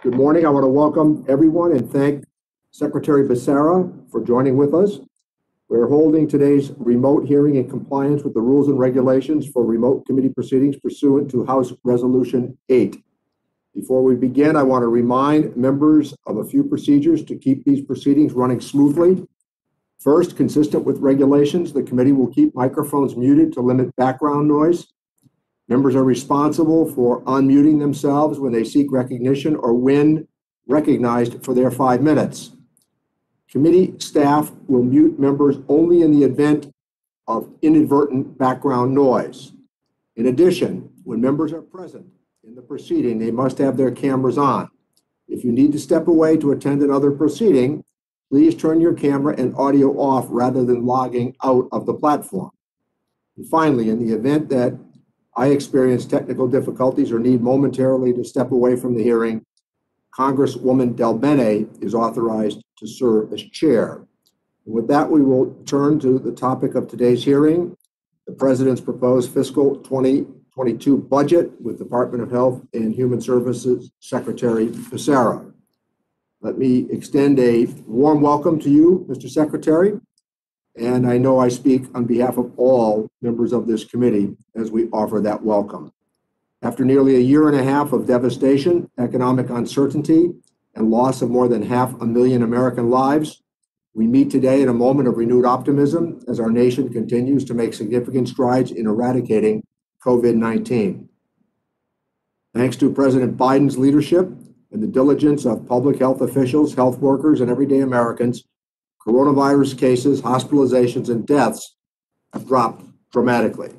Good morning. I want to welcome everyone and thank Secretary Becerra for joining with us. We're holding today's remote hearing in compliance with the rules and regulations for remote committee proceedings pursuant to House Resolution 8. Before we begin, I want to remind members of a few procedures to keep these proceedings running smoothly. First, consistent with regulations, the committee will keep microphones muted to limit background noise. Members are responsible for unmuting themselves when they seek recognition or when recognized for their five minutes. Committee staff will mute members only in the event of inadvertent background noise. In addition, when members are present in the proceeding, they must have their cameras on. If you need to step away to attend another proceeding, please turn your camera and audio off rather than logging out of the platform. And finally, in the event that I experience technical difficulties or need momentarily to step away from the hearing, Congresswoman Del DelBene is authorized to serve as chair. With that, we will turn to the topic of today's hearing, the President's proposed fiscal 2022 budget with Department of Health and Human Services Secretary Becerra. Let me extend a warm welcome to you, Mr. Secretary, and I know I speak on behalf of all members of this committee as we offer that welcome. After nearly a year and a half of devastation, economic uncertainty, and loss of more than half a million American lives, we meet today in a moment of renewed optimism as our nation continues to make significant strides in eradicating COVID 19. Thanks to President Biden's leadership and the diligence of public health officials, health workers, and everyday Americans, coronavirus cases, hospitalizations, and deaths have dropped dramatically.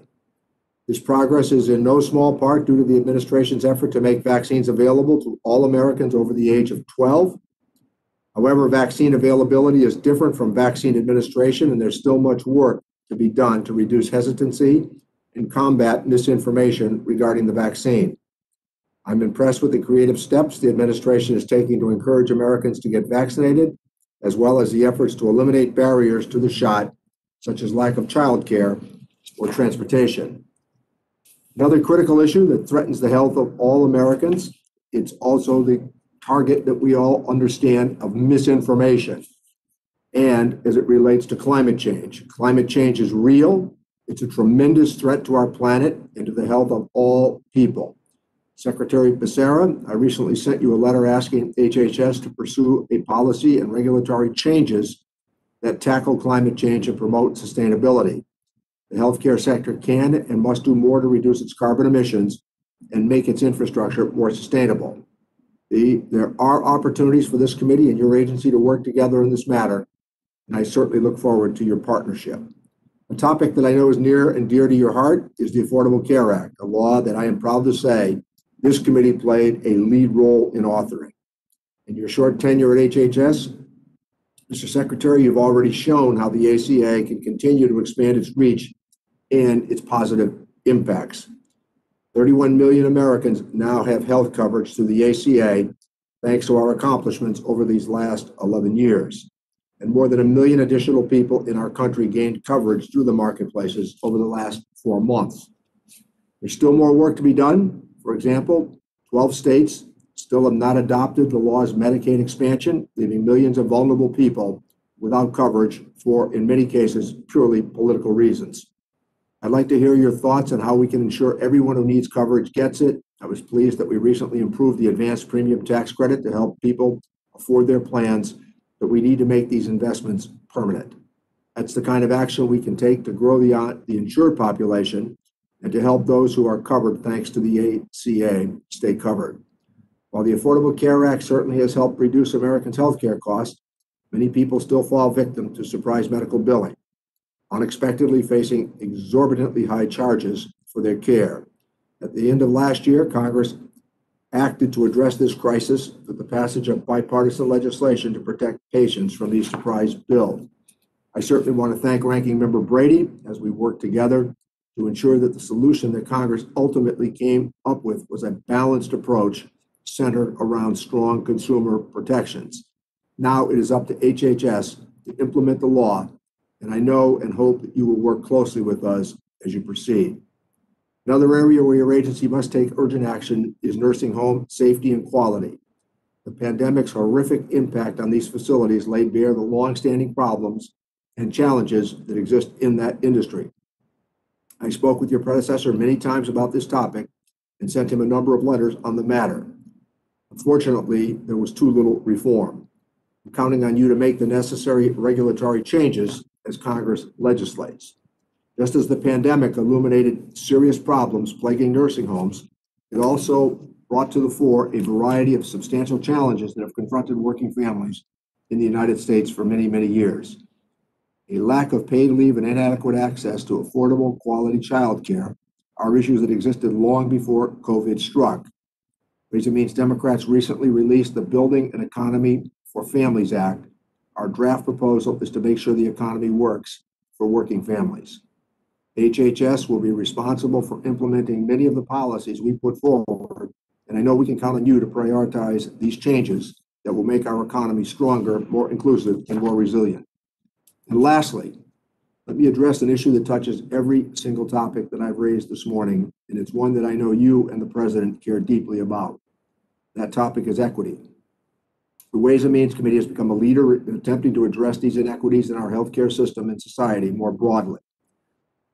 This progress is in no small part due to the administration's effort to make vaccines available to all Americans over the age of 12. However, vaccine availability is different from vaccine administration, and there's still much work to be done to reduce hesitancy and combat misinformation regarding the vaccine. I'm impressed with the creative steps the administration is taking to encourage Americans to get vaccinated as well as the efforts to eliminate barriers to the shot, such as lack of childcare or transportation. Another critical issue that threatens the health of all Americans, it's also the target that we all understand of misinformation and as it relates to climate change. Climate change is real. It's a tremendous threat to our planet and to the health of all people. Secretary Becerra, I recently sent you a letter asking HHS to pursue a policy and regulatory changes that tackle climate change and promote sustainability. The healthcare sector can and must do more to reduce its carbon emissions and make its infrastructure more sustainable. The, there are opportunities for this committee and your agency to work together in this matter, and I certainly look forward to your partnership. A topic that I know is near and dear to your heart is the Affordable Care Act, a law that I am proud to say this committee played a lead role in authoring. In your short tenure at HHS, Mr. Secretary, you've already shown how the ACA can continue to expand its reach and its positive impacts. 31 million Americans now have health coverage through the ACA thanks to our accomplishments over these last 11 years. And more than a million additional people in our country gained coverage through the marketplaces over the last four months. There's still more work to be done, for example, 12 states still have not adopted the law's Medicaid expansion, leaving millions of vulnerable people without coverage for, in many cases, purely political reasons. I'd like to hear your thoughts on how we can ensure everyone who needs coverage gets it. I was pleased that we recently improved the advanced premium tax credit to help people afford their plans, but we need to make these investments permanent. That's the kind of action we can take to grow the, uh, the insured population and to help those who are covered thanks to the ACA stay covered. While the Affordable Care Act certainly has helped reduce Americans' healthcare costs, many people still fall victim to surprise medical billing, unexpectedly facing exorbitantly high charges for their care. At the end of last year, Congress acted to address this crisis with the passage of bipartisan legislation to protect patients from these surprise bills. I certainly want to thank Ranking Member Brady as we work together to ensure that the solution that Congress ultimately came up with was a balanced approach centered around strong consumer protections. Now it is up to HHS to implement the law, and I know and hope that you will work closely with us as you proceed. Another area where your agency must take urgent action is nursing home safety and quality. the pandemic's horrific impact on these facilities laid bare the long-standing problems and challenges that exist in that industry. I spoke with your predecessor many times about this topic and sent him a number of letters on the matter. Unfortunately, there was too little reform. I'm counting on you to make the necessary regulatory changes as Congress legislates. Just as the pandemic illuminated serious problems plaguing nursing homes, it also brought to the fore a variety of substantial challenges that have confronted working families in the United States for many, many years. A lack of paid leave and inadequate access to affordable, quality childcare are issues that existed long before COVID struck. And Means Democrats recently released the Building an Economy for Families Act. Our draft proposal is to make sure the economy works for working families. HHS will be responsible for implementing many of the policies we put forward, and I know we can count on you to prioritize these changes that will make our economy stronger, more inclusive, and more resilient. And lastly, let me address an issue that touches every single topic that I've raised this morning, and it's one that I know you and the president care deeply about. That topic is equity. The Ways and Means Committee has become a leader in attempting to address these inequities in our healthcare system and society more broadly.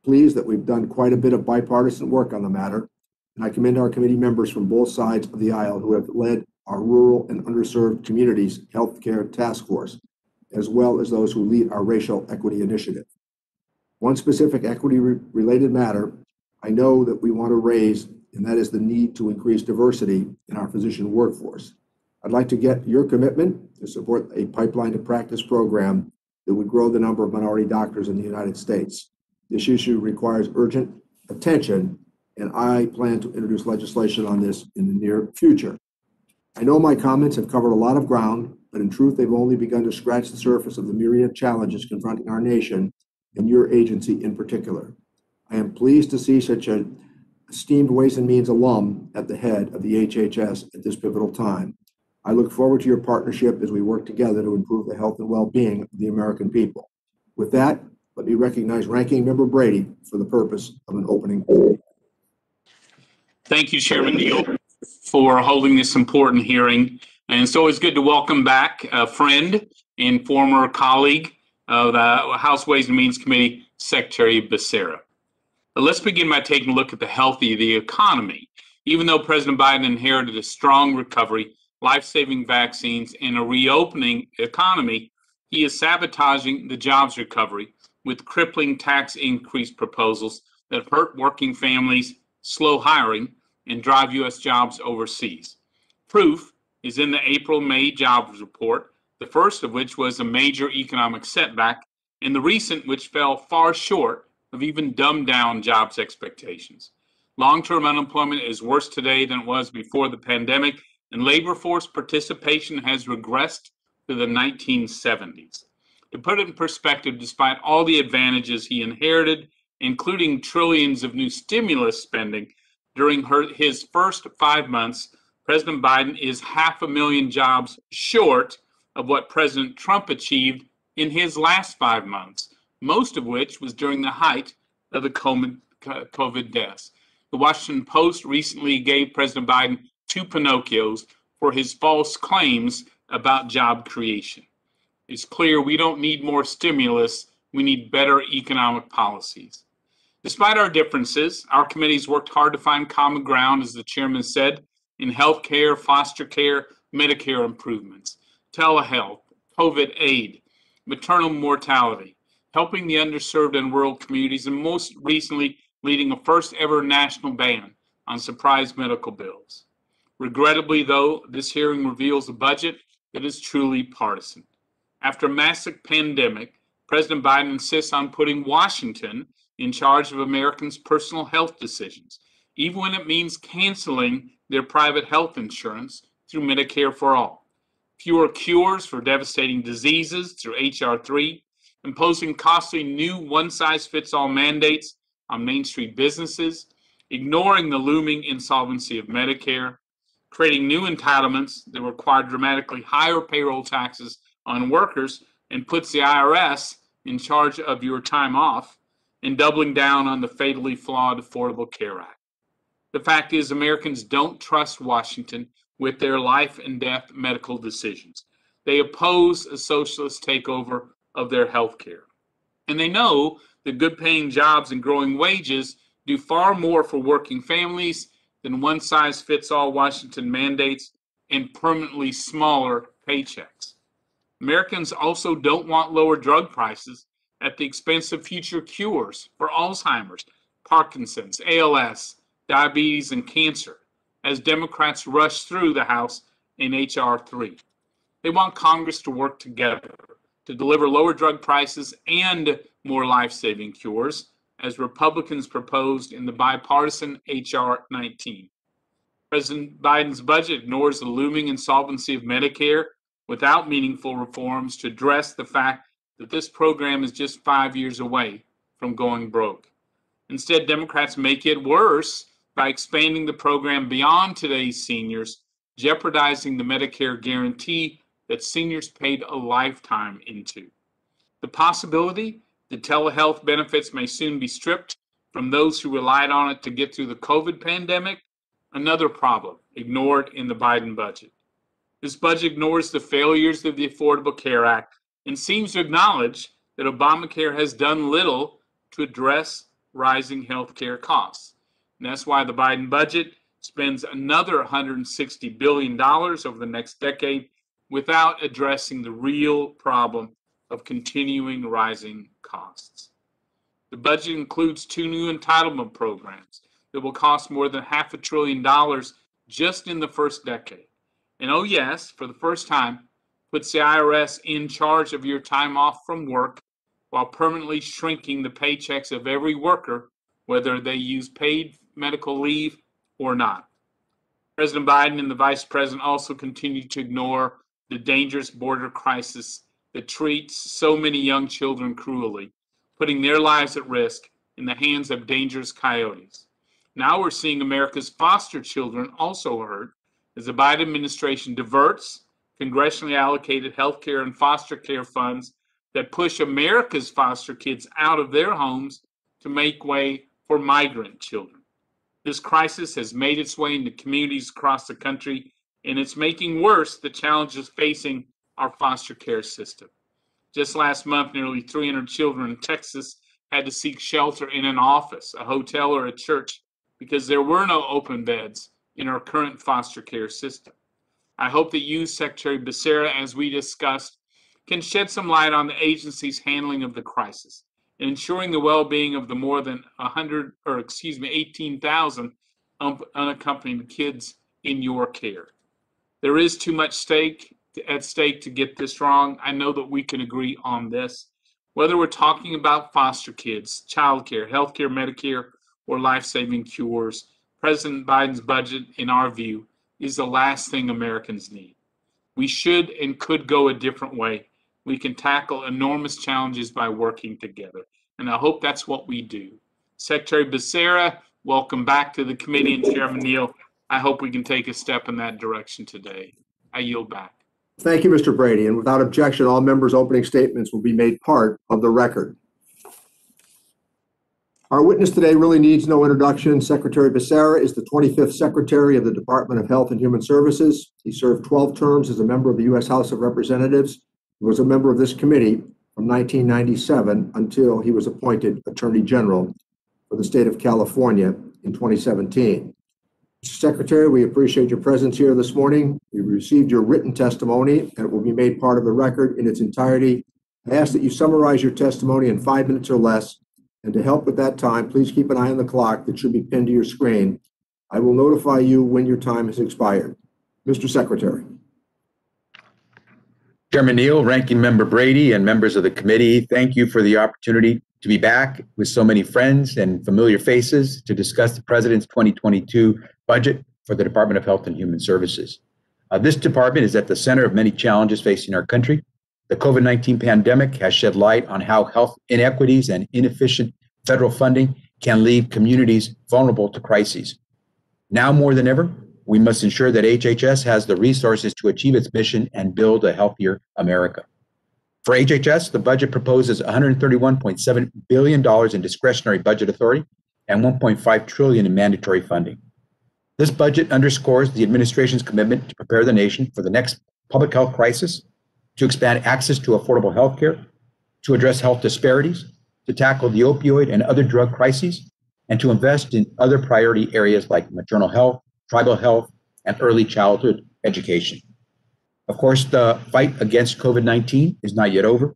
Pleased that we've done quite a bit of bipartisan work on the matter, and I commend our committee members from both sides of the aisle who have led our rural and underserved communities healthcare task force as well as those who lead our racial equity initiative. One specific equity related matter I know that we want to raise, and that is the need to increase diversity in our physician workforce. I'd like to get your commitment to support a pipeline to practice program that would grow the number of minority doctors in the United States. This issue requires urgent attention, and I plan to introduce legislation on this in the near future. I know my comments have covered a lot of ground, but in truth, they've only begun to scratch the surface of the myriad challenges confronting our nation and your agency in particular. I am pleased to see such an esteemed Ways and Means alum at the head of the HHS at this pivotal time. I look forward to your partnership as we work together to improve the health and well-being of the American people. With that, let me recognize Ranking Member Brady for the purpose of an opening. Thank you, Chairman Neal, for holding this important hearing. And so it's good to welcome back a friend and former colleague of the House Ways and Means Committee, Secretary Becerra. But let's begin by taking a look at the health of the economy. Even though President Biden inherited a strong recovery, life-saving vaccines, and a reopening economy, he is sabotaging the jobs recovery with crippling tax increase proposals that hurt working families, slow hiring, and drive U.S. jobs overseas. Proof is in the April May jobs report, the first of which was a major economic setback, and the recent, which fell far short of even dumbed down jobs expectations. Long term unemployment is worse today than it was before the pandemic, and labor force participation has regressed to the 1970s. To put it in perspective, despite all the advantages he inherited, including trillions of new stimulus spending during her, his first five months, President Biden is half a million jobs short of what President Trump achieved in his last five months, most of which was during the height of the COVID deaths. The Washington Post recently gave President Biden two Pinocchios for his false claims about job creation. It's clear we don't need more stimulus, we need better economic policies. Despite our differences, our committees worked hard to find common ground, as the chairman said, in healthcare, foster care, Medicare improvements, telehealth, COVID aid, maternal mortality, helping the underserved and rural communities, and most recently, leading a first ever national ban on surprise medical bills. Regrettably, though, this hearing reveals a budget that is truly partisan. After a massive pandemic, President Biden insists on putting Washington in charge of Americans' personal health decisions, even when it means canceling their private health insurance through Medicare for All, fewer cures for devastating diseases through H.R. 3, imposing costly new one size fits all mandates on Main Street businesses, ignoring the looming insolvency of Medicare, creating new entitlements that require dramatically higher payroll taxes on workers and puts the IRS in charge of your time off, and doubling down on the fatally flawed Affordable Care Act. The fact is, Americans don't trust Washington with their life and death medical decisions. They oppose a socialist takeover of their health care. And they know that good paying jobs and growing wages do far more for working families than one size fits all Washington mandates and permanently smaller paychecks. Americans also don't want lower drug prices at the expense of future cures for Alzheimer's, Parkinson's, ALS, diabetes, and cancer as Democrats rush through the House in H.R. 3. They want Congress to work together to deliver lower drug prices and more life saving cures, as Republicans proposed in the bipartisan H.R. 19. President Biden's budget ignores the looming insolvency of Medicare without meaningful reforms to address the fact that this program is just five years away from going broke. Instead, Democrats make it worse by expanding the program beyond today's seniors, jeopardizing the Medicare guarantee that seniors paid a lifetime into. The possibility that telehealth benefits may soon be stripped from those who relied on it to get through the COVID pandemic, another problem ignored in the Biden budget. This budget ignores the failures of the Affordable Care Act and seems to acknowledge that Obamacare has done little to address rising health care costs. And that's why the Biden budget spends another $160 billion over the next decade without addressing the real problem of continuing rising costs. The budget includes two new entitlement programs that will cost more than half a trillion dollars just in the first decade. And oh, yes, for the first time, puts the IRS in charge of your time off from work while permanently shrinking the paychecks of every worker, whether they use paid medical leave or not. President Biden and the vice president also continue to ignore the dangerous border crisis that treats so many young children cruelly, putting their lives at risk in the hands of dangerous coyotes. Now we're seeing America's foster children also hurt as the Biden administration diverts congressionally allocated health care and foster care funds that push America's foster kids out of their homes to make way for migrant children. This crisis has made its way into communities across the country, and it's making worse the challenges facing our foster care system. Just last month, nearly 300 children in Texas had to seek shelter in an office, a hotel, or a church because there were no open beds in our current foster care system. I hope that you, Secretary Becerra, as we discussed, can shed some light on the agency's handling of the crisis ensuring the well-being of the more than 100 or excuse me 18,000 unaccompanied kids in your care. There is too much stake at stake to get this wrong. I know that we can agree on this. Whether we're talking about foster kids, childcare, healthcare, Medicare, or life-saving cures, President Biden's budget, in our view, is the last thing Americans need. We should and could go a different way we can tackle enormous challenges by working together. And I hope that's what we do. Secretary Becerra, welcome back to the committee and Chairman Neal. I hope we can take a step in that direction today. I yield back. Thank you, Mr. Brady. And without objection, all members' opening statements will be made part of the record. Our witness today really needs no introduction. Secretary Becerra is the 25th Secretary of the Department of Health and Human Services. He served 12 terms as a member of the U.S. House of Representatives he was a member of this committee from 1997 until he was appointed Attorney General for the state of California in 2017. Mr. Secretary, we appreciate your presence here this morning. We received your written testimony and it will be made part of the record in its entirety. I ask that you summarize your testimony in five minutes or less. And to help with that time, please keep an eye on the clock that should be pinned to your screen. I will notify you when your time has expired. Mr. Secretary. Chairman Neal, Ranking Member Brady, and members of the committee, thank you for the opportunity to be back with so many friends and familiar faces to discuss the President's 2022 budget for the Department of Health and Human Services. Uh, this department is at the center of many challenges facing our country. The COVID 19 pandemic has shed light on how health inequities and inefficient federal funding can leave communities vulnerable to crises. Now more than ever, we must ensure that HHS has the resources to achieve its mission and build a healthier America. For HHS, the budget proposes $131.7 billion in discretionary budget authority and 1.5 trillion in mandatory funding. This budget underscores the administration's commitment to prepare the nation for the next public health crisis, to expand access to affordable health care, to address health disparities, to tackle the opioid and other drug crises, and to invest in other priority areas like maternal health, tribal health, and early childhood education. Of course, the fight against COVID 19 is not yet over.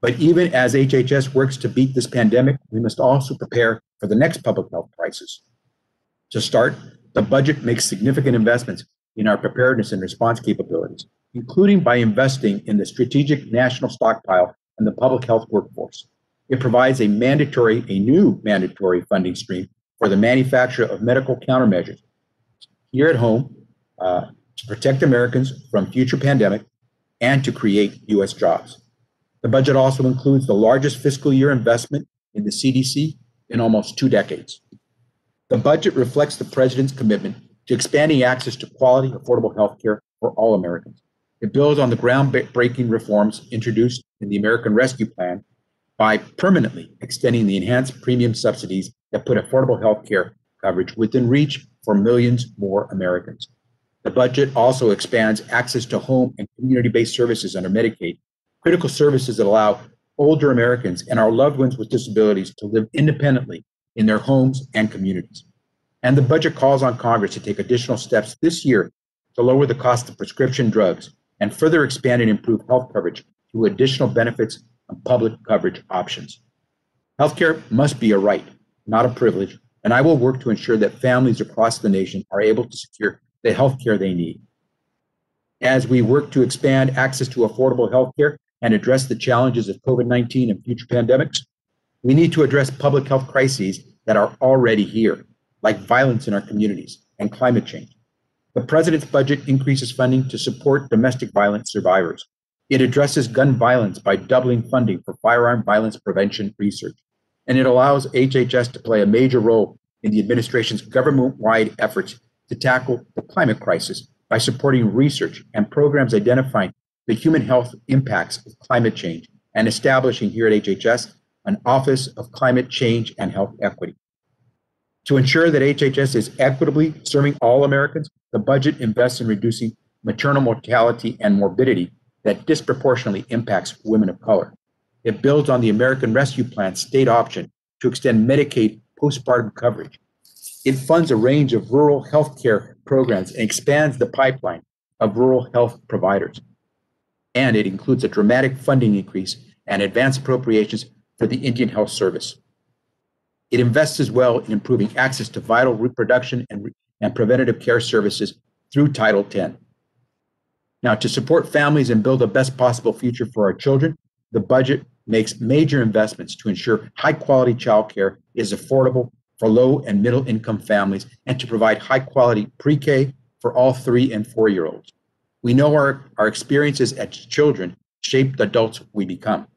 But even as HHS works to beat this pandemic, we must also prepare for the next public health crisis. To start, the budget makes significant investments in our preparedness and response capabilities, including by investing in the strategic national stockpile and the public health workforce. It provides a mandatory, a new mandatory funding stream for the manufacture of medical countermeasures here at home uh, to protect Americans from future pandemic and to create U.S. jobs. The budget also includes the largest fiscal year investment in the CDC in almost two decades. The budget reflects the president's commitment to expanding access to quality, affordable health care for all Americans. It builds on the groundbreaking reforms introduced in the American Rescue Plan by permanently extending the enhanced premium subsidies that put affordable health care coverage within reach for millions more Americans. The budget also expands access to home and community based services under Medicaid, critical services that allow older Americans and our loved ones with disabilities to live independently in their homes and communities. And the budget calls on Congress to take additional steps this year to lower the cost of prescription drugs and further expand and improve health coverage through additional benefits and public coverage options. Healthcare must be a right, not a privilege, and I will work to ensure that families across the nation are able to secure the health care they need. As we work to expand access to affordable health care and address the challenges of COVID 19 and future pandemics, we need to address public health crises that are already here, like violence in our communities and climate change. The president's budget increases funding to support domestic violence survivors. It addresses gun violence by doubling funding for firearm violence prevention research. And it allows HHS to play a major role in the administration's government wide efforts to tackle the climate crisis by supporting research and programs identifying the human health impacts of climate change and establishing here at HHS an Office of Climate Change and Health Equity. To ensure that HHS is equitably serving all Americans, the budget invests in reducing maternal mortality and morbidity that disproportionately impacts women of color. It builds on the American Rescue Plan state option to extend Medicaid postpartum coverage it funds a range of rural health care programs and expands the pipeline of rural health providers. And it includes a dramatic funding increase and advance appropriations for the Indian Health Service. It invests as well in improving access to vital reproduction and, and preventative care services through Title X. Now, to support families and build the best possible future for our children, the budget makes major investments to ensure high quality childcare is affordable for low and middle income families and to provide high quality pre K for all three and four year olds. We know our, our experiences as children shape the adults we become.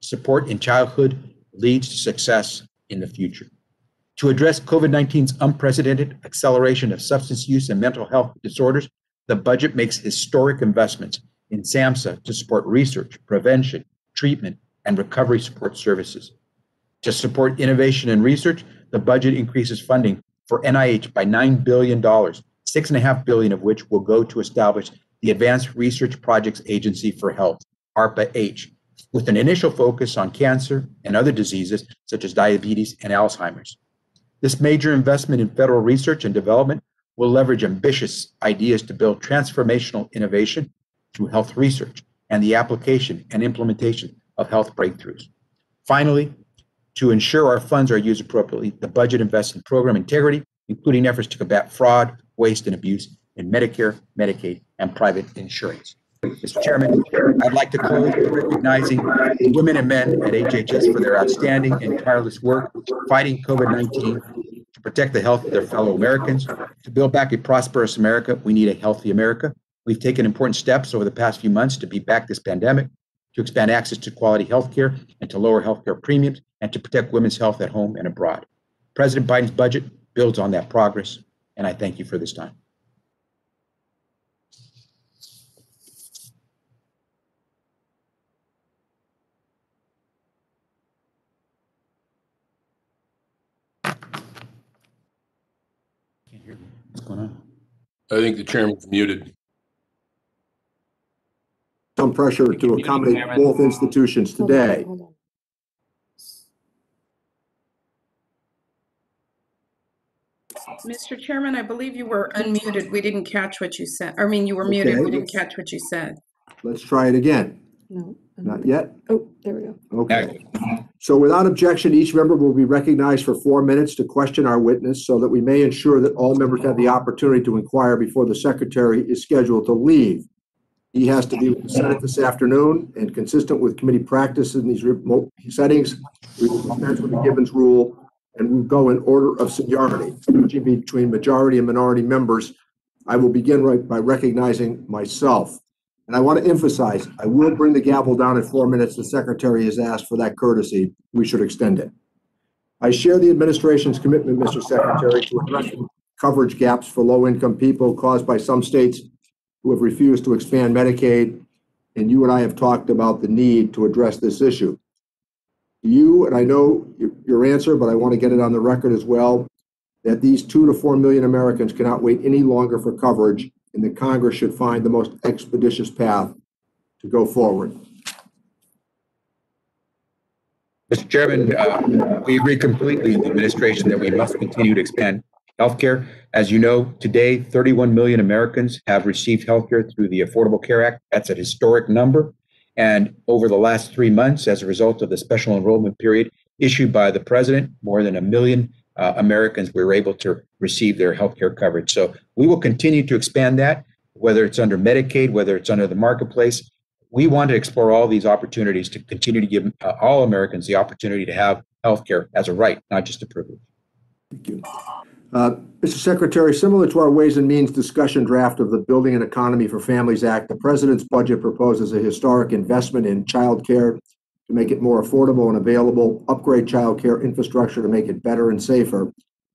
Support in childhood leads to success in the future. To address COVID 19's unprecedented acceleration of substance use and mental health disorders, the budget makes historic investments in SAMHSA to support research, prevention, treatment, and recovery support services. To support innovation and research, the budget increases funding for NIH by $9 billion, 6.5 billion of which will go to establish the Advanced Research Projects Agency for Health, ARPA-H, with an initial focus on cancer and other diseases such as diabetes and Alzheimer's. This major investment in federal research and development will leverage ambitious ideas to build transformational innovation through health research and the application and implementation of health breakthroughs. Finally, to ensure our funds are used appropriately, the budget invests in program integrity, including efforts to combat fraud, waste, and abuse in Medicare, Medicaid, and private insurance. Mr. Chairman, I'd like to close by recognizing women and men at HHS for their outstanding and tireless work fighting COVID 19 to protect the health of their fellow Americans. To build back a prosperous America, we need a healthy America. We've taken important steps over the past few months to beat back this pandemic, to expand access to quality health care, and to lower health care premiums and to protect women's health at home and abroad. President Biden's budget builds on that progress, and I thank you for this time. What's going on? I think the chairman's muted. Some pressure to accommodate both institutions Hold on, today. hold on. Mr. Chairman, I believe you were unmuted. We didn't catch what you said. I mean, you were muted. Okay, We didn't catch what you said. Let's try it again. No. Not yet? Oh, there we go. Okay. So without objection, each member will be recognized for four minutes to question our witness so that we may ensure that all members have the opportunity to inquire before the secretary is scheduled to leave. He has to be with the Senate this afternoon and consistent with committee practice in these remote settings. We will dispense with the Gibbons rule and we'll go in order of seniority, between majority and minority members. I will begin right by recognizing myself. And I want to emphasize, I will bring the gavel down in four minutes. The secretary has asked for that courtesy. We should extend it. I share the administration's commitment, Mr. Secretary, to addressing coverage gaps for low-income people caused by some states who have refused to expand Medicaid. And you and I have talked about the need to address this issue. You, and I know your, answer, but I want to get it on the record as well, that these two to four million Americans cannot wait any longer for coverage and that Congress should find the most expeditious path to go forward. Mr. Chairman, uh, we agree completely in the administration that we must continue to expand healthcare. As you know, today, 31 million Americans have received healthcare through the Affordable Care Act. That's a historic number. And over the last three months, as a result of the special enrollment period issued by the president, more than a million uh, Americans were able to receive their healthcare coverage. So we will continue to expand that, whether it's under Medicaid, whether it's under the marketplace. We want to explore all these opportunities to continue to give uh, all Americans the opportunity to have healthcare as a right, not just a privilege. Thank you. Uh, Mr. Secretary, similar to our Ways and Means discussion draft of the Building an Economy for Families Act, the President's budget proposes a historic investment in child care to make it more affordable and available, upgrade child care infrastructure to make it better and safer,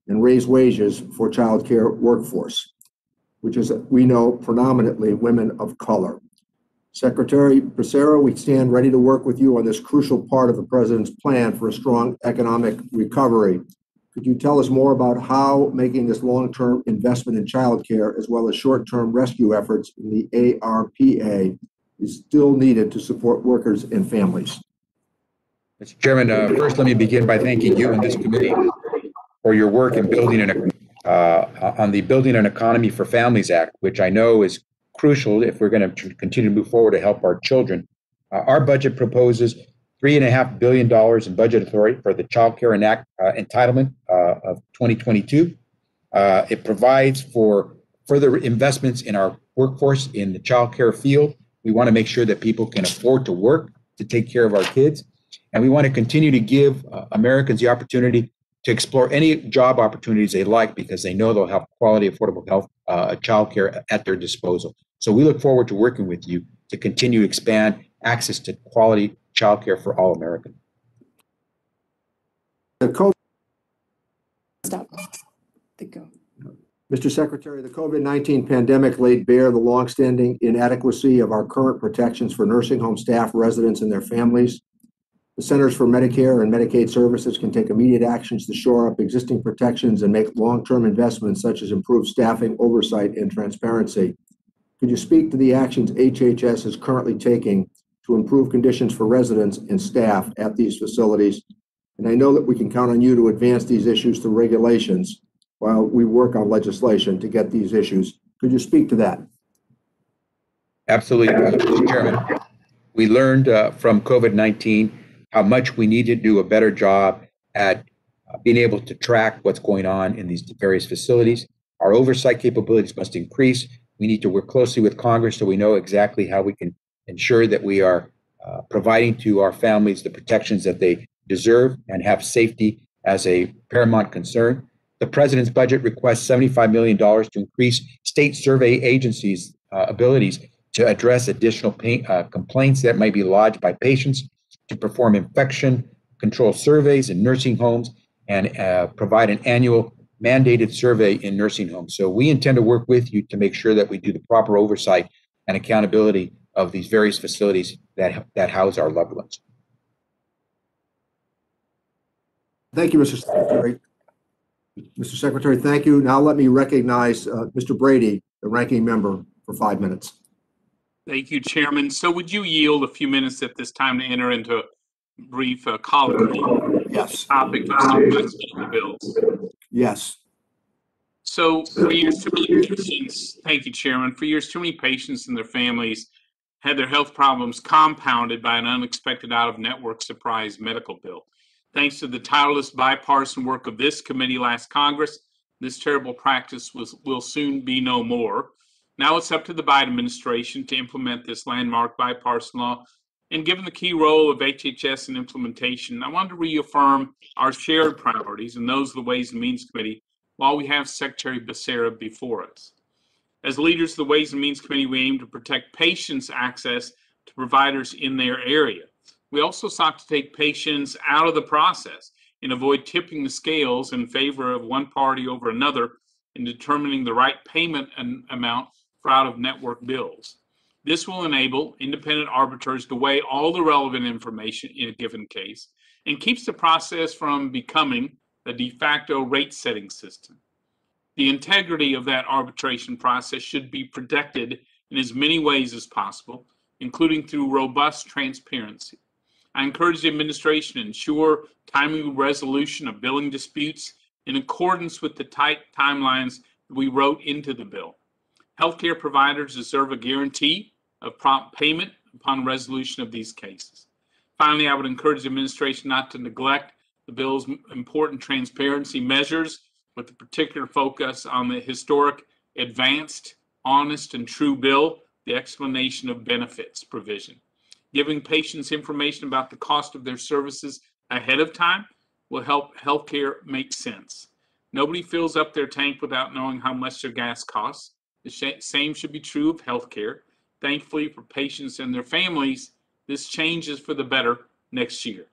and raise wages for child care workforce, which is, we know, predominantly women of color. Secretary Becerra, we stand ready to work with you on this crucial part of the President's plan for a strong economic recovery. Could you tell us more about how making this long-term investment in childcare as well as short-term rescue efforts in the ARPA is still needed to support workers and families? Mr. Chairman, uh, first, let me begin by thanking you and this committee for your work in building an, uh, on the Building an Economy for Families Act, which I know is crucial if we're going to continue to move forward to help our children. Uh, our budget proposes three and a half billion dollars in budget authority for the Child Care Enact, uh, entitlement uh, of 2022. Uh, it provides for further investments in our workforce in the child care field. We want to make sure that people can afford to work to take care of our kids. And we want to continue to give uh, Americans the opportunity to explore any job opportunities they like because they know they'll have quality, affordable health, uh, childcare at their disposal. So we look forward to working with you to continue to expand access to quality childcare for all Americans. The COVID Stop. The go. Mr. Secretary, the COVID-19 pandemic laid bare the longstanding inadequacy of our current protections for nursing home staff, residents, and their families. The Centers for Medicare and Medicaid Services can take immediate actions to shore up existing protections and make long-term investments such as improved staffing, oversight, and transparency. Could you speak to the actions HHS is currently taking to improve conditions for residents and staff at these facilities? And I know that we can count on you to advance these issues through regulations while we work on legislation to get these issues. Could you speak to that? Absolutely, Mr. Chairman. We learned uh, from COVID-19 how much we need to do a better job at uh, being able to track what's going on in these various facilities. Our oversight capabilities must increase. We need to work closely with Congress so we know exactly how we can ensure that we are uh, providing to our families the protections that they deserve and have safety as a paramount concern. The president's budget requests $75 million to increase state survey agencies' uh, abilities to address additional pain, uh, complaints that might be lodged by patients, to perform infection control surveys in nursing homes, and uh, provide an annual mandated survey in nursing homes. So we intend to work with you to make sure that we do the proper oversight and accountability of these various facilities that, that house our loved ones. Thank you, Mr. Secretary. Mr. Secretary, thank you. Now let me recognize uh, Mr. Brady, the ranking member, for five minutes. Thank you, Chairman. So would you yield a few minutes at this time to enter into a brief uh, colloquy Yes. topic of the bills? Yes. So for years, too many patients, thank you, Chairman, for years, too many patients and their families had their health problems compounded by an unexpected out-of-network surprise medical bill. Thanks to the tireless bipartisan work of this committee last Congress, this terrible practice was, will soon be no more. Now it's up to the Biden administration to implement this landmark bipartisan law. And given the key role of HHS in implementation, I wanted to reaffirm our shared priorities and those of the Ways and Means Committee while we have Secretary Becerra before us. As leaders of the Ways and Means Committee, we aim to protect patients' access to providers in their area. We also sought to take patients out of the process and avoid tipping the scales in favor of one party over another in determining the right payment amount for out-of-network bills. This will enable independent arbiters to weigh all the relevant information in a given case and keeps the process from becoming a de facto rate setting system. The integrity of that arbitration process should be protected in as many ways as possible, including through robust transparency. I encourage the administration to ensure timely resolution of billing disputes in accordance with the tight timelines we wrote into the bill. Healthcare providers deserve a guarantee of prompt payment upon resolution of these cases. Finally, I would encourage the administration not to neglect the bill's important transparency measures with a particular focus on the historic advanced, honest, and true bill, the explanation of benefits provision. Giving patients information about the cost of their services ahead of time will help healthcare make sense. Nobody fills up their tank without knowing how much their gas costs. The same should be true of healthcare. Thankfully, for patients and their families, this changes for the better next year.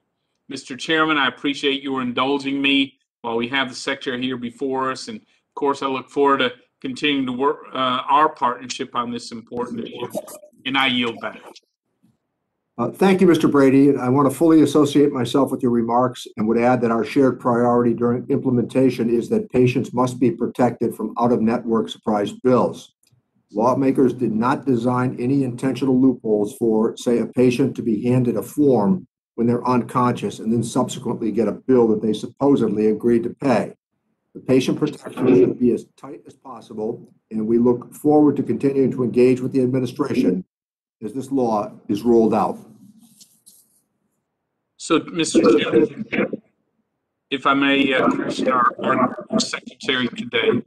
Mr. Chairman, I appreciate your indulging me while we have the secretary here before us. And of course, I look forward to continuing to work uh, our partnership on this important issue. And I yield back. Uh, Thank you, Mr. Brady. and I want to fully associate myself with your remarks and would add that our shared priority during implementation is that patients must be protected from out-of-network surprise bills. Lawmakers did not design any intentional loopholes for, say, a patient to be handed a form when they're unconscious and then subsequently get a bill that they supposedly agreed to pay. The patient protection should be as tight as possible, and we look forward to continuing to engage with the administration as this law is rolled out. So, Mr. Chairman, if I may, uh, question our, our secretary today.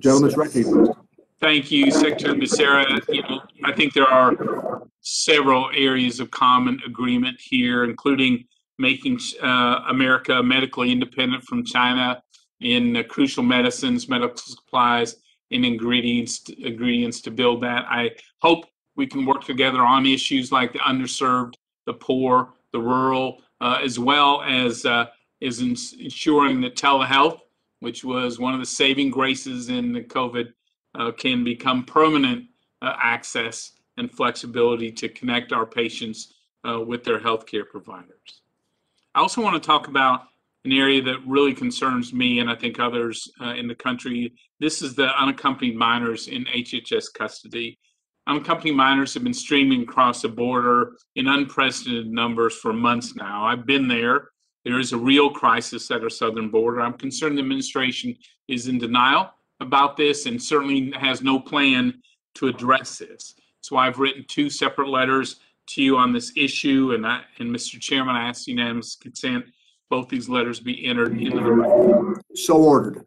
Gentleman's recognized. Thank you, Secretary Becerra. You know, I think there are several areas of common agreement here, including making uh, America medically independent from China in uh, crucial medicines, medical supplies, and ingredients ingredients to build that. I hope we can work together on issues like the underserved, the poor, the rural, uh, as well as uh, is ensuring that telehealth, which was one of the saving graces in the COVID uh, can become permanent uh, access and flexibility to connect our patients uh, with their healthcare providers. I also want to talk about an area that really concerns me and I think others uh, in the country. This is the unaccompanied minors in HHS custody. Unaccompanied minors have been streaming across the border in unprecedented numbers for months now. I've been there. There is a real crisis at our southern border. I'm concerned the administration is in denial about this and certainly has no plan to address this. So I've written two separate letters to you on this issue, and I, and Mr. Chairman, I ask unanimous consent both these letters be entered into the record. So ordered.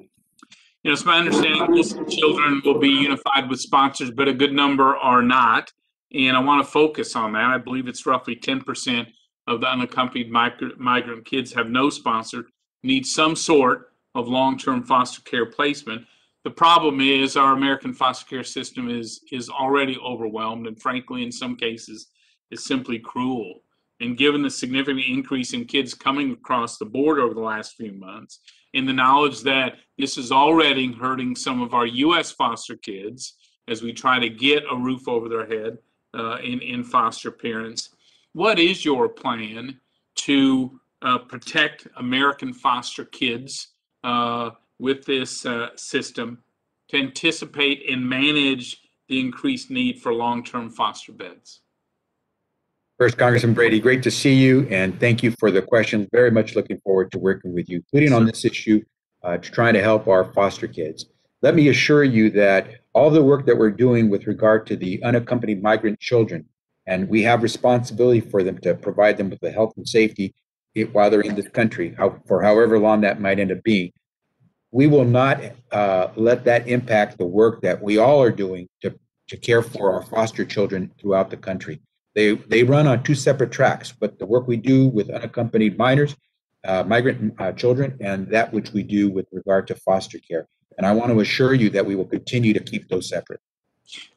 You know, it's my understanding most children will be unified with sponsors, but a good number are not. And I want to focus on that. I believe it's roughly 10% of the unaccompanied migrant, migrant kids have no sponsor, need some sort of long-term foster care placement. The problem is our American foster care system is is already overwhelmed and frankly in some cases is simply cruel. And given the significant increase in kids coming across the border over the last few months, in the knowledge that this is already hurting some of our U.S. foster kids as we try to get a roof over their head uh, in, in foster parents, what is your plan to uh, protect American foster kids uh, with this uh, system, to anticipate and manage the increased need for long-term foster beds? First, Congressman Brady, great to see you and thank you for the questions. Very much looking forward to working with you, including on this issue, uh, to trying to help our foster kids. Let me assure you that all the work that we're doing with regard to the unaccompanied migrant children, and we have responsibility for them to provide them with the health and safety while they're in this country, how, for however long that might end up being. We will not uh, let that impact the work that we all are doing to, to care for our foster children throughout the country. They, they run on two separate tracks, but the work we do with unaccompanied minors, uh, migrant uh, children, and that which we do with regard to foster care. And I want to assure you that we will continue to keep those separate.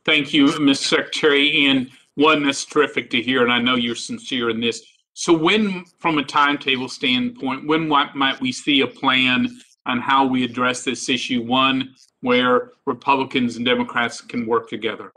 Thank you, Ms. Secretary. And one, that's terrific to hear, and I know you're sincere in this. So when, from a timetable standpoint, when might might we see a plan on how we address this issue? One, where Republicans and Democrats can work together?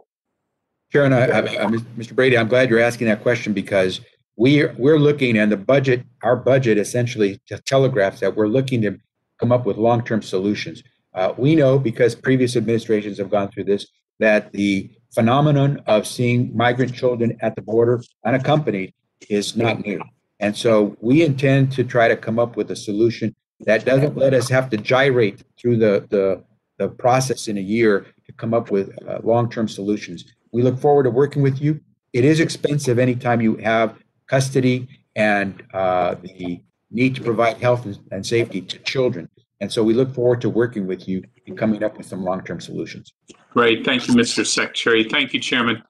Sharon, I, I, I- Mr. Brady, I'm glad you're asking that question because we, we're looking and the budget, our budget essentially telegraphs that we're looking to come up with long-term solutions. Uh, we know because previous administrations have gone through this, that the phenomenon of seeing migrant children at the border unaccompanied is not new. And so we intend to try to come up with a solution that doesn't let us have to gyrate through the, the, the process in a year to come up with uh, long-term solutions. We look forward to working with you. It is expensive anytime you have custody and uh, the need to provide health and- and safety to children. And so we look forward to working with you and coming up with some long-term solutions. Great. Thank you, Mr. Secretary. Thank you, Chairman.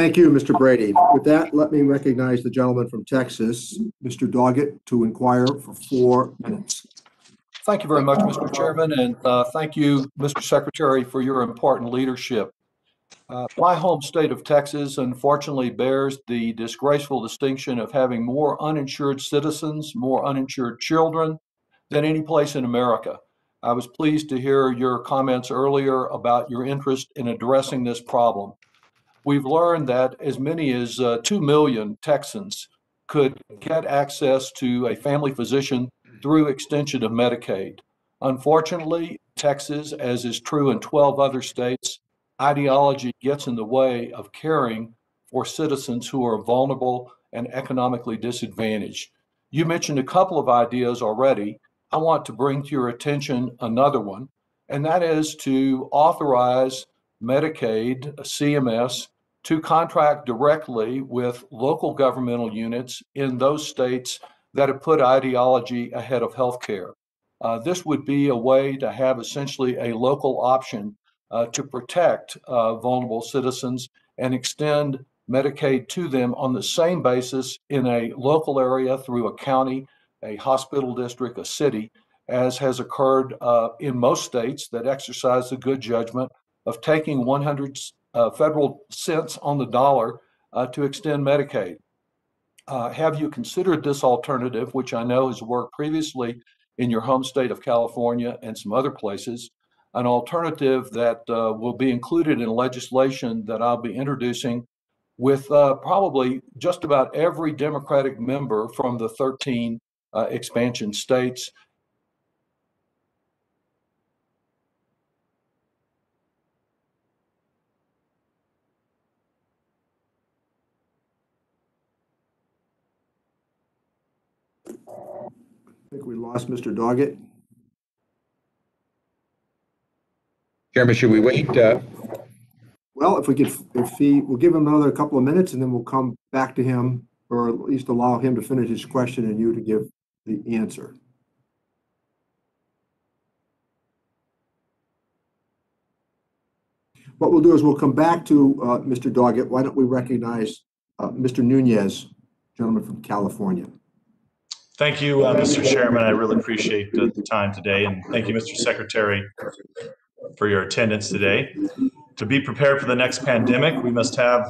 Thank you, Mr. Brady. With that, let me recognize the gentleman from Texas, Mr. Doggett, to inquire for four minutes. Thank you very much, Mr. Chairman, and uh, thank you, Mr. Secretary, for your important leadership. Uh, My home state of Texas unfortunately bears the disgraceful distinction of having more uninsured citizens, more uninsured children than any place in America. I was pleased to hear your comments earlier about your interest in addressing this problem. We've learned that as many as uh, 2 million Texans could get access to a family physician through extension of Medicaid. Unfortunately, Texas, as is true in 12 other states, ideology gets in the way of caring for citizens who are vulnerable and economically disadvantaged. You mentioned a couple of ideas already. I want to bring to your attention another one, and that is to authorize Medicaid, CMS, to contract directly with local governmental units in those states that have put ideology ahead of healthcare. Uh, this would be a way to have essentially a local option uh, to protect uh, vulnerable citizens and extend Medicaid to them on the same basis in a local area through a county, a hospital district, a city, as has occurred uh, in most states that exercise the good judgment of taking 100 uh, federal cents on the dollar uh, to extend Medicaid. Uh, have you considered this alternative, which I know has worked previously in your home state of California and some other places? An alternative that uh, will be included in legislation that I'll be introducing with uh, probably just about every Democratic member from the 13 uh, expansion states. Think we lost Mr. Doggett. Chairman, should we wait? uh, Well, if we could, if he, we'll give him another couple of minutes and then we'll come back to him, or at least allow him to finish his question and you to give the answer. What we'll do is we'll come back to uh, Mr. Doggett. Why don't we recognize uh, Mr. Nunes, gentleman from California? Thank you, uh, Mr. Chairman. I really appreciate the the time today, and thank you, Mr. Secretary, for your attendance today. To be prepared for the next pandemic, we must have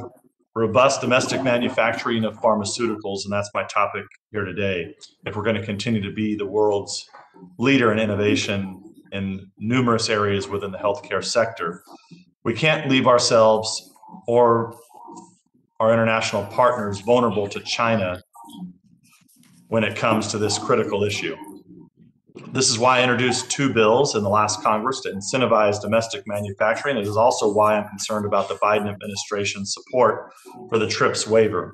robust domestic manufacturing of pharmaceuticals, and that's my topic here today. If we're going to continue to be the world's leader in innovation in numerous areas within the healthcare sector, we can't leave ourselves or our international partners vulnerable to China when it comes to this critical issue. This is why I introduced two bills in the last Congress to incentivize domestic manufacturing. It is also why I'm concerned about the Biden administration's support for the TRIPS waiver,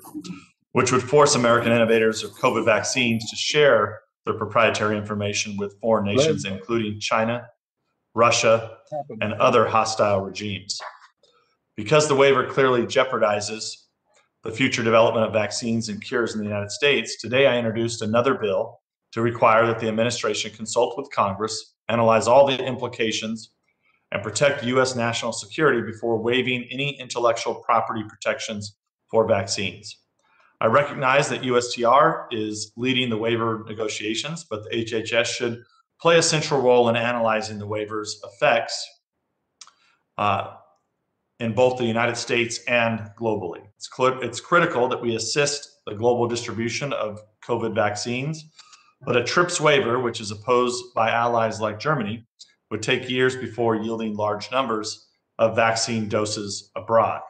which would force American innovators of COVID vaccines to share their proprietary information with foreign nations, including China, Russia, and other hostile regimes. Because the waiver clearly jeopardizes the future development of vaccines and cures in the United States, today I introduced another bill to require that the administration consult with Congress, analyze all the implications, and protect U.S. national security before waiving any intellectual property protections for vaccines. I recognize that USTR is leading the waiver negotiations, but the HHS should play a central role in analyzing the waiver's effects uh, in both the United States and globally. It's, cl- it's critical that we assist the global distribution of COVID vaccines, but a TRIPS waiver, which is opposed by allies like Germany, would take years before yielding large numbers of vaccine doses abroad.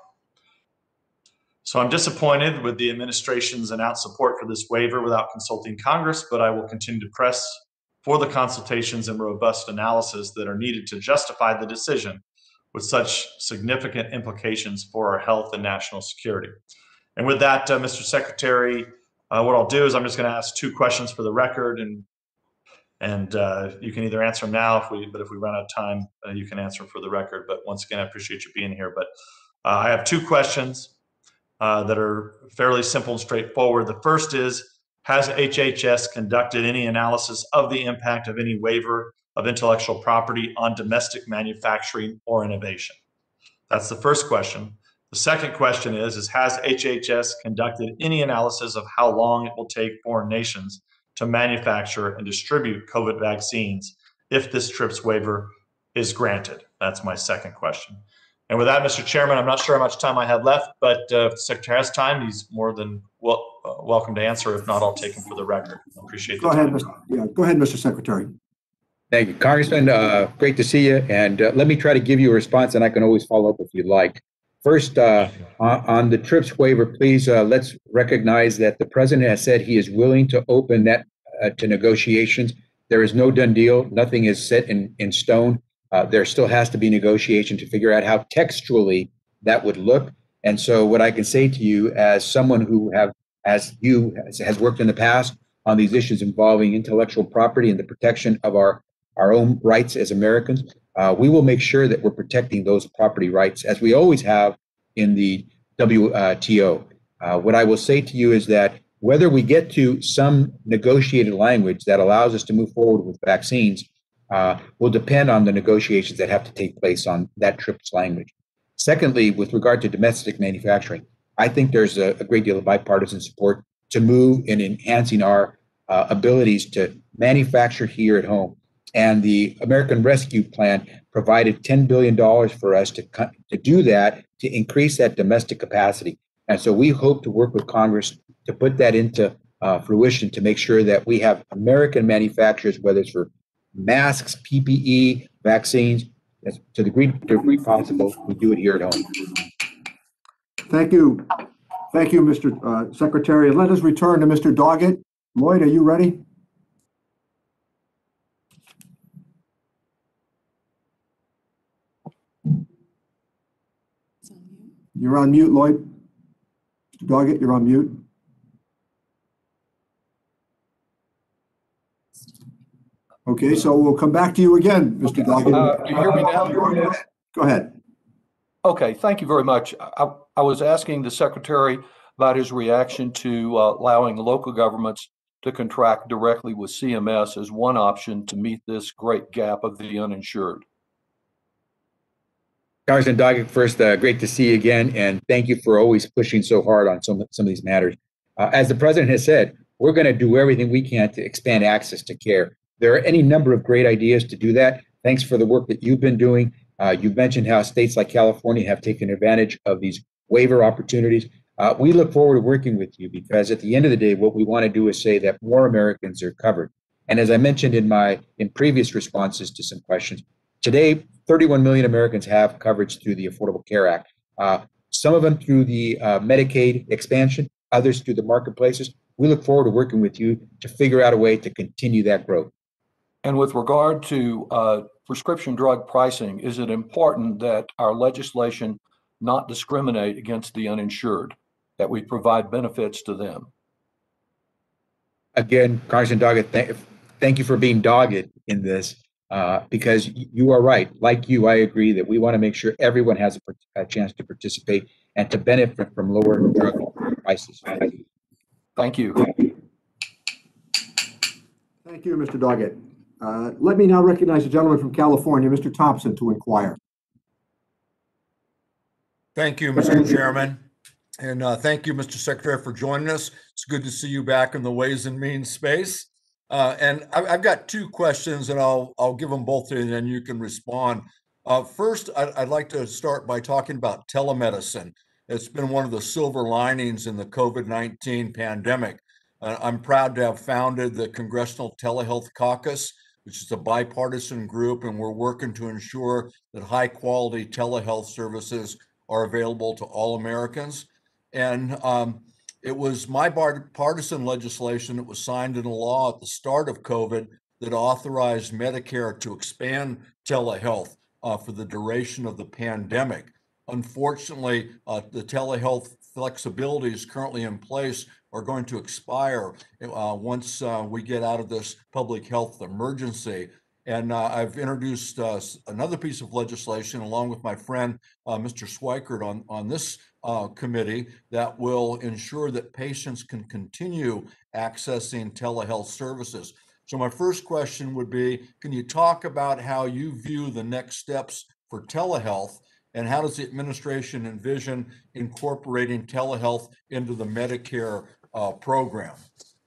So I'm disappointed with the administration's announced support for this waiver without consulting Congress, but I will continue to press for the consultations and robust analysis that are needed to justify the decision with such significant implications for our health and national security. And with that, uh, Mr. Secretary, uh, what I'll do is I'm just going to ask two questions for the record, and and uh, you can either answer them now, if we but if we run out of time, uh, you can answer them for the record. But once again, I appreciate you being here. But uh, I have two questions uh, that are fairly simple and straightforward. The first is Has HHS conducted any analysis of the impact of any waiver of intellectual property on domestic manufacturing or innovation? That's the first question. The second question is, is Has HHS conducted any analysis of how long it will take foreign nations to manufacture and distribute COVID vaccines if this TRIPS waiver is granted? That's my second question. And with that, Mr. Chairman, I'm not sure how much time I have left, but uh, if the Secretary has time, he's more than wel- uh, welcome to answer. If not, I'll take him for the record. Appreciate the Go ahead. Mr. Yeah, go ahead, Mr. Secretary. Thank you, Congressman. Uh, great to see you. And uh, let me try to give you a response, and I can always follow up if you'd like. First, uh, on, the TRIPS waiver, please uh, let's recognize that the president has said he is willing to open that uh, to negotiations. There is no done deal. Nothing is set in, in stone. Uh, there still has to be negotiation to figure out how textually that would look. And so, what I can say to you, as someone who have, as you has, has worked in the past on these issues involving intellectual property and the protection of our our own rights as Americans, uh, we will make sure that we're protecting those property rights as we always have in the WTO. Uh, what I will say to you is that whether we get to some negotiated language that allows us to move forward with vaccines uh, will depend on the negotiations that have to take place on that TRIPS language. Secondly, with regard to domestic manufacturing, I think there's a, a great deal of bipartisan support to move in enhancing our uh, abilities to manufacture here at home. And the American Rescue Plan provided $10 billion for us to, to do that, to increase that domestic capacity. And so we hope to work with Congress to put that into uh, fruition to make sure that we have American manufacturers, whether it's for masks, PPE, vaccines, to the degree, degree possible, we do it here at home. Thank you. Thank you, Mr. uh, Secretary. Let us return to Mr. Doggett. Lloyd, are you ready? It's on mute. You're on mute, Lloyd. Mr. Doggett, you're on mute. Okay, so we'll come back to you again, Mr. Uh, Doggett. you hear me now? Go ahead. Okay, thank you very much. I, I was asking the secretary about his reaction to uh, allowing local governments to contract directly with CMS as one option to meet this great gap of the uninsured. Congressman Doggett, first, uh, great to see you again, and thank you for always pushing so hard on some, some of these matters. Uh, as the president has said, we're going to do everything we can to expand access to care. There are any number of great ideas to do that. Thanks for the work that you've been doing. Uh, you've mentioned how states like California have taken advantage of these waiver opportunities. Uh, we look forward to working with you because at the end of the day, what we want to do is say that more Americans are covered. And as I mentioned in my in previous responses to some questions, today 31 million Americans have coverage through the Affordable Care Act. Uh, some of them through the uh, Medicaid expansion, others through the marketplaces. we look forward to working with you to figure out a way to continue that growth. And with regard to uh, prescription drug pricing, is it important that our legislation not discriminate against the uninsured, that we provide benefits to them? Again, Congressman Doggett, thank, thank you for being dogged in this, uh, because you are right. Like you, I agree that we want to make sure everyone has a, a chance to participate and to benefit from lower drug prices. Thank you. Thank you, Mr. Doggett. Uh, Let me now recognize the gentleman from California, Mr. Thompson, to inquire. Thank you, Mr. Chairman. And uh, thank you, Mr. Secretary, for joining us. It's good to see you back in the Ways and Means space. Uh, And I- I've got two questions and I'll, I'll give them both to you and then you can respond. Uh, First, I'd, I'd like to start by talking about telemedicine. It's been one of the silver linings in the COVID-19 pandemic. Uh, I'm proud to have founded the Congressional Telehealth Caucus, which is a bipartisan group, and we're working to ensure that high-quality telehealth services are available to all Americans. And um, it was my partisan legislation that was signed into law at the start of COVID that authorized Medicare to expand telehealth uh, for the duration of the pandemic. Unfortunately, uh, the telehealth flexibilities currently in place are going to expire uh, once uh, we get out of this public health emergency. And uh, I've introduced uh, another piece of legislation along with my friend, Mr. Schweikert, on, on this uh, committee that will ensure that patients can continue accessing telehealth services. So my first question would be, can you talk about how you view the next steps for telehealth? And how does the administration envision incorporating telehealth into the Medicare uh, program?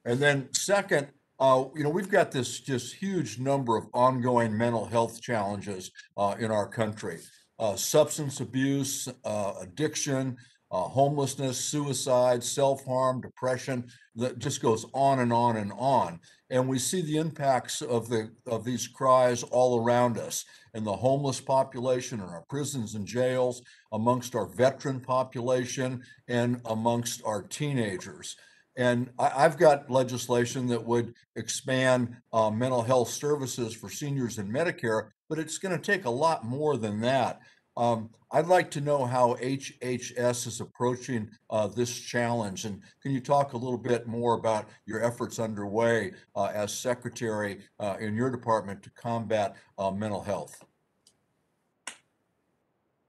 And then second, uh, you know, we've got this just huge number of ongoing mental health challenges uh, in our country. Uh, substance abuse, uh, addiction, uh, homelessness, suicide, self-harm, depression, that just goes on and on and on. And we see the impacts of the of these cries all around us in the homeless population, in our prisons and jails, amongst our veteran population, and amongst our teenagers. And I, I've got legislation that would expand uh, mental health services for seniors in Medicare, but it's going to take a lot more than that. Um, I'd like to know how HHS is approaching uh, this challenge. And can you talk a little bit more about your efforts underway uh, as secretary uh, in your department to combat uh, mental health?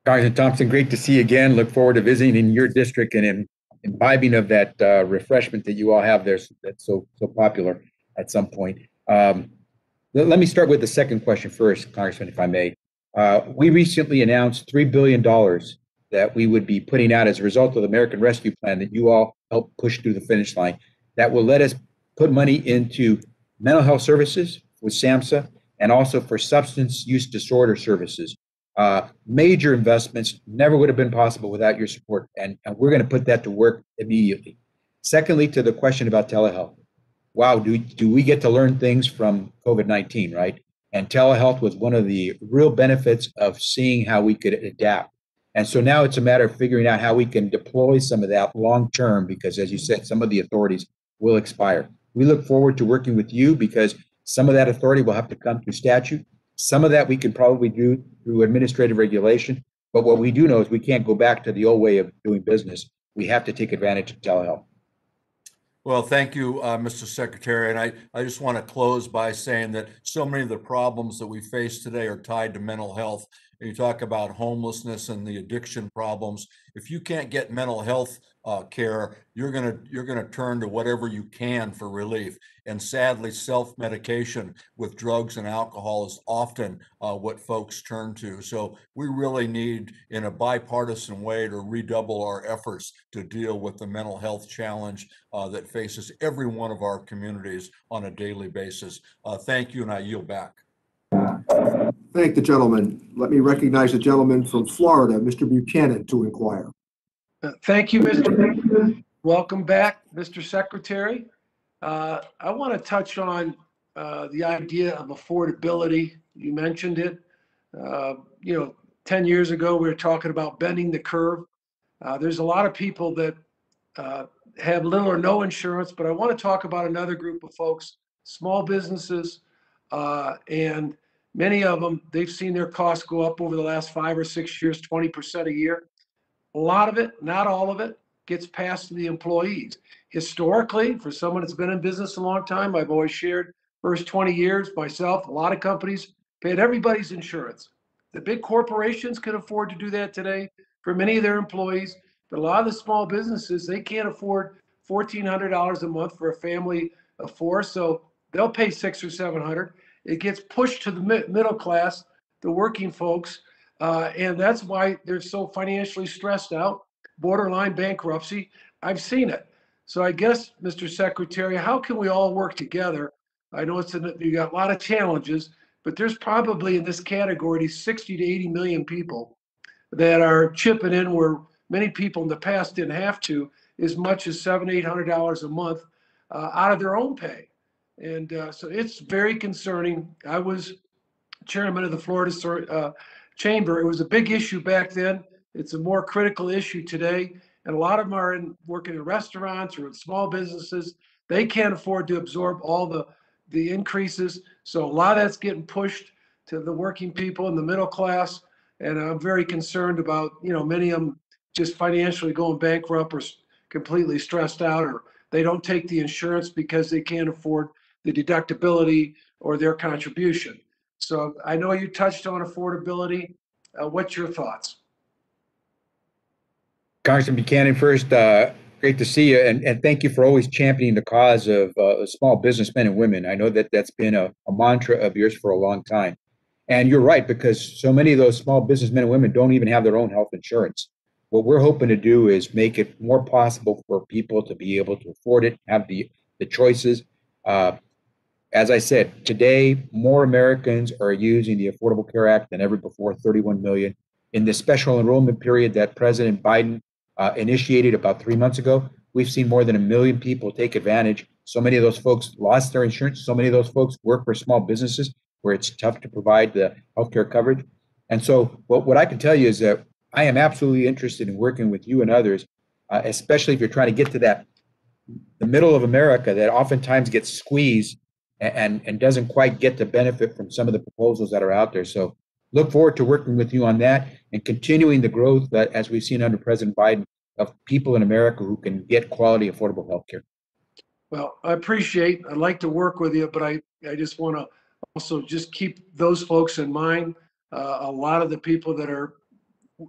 Congressman Thompson, great to see you again. Look forward to visiting in your district and in- imbibing of that uh, refreshment that you all have there that's so, so popular at some point. Um, Let me start with the second question first, Congressman, if I may. Uh, We recently announced $3 billion that we would be putting out as a result of the American Rescue Plan that you all helped push through the finish line. That will let us put money into mental health services with SAMHSA and also for substance use disorder services. Uh, major investments never would have been possible without your support, and, and we're going to put that to work immediately. Secondly, to the question about telehealth. Wow, do, do we get to learn things from COVID 19, right? And telehealth was one of the real benefits of seeing how we could adapt. And so now it's a matter of figuring out how we can deploy some of that long term, because as you said, some of the authorities will expire. We look forward to working with you because some of that authority will have to come through statute. Some of that we can probably do through administrative regulation. But what we do know is we can't go back to the old way of doing business. We have to take advantage of telehealth. Well, thank you, uh, Mr. Secretary. And I, I just want to close by saying that so many of the problems that we face today are tied to mental health. And you talk about homelessness and the addiction problems. If you can't get mental health uh, care, you're gonna you're gonna turn to whatever you can for relief. And sadly, self-medication with drugs and alcohol is often uh, what folks turn to. So we really need, in a bipartisan way, to redouble our efforts to deal with the mental health challenge uh, that faces every one of our communities on a daily basis. Uh, thank you, and I yield back. Thank the gentleman. Let me recognize the gentleman from Florida, Mr. Buchanan, to inquire. Uh, Thank you, Mr. Welcome back, Mr. Secretary. Uh, I want to touch on uh, the idea of affordability. You mentioned it. Uh, You know, 10 years ago, we were talking about bending the curve. Uh, There's a lot of people that uh, have little or no insurance, but I want to talk about another group of folks, small businesses. Uh, and many of them, they've seen their costs go up over the last five or six years, 20% a year. A lot of it, not all of it, gets passed to the employees. Historically, for someone that's been in business a long time, I've always shared first 20 years myself, a lot of companies paid everybody's insurance. The big corporations can afford to do that today for many of their employees, but a lot of the small businesses, they can't afford $1,400 a month for a family of four, so they'll pay six or 700. It gets pushed to the mi- middle class, the working folks, uh, and that's why they're so financially stressed out, borderline bankruptcy. I've seen it. So I guess, Mr. Secretary, how can we all work together? I know it's, an- you got a lot of challenges, but there's probably in this category, 60 to 80 million people that are chipping in where many people in the past didn't have to, as much as seven, eight hundred dollars a month uh, out of their own pay. And uh, so it's very concerning. I was chairman of the Florida uh, Chamber. It was a big issue back then. It's a more critical issue today. And a lot of them are in, working in restaurants or in small businesses. They can't afford to absorb all the, the increases. So a lot of that's getting pushed to the working people and the middle class. And I'm very concerned about, you know, many of them just financially going bankrupt or completely stressed out, or they don't take the insurance because they can't afford the deductibility or their contribution. So I know you touched on affordability. Uh, what's your thoughts? Congressman Buchanan, first, uh, great to see you, and, and thank you for always championing the cause of uh, small businessmen and women. I know that that's been a, a mantra of yours for a long time. And you're right, because so many of those small businessmen and women don't even have their own health insurance. What we're hoping to do is make it more possible for people to be able to afford it, have the, the choices. Uh, as I said, today, more Americans are using the Affordable Care Act than ever before, 31 million. In the special enrollment period that President Biden uh, initiated about three months ago, we've seen more than a million people take advantage. So many of those folks lost their insurance. So many of those folks work for small businesses where it's tough to provide the healthcare coverage. And so, what, what I can tell you is that I am absolutely interested in working with you and others, uh, especially if you're trying to get to that the middle of America that oftentimes gets squeezed and and doesn't quite get the benefit from some of the proposals that are out there. So look forward to working with you on that and continuing the growth that as we've seen under President Biden of people in America who can get quality, affordable health care. Well, I appreciate, I'd like to work with you, but I, I just want to also just keep those folks in mind. Uh, a lot of the people that are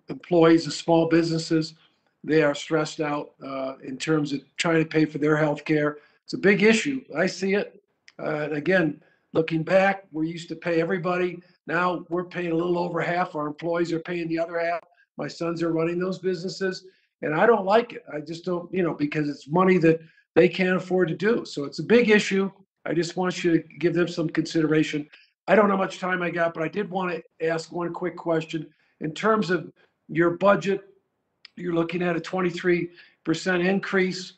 employees of small businesses, they are stressed out, uh, in terms of trying to pay for their health care. It's a big issue. I see it. Uh, again, looking back, we used to pay everybody. Now we're paying a little over half. Our employees are paying the other half. My sons are running those businesses and I don't like it. I just don't, you know, because it's money that they can't afford to do. So it's a big issue. I just want you to give them some consideration. I don't know how much time I got, but I did want to ask one quick question. In terms of your budget, you're looking at a 23% increase.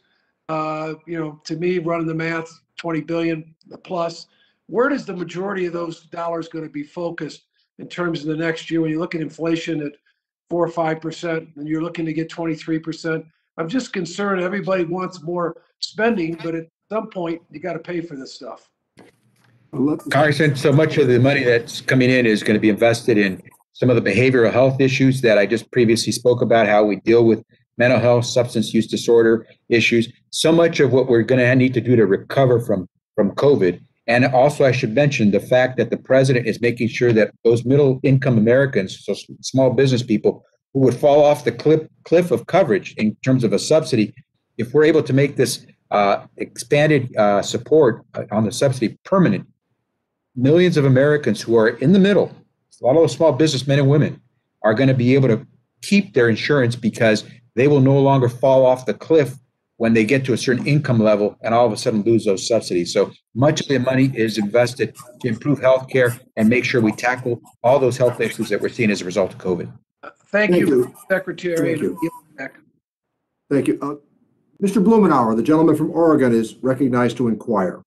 Uh, you know, to me, running the math, 20 billion plus. Where does the majority of those dollars going to be focused in terms of the next year? When you look at inflation at four or five percent, and you're looking to get 23 percent. I'm just concerned. Everybody wants more spending, but at some point, you got to pay for this stuff. Congressman, so much of the money that's coming in is going to be invested in some of the behavioral health issues that I just previously spoke about, how we deal with mental health, substance use disorder issues. So much of what we're going to need to do to recover from from COVID. And also, I should mention the fact that the president is making sure that those middle income Americans, so small business people who would fall off the cliff, cliff of coverage in terms of a subsidy, if we're able to make this uh, expanded uh, support uh, on the subsidy permanent, millions of Americans who are in the middle, a lot of those small businessmen and women, are going to be able to keep their insurance because they will no longer fall off the cliff when they get to a certain income level and all of a sudden lose those subsidies. So much of the money is invested to improve healthcare and make sure we tackle all those health issues that we're seeing as a result of COVID. Thank Thank you, you. Secretary. Thank you. Thank you. Uh, Mr. Blumenauer, the gentleman from Oregon, is recognized to inquire.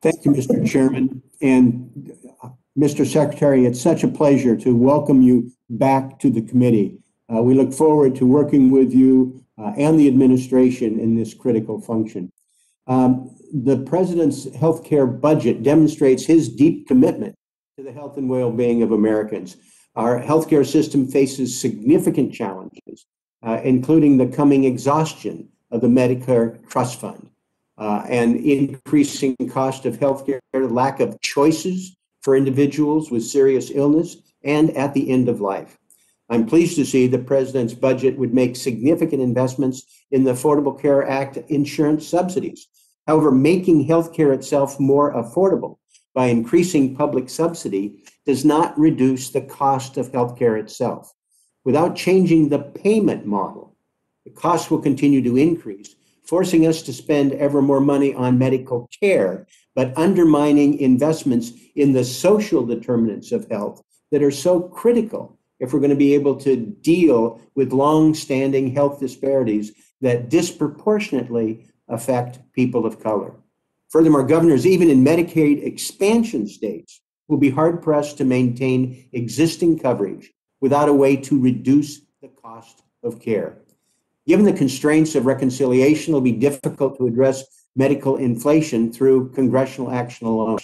Thank you, Mr. Chairman. And uh, Mr. Secretary, it's such a pleasure to welcome you back to the committee. Uh, we look forward to working with you uh, and the administration in this critical function. Um, the president's healthcare budget demonstrates his deep commitment to the health and well-being of Americans. Our healthcare system faces significant challenges, uh, including the coming exhaustion of the Medicare Trust Fund uh, and increasing cost of healthcare, lack of choices for individuals with serious illness, and at the end of life. I'm pleased to see the president's budget would make significant investments in the Affordable Care Act insurance subsidies. However, making healthcare itself more affordable by increasing public subsidy does not reduce the cost of healthcare itself. Without changing the payment model, the cost will continue to increase, forcing us to spend ever more money on medical care, but undermining investments in the social determinants of health that are so critical if we're going to be able to deal with long-standing health disparities that disproportionately affect people of color. Furthermore, governors, even in Medicaid expansion states, will be hard pressed to maintain existing coverage without a way to reduce the cost of care. Given the constraints of reconciliation, it'll be difficult to address medical inflation through congressional action alone.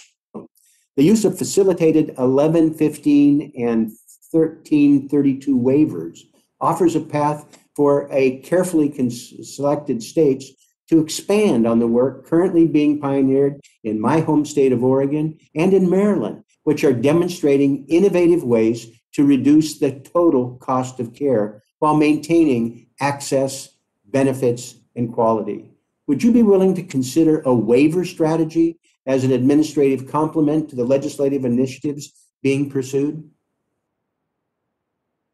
The use of facilitated 1115 and 1332 waivers offers a path for a carefully selected states to expand on the work currently being pioneered in my home state of Oregon and in Maryland, which are demonstrating innovative ways to reduce the total cost of care while maintaining access, benefits, and quality. Would you be willing to consider a waiver strategy as an administrative complement to the legislative initiatives being pursued?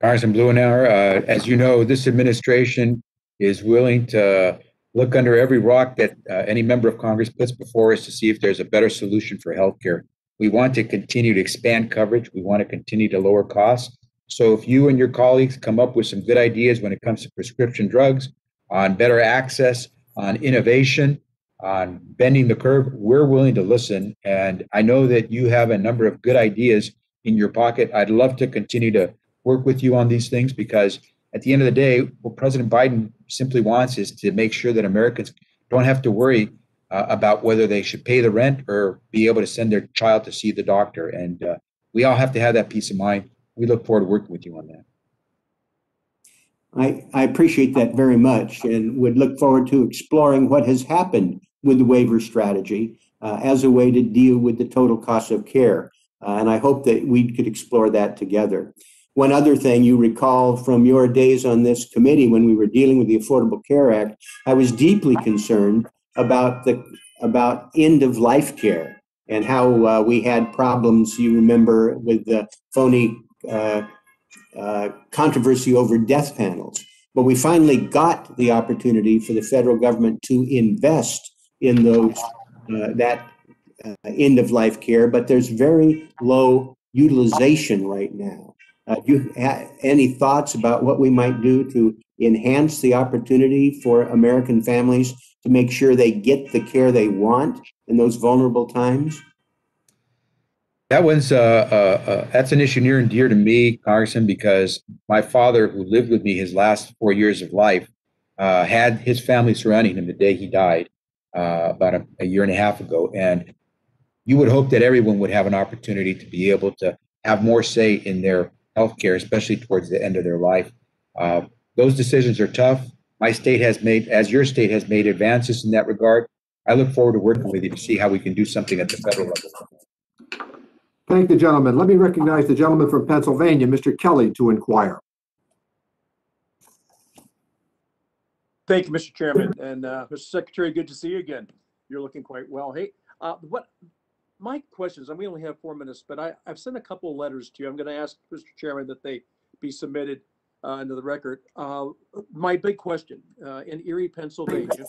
Congressman Blumenauer, uh, as you know, this administration is willing to look under every rock that uh, any member of Congress puts before us to see if there's a better solution for healthcare. We want to continue to expand coverage. We want to continue to lower costs. So if you and your colleagues come up with some good ideas when it comes to prescription drugs, on better access, on innovation, on bending the curve, we're willing to listen. And I know that you have a number of good ideas in your pocket. I'd love to continue to work with you on these things because at the end of the day, what President Biden simply wants is to make sure that Americans don't have to worry uh, about whether they should pay the rent or be able to send their child to see the doctor. And uh, we all have to have that peace of mind. We look forward to working with you on that. I, I appreciate that very much and would look forward to exploring what has happened with the waiver strategy uh, as a way to deal with the total cost of care. Uh, and I hope that we could explore that together. One other thing you recall from your days on this committee when we were dealing with the Affordable Care Act, I was deeply concerned about the about end of life care and how uh, we had problems. You remember with the phony uh, uh, controversy over death panels. But we finally got the opportunity for the federal government to invest in those uh, that uh, end of life care. But there's very low utilization right now. Uh, do you any thoughts about what we might do to enhance the opportunity for American families to make sure they get the care they want in those vulnerable times? That one's uh, uh, uh, that's an issue near and dear to me, Congressman, because my father, who lived with me his last four years of life, uh, had his family surrounding him the day he died uh, about a, a year and a half ago, and you would hope that everyone would have an opportunity to be able to have more say in their healthcare, especially towards the end of their life. Uh, those decisions are tough. My state has made, as your state has made advances in that regard. I look forward to working with you to see how we can do something at the federal level. Thank the gentleman. Let me recognize the gentleman from Pennsylvania, Mr. Kelly, to inquire. Thank you, Mr. Chairman. And uh, Mr. Secretary, good to see you again. You're looking quite well. Hey, uh, what my questions, and we only have four minutes, but I, I've sent a couple of letters to you. I'm going to ask Mr. Chairman that they be submitted uh, into the record. Uh, my big question uh, in Erie, Pennsylvania,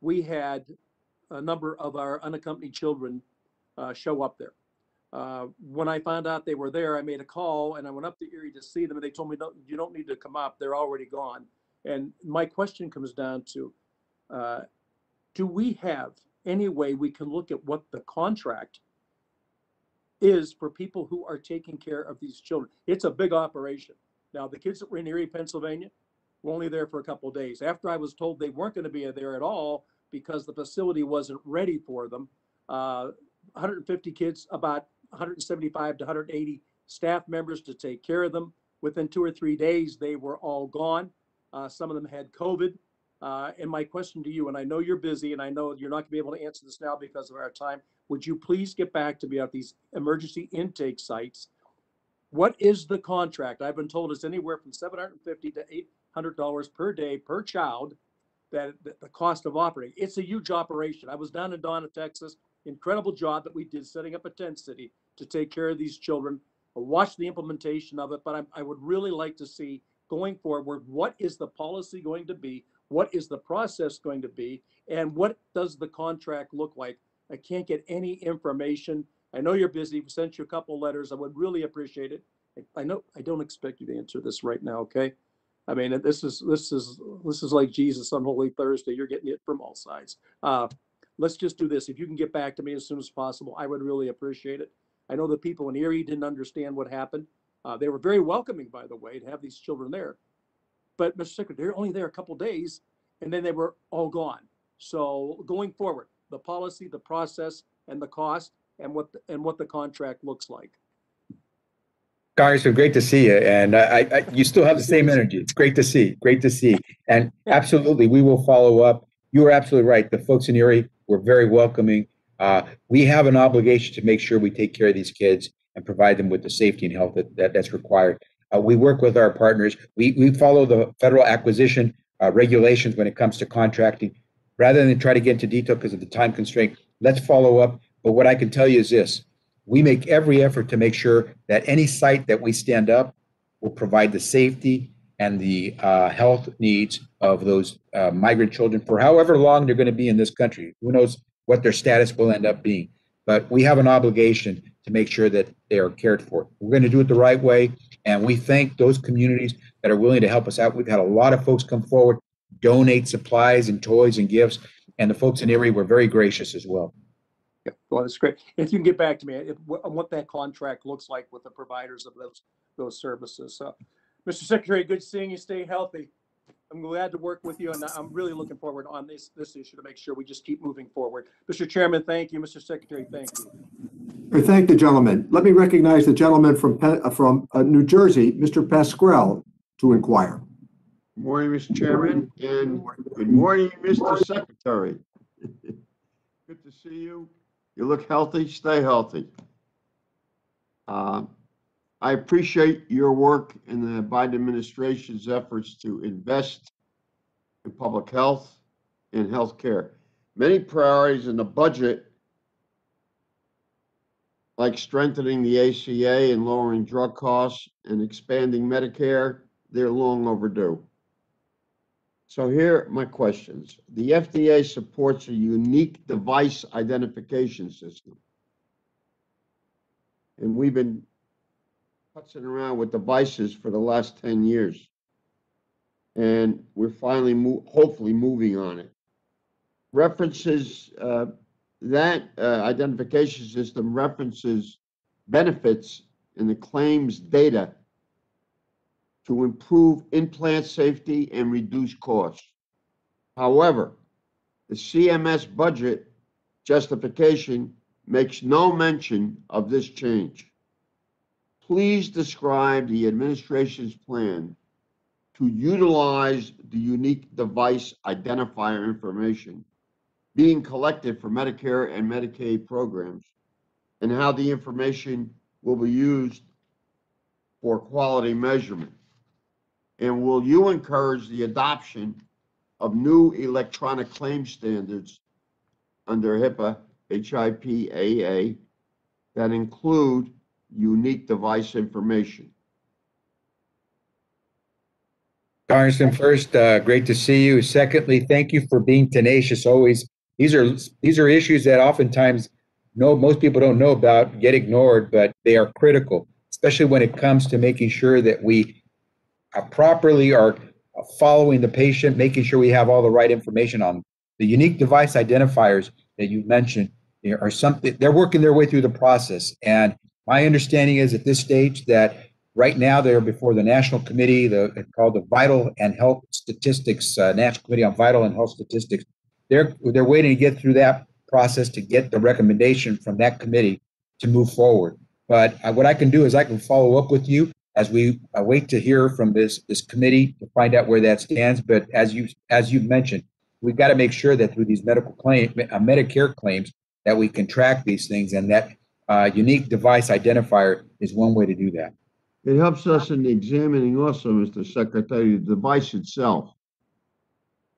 we had a number of our unaccompanied children uh, show up there. Uh, when I found out they were there, I made a call and I went up to Erie to see them, and they told me, "No, you don't need to come up. They're already gone." And my question comes down to, uh, do we have any way we can look at what the contract is for people who are taking care of these children? It's a big operation. Now, the kids that were in Erie, Pennsylvania, were only there for a couple days. After I was told they weren't going to be there at all because the facility wasn't ready for them, uh, 150 kids, about 175 to 180 staff members to take care of them. Within two or three days, they were all gone. Uh, some of them had COVID. Uh, and my question to you, and I know you're busy, and I know you're not going to be able to answer this now because of our time. Would you please get back to me at these emergency intake sites? What is the contract? I've been told it's anywhere from 750 to 800 dollars per day per child. That, that the cost of operating. It's a huge operation. I was down in Donna, Texas. Incredible job that we did setting up a tent city to take care of these children. I watched the implementation of it, but I, I would really like to see going forward what is the policy going to be? What is the process going to be? And what does the contract look like? I can't get any information. I know you're busy. We sent you a couple letters. I would really appreciate it. I- I know, I don't expect you to answer this right now, okay? I mean, this is, this is, this is like Jesus on Holy Thursday. You're getting it from all sides. Uh, let's just do this. If you can get back to me as soon as possible, I would really appreciate it. I know the people in Erie didn't understand what happened. Uh, they were very welcoming, by the way, to have these children there. But Mr. Secretary, they're only there a couple days and then they were all gone. So going forward, the policy, the process and the cost and what, the- and what the contract looks like. Congressman, great to see you. And I, I, you still have the same energy. It's great to see, great to see. And absolutely, we will follow up. You are absolutely right. The folks in Erie were very welcoming. Uh, we have an obligation to make sure we take care of these kids and provide them with the safety and health that, that that's required. Uh, we work with our partners. We, we follow the federal acquisition uh, regulations when it comes to contracting. Rather than try to get into detail because of the time constraint, let's follow up. But what I can tell you is this, we make every effort to make sure that any site that we stand up will provide the safety and the uh, health needs of those uh, migrant children for however long they're going to be in this country. Who knows what their status will end up being? But we have an obligation to make sure that they are cared for. We're going to do it the right way. And we thank those communities that are willing to help us out. We've had a lot of folks come forward, donate supplies and toys and gifts. And the folks in Erie were very gracious as well. Yeah, well, that's great. If you can get back to me if, on what that contract looks like with the providers of those, those services. So, Mr. Secretary, good seeing you. Stay healthy. I'm glad to work with you and I'm really looking forward on this, this issue to make sure we just keep moving forward. Mr. Chairman, thank you. Mr. Secretary, thank you. I thank the gentleman. Let me recognize the gentleman from, uh, from uh, New Jersey, Mr. Pascrell, to inquire. Good Morning, Mr. Chairman, and good morning, Mr. Secretary. Good to see you. You look healthy, stay healthy. Uh, I appreciate your work in the Biden administration's efforts to invest in public health and healthcare. Many priorities in the budget, like strengthening the ACA and lowering drug costs and expanding Medicare, they're long overdue. So here are my questions. The FDA supports a unique device identification system. And we've been putzing around with devices for the last 10 years. And we're finally, mo- hopefully moving on it. References, uh, that uh, identification system references benefits in the claims data to improve implant safety and reduce costs. However, the CMS budget justification makes no mention of this change. Please describe the administration's plan to utilize the unique device identifier information being collected for Medicare and Medicaid programs and how the information will be used for quality measurement. And will you encourage the adoption of new electronic claim standards under HIPAA, HIPAA, that include unique device information? Congressman, first, uh, great to see you. Secondly, thank you for being tenacious always. These are, these are issues that oftentimes no, most people don't know about, get ignored, but they are critical, especially when it comes to making sure that we uh, properly are following the patient, making sure we have all the right information on them. The unique device identifiers that you mentioned are something, they're working their way through the process. And my understanding is at this stage that Right now, they're before the National Committee, the, called the Vital and Health Statistics, uh, National Committee on Vital and Health Statistics. They're, they're waiting to get through that process to get the recommendation from that committee to move forward. But uh, what I can do is I can follow up with you as we uh, wait to hear from this, this committee to find out where that stands. But as you, as you've mentioned, we've got to make sure that through these medical claim, uh, Medicare claims, that we can track these things and that uh, unique device identifier is one way to do that. It helps us in examining also, Mr. Secretary, the device itself.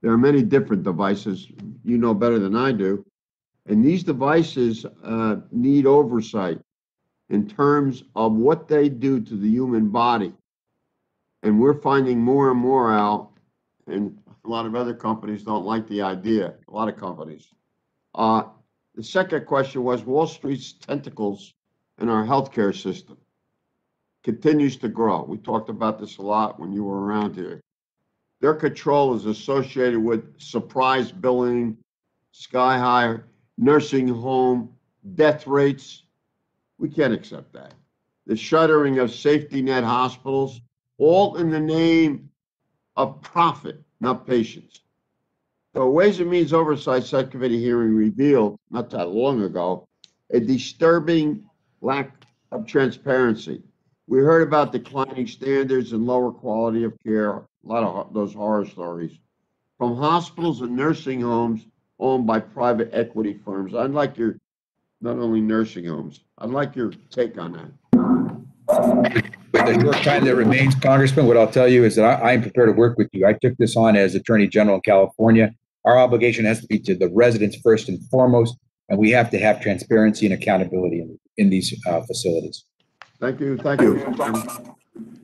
There are many different devices, you know better than I do. And these devices uh, need oversight in terms of what they do to the human body. And we're finding more and more out, and a lot of other companies don't like the idea, a lot of companies. Uh, The second question was Wall Street's tentacles in our healthcare system continues to grow. We talked about this a lot when you were around here. Their control is associated with surprise billing, sky high nursing home, death rates. We can't accept that. The shuttering of safety net hospitals, all in the name of profit, not patients. The Ways and Means Oversight Subcommittee hearing revealed, not that long ago, a disturbing lack of transparency. We heard about declining standards and lower quality of care, a lot of those horror stories, from hospitals and nursing homes owned by private equity firms. I'd like your, not only nursing homes, I'd like your take on that. With the short time that remains, Congressman, what I'll tell you is that I, I am prepared to work with you. I took this on as Attorney General in California. Our obligation has to be to the residents first and foremost, and we have to have transparency and accountability in, in these uh, facilities. Thank you, thank you.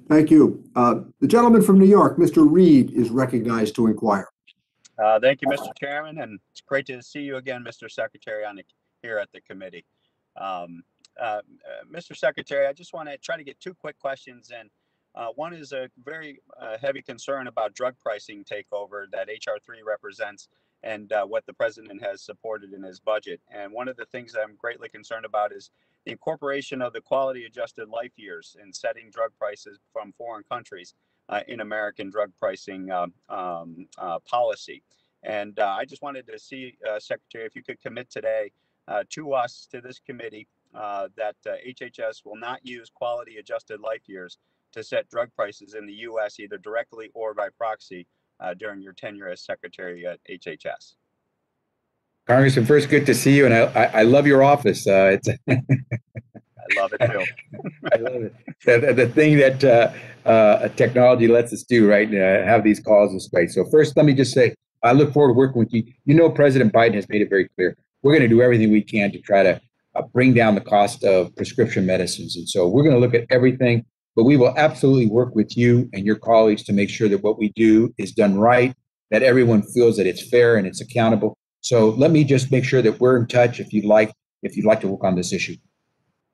Thank you. Uh, The gentleman from New York, Mr. Reed, is recognized to inquire. Uh, Thank you, Mr. Chairman, and it's great to see you again, Mr. Secretary, on the, here at the committee. Um, uh, uh, Mr. Secretary, I just want to try to get two quick questions in. Uh, One is a very uh, heavy concern about drug pricing takeover that HR three represents and what the president has supported in his budget. And one of the things that I'm greatly concerned about is the incorporation of the quality adjusted life years in setting drug prices from foreign countries uh, in American drug pricing um, um, uh, policy. And uh, I just wanted to see, uh, Secretary, if you could commit today uh, to us, to this committee, uh, that HHS will not use quality adjusted life years to set drug prices in the U.S. either directly or by proxy during your tenure as Secretary at HHS. Congressman, first, good to see you, and I, I, I love your office. Uh, it's, I love it too. I love it. The, the- thing that uh, uh, technology lets us do, right? Uh, have these calls this way. So first, let me just say, I look forward to working with you. You know, President Biden has made it very clear. We're going to do everything we can to try to uh, bring down the cost of prescription medicines. And so we're going to look at everything, but we will absolutely work with you and your colleagues to make sure that what we do is done right, that everyone feels that it's fair and it's accountable. So let me just make sure that we're in touch if you'd like, if you'd like to work on this issue.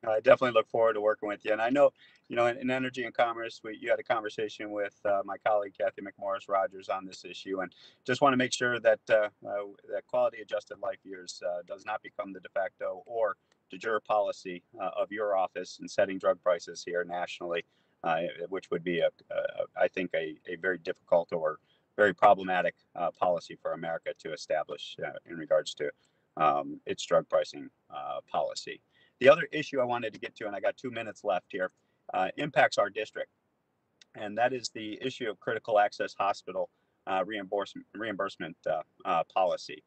I definitely look forward to working with you. And I know, you know, in, in energy and commerce, we, you had a conversation with uh, my colleague Cathy McMorris Rodgers on this issue, and just want to make sure that uh, uh, that quality adjusted life years uh, does not become the de facto or de jure policy uh, of your office in setting drug prices here nationally, uh, which would be a, I think a, a very difficult or very problematic uh, policy for America to establish uh, in regards to um, its drug pricing uh, policy. The other issue I wanted to get to, and I got two minutes left here, uh, impacts our district. And that is the issue of critical access hospital uh, reimbursement, reimbursement uh, policy.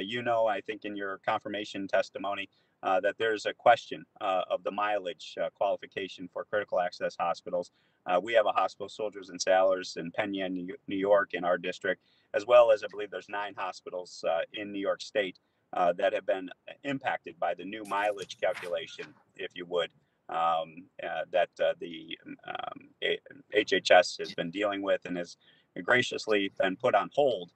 You know, I think in your confirmation testimony, uh, that there's a question uh, of the mileage uh, qualification for critical access hospitals. Uh, we have a hospital, Soldiers and Sailors, in Penn Yan, New York, in our district, as well as I believe there's nine hospitals uh, in New York State that have been impacted by the new mileage calculation, if you would, um, that the um, HHS has been dealing with and has graciously been put on hold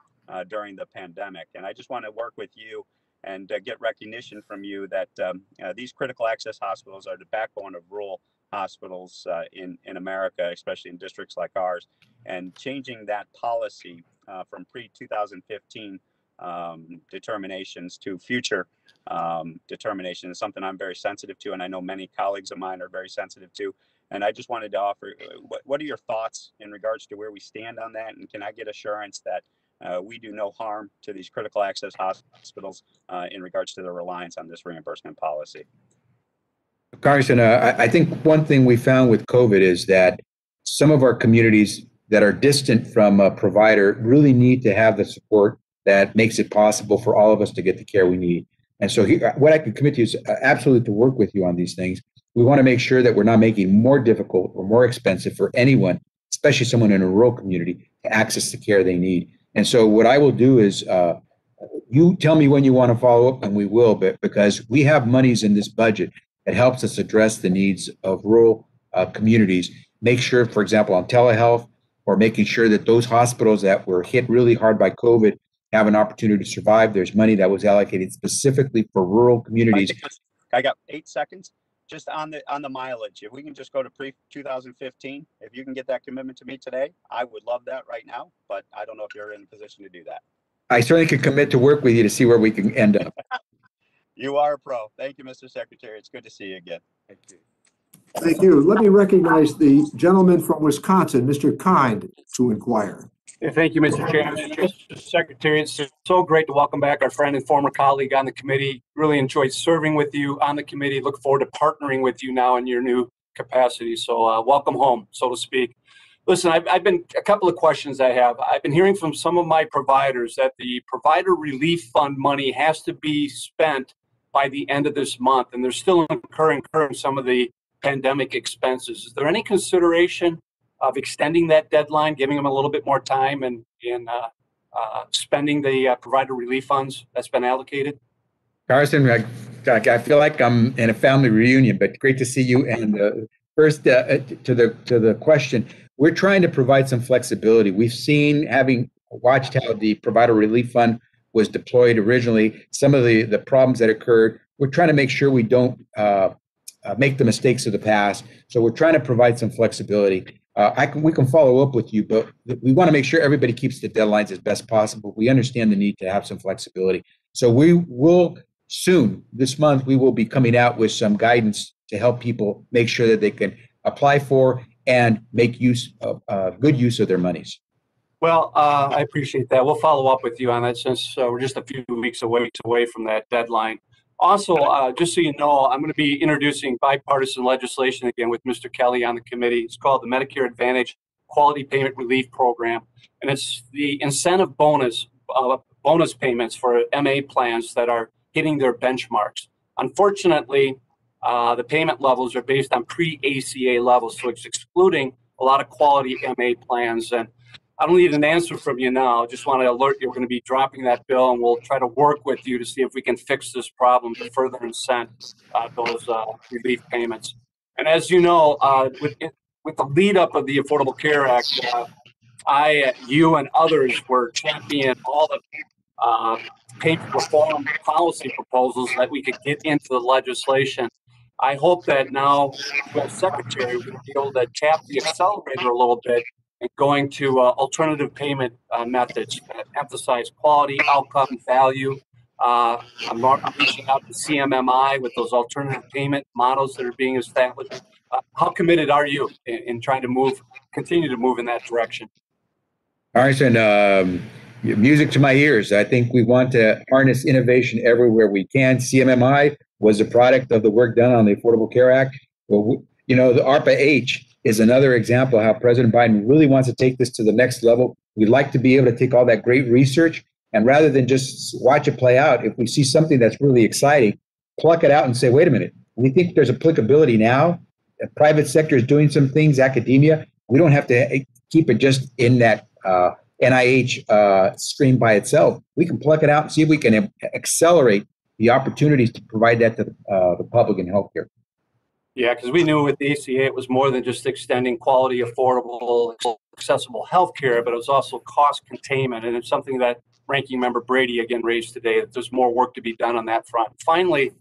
during the pandemic. And I just want to work with you and uh, get recognition from you that um, uh, these critical access hospitals are the backbone of rural hospitals uh, in, in America, especially in districts like ours. And changing that policy uh, from pre 2015 um, determinations to future um, determinations is something I'm very sensitive to, and I know many colleagues of mine are very sensitive to. And I just wanted to offer, uh, what, what are your thoughts in regards to where we stand on that? And can I get assurance that uh, we do no harm to these critical access hospitals uh, in regards to their reliance on this reimbursement policy? Congressman, uh, I, think one thing we found with COVID is that some of our communities that are distant from a provider really need to have the support that makes it possible for all of us to get the care we need. And so here, what I can commit to is uh, absolutely to work with you on these things. We want to make sure that we're not making more difficult or more expensive for anyone, especially someone in a rural community, to access the care they need. And so what I will do is, uh, you tell me when you want to follow up and we will, but because we have monies in this budget that helps us address the needs of rural uh, communities. Make sure, for example, on telehealth or making sure that those hospitals that were hit really hard by COVID have an opportunity to survive. There's money that was allocated specifically for rural communities. I got eight seconds. Just on the on the mileage, if we can just go to pre 2015, if you can get that commitment to me today, I would love that right now. But I don't know if you're in a position to do that. I certainly could commit to work with you to see where we can end up. You are a pro. Thank you, Mr. Secretary. It's good to see you again. Thank you. Thank you. Let me recognize the gentleman from Wisconsin, Mr. Kind, to inquire. Thank you, Mr. Chairman. Mr. Secretary, it's so great to welcome back our friend and former colleague on the committee. Really enjoyed serving with you on the committee. Look forward to partnering with you now in your new capacity. So uh, welcome home, so to speak. Listen, I've, I've been, a couple of questions I have. I've been hearing from some of my providers that the provider relief fund money has to be spent by the end of this month, and they're still incurring some of the pandemic expenses. Is there any consideration of extending that deadline, giving them a little bit more time and, and uh, uh, spending the uh, provider relief funds that's been allocated? Carson, I, I feel like I'm in a family reunion, but great to see you. And uh, first, uh, to the to the question, we're trying to provide some flexibility. We've seen, having watched how the provider relief fund was deployed originally, some of the the problems that occurred. We're trying to make sure we don't uh, make the mistakes of the past. So we're trying to provide some flexibility. Uh, I can we can follow up with you, but we want to make sure everybody keeps the deadlines as best possible. We understand the need to have some flexibility. So we will soon this month we will be coming out with some guidance to help people make sure that they can apply for and make use of uh, good use of their monies. Well, uh, I appreciate that. We'll follow up with you on that since uh, we're just a few weeks away away from that deadline. Also, uh, just so you know, I'm going to be introducing bipartisan legislation again with Mr. Kelly on the committee. It's called the Medicare Advantage Quality Payment Relief Program, and it's the incentive bonus uh, bonus payments for MA plans that are hitting their benchmarks. Unfortunately, uh, the payment levels are based on pre-ACA levels, so it's excluding a lot of quality MA plans. And I don't need an answer from you now. I just want to alert you we're going to be dropping that bill, and we'll try to work with you to see if we can fix this problem to further incent uh, those uh, relief payments. And as you know, uh, with with the lead up of the Affordable Care Act, uh, I, you, and others were championing all the uh, payment reform policy proposals that we could get into the legislation. I hope that now, the secretary we'll be able to tap the accelerator a little bit and going to uh, alternative payment uh, methods that emphasize quality, outcome, value. Uh, I'm, reaching out to CMMI with those alternative payment models that are being established. Uh, how committed are you in, in trying to move, continue to move in that direction? Arson, um, music to my ears. I think we want to harness innovation everywhere we can. CMMI was a product of the work done on the Affordable Care Act. Well, you know, the ARPA H is another example of how President Biden really wants to take this to the next level. We'd like to be able to take all that great research and rather than just watch it play out, if we see something that's really exciting, pluck it out and say, wait a minute, we think there's applicability now. The private sector is doing some things, academia. We don't have to keep it just in that uh, NIH uh, stream by itself. We can pluck it out and see if we can accelerate the opportunities to provide that to uh, the public in healthcare. Yeah, because we knew with the ACA it was more than just extending quality, affordable, accessible healthcare, but it was also cost containment, and it's something that Ranking Member Brady again raised today. That there's more work to be done on that front. Finally,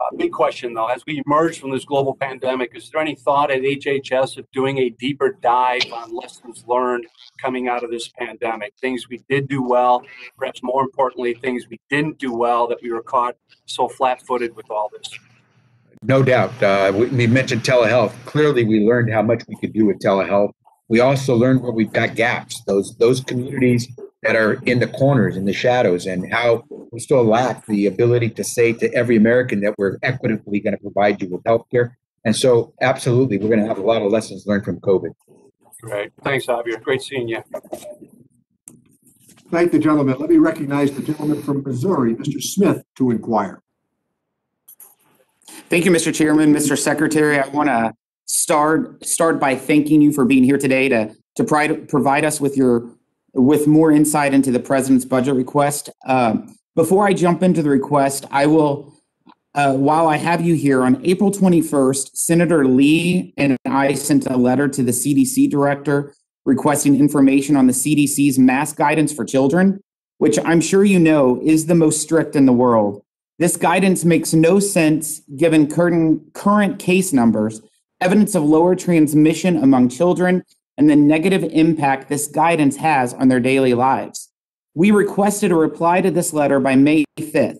uh, big question though, as we emerge from this global pandemic, is there any thought at HHS of doing a deeper dive on lessons learned coming out of this pandemic? Things we did do well, perhaps more importantly, things we didn't do well that we were caught so flat-footed with all this. No doubt. Uh, we, we mentioned telehealth. Clearly, we learned how much we could do with telehealth. We also learned where we've got gaps. Those those communities that are in the corners, in the shadows, and how we still lack the ability to say to every American that we're equitably going to provide you with healthcare. And so, absolutely, we're going to have a lot of lessons learned from COVID. Great. Thanks, Xavier. Great seeing you. Thank the gentleman. Let me recognize the gentleman from Missouri, Mr. Smith, to inquire. Thank you, Mr. Chairman. Mr. Secretary, I want to start start by thanking you for being here today to to pri- provide us with your with more insight into the president's budget request. Uh, before I jump into the request, I will. Uh, while I have you here, on April 21st, Senator Lee and I sent a letter to the CDC director requesting information on the CDC's mask guidance for children, which I'm sure you know is the most strict in the world. This guidance makes no sense given current, case numbers, evidence of lower transmission among children, and the negative impact this guidance has on their daily lives. We requested a reply to this letter by May 5th.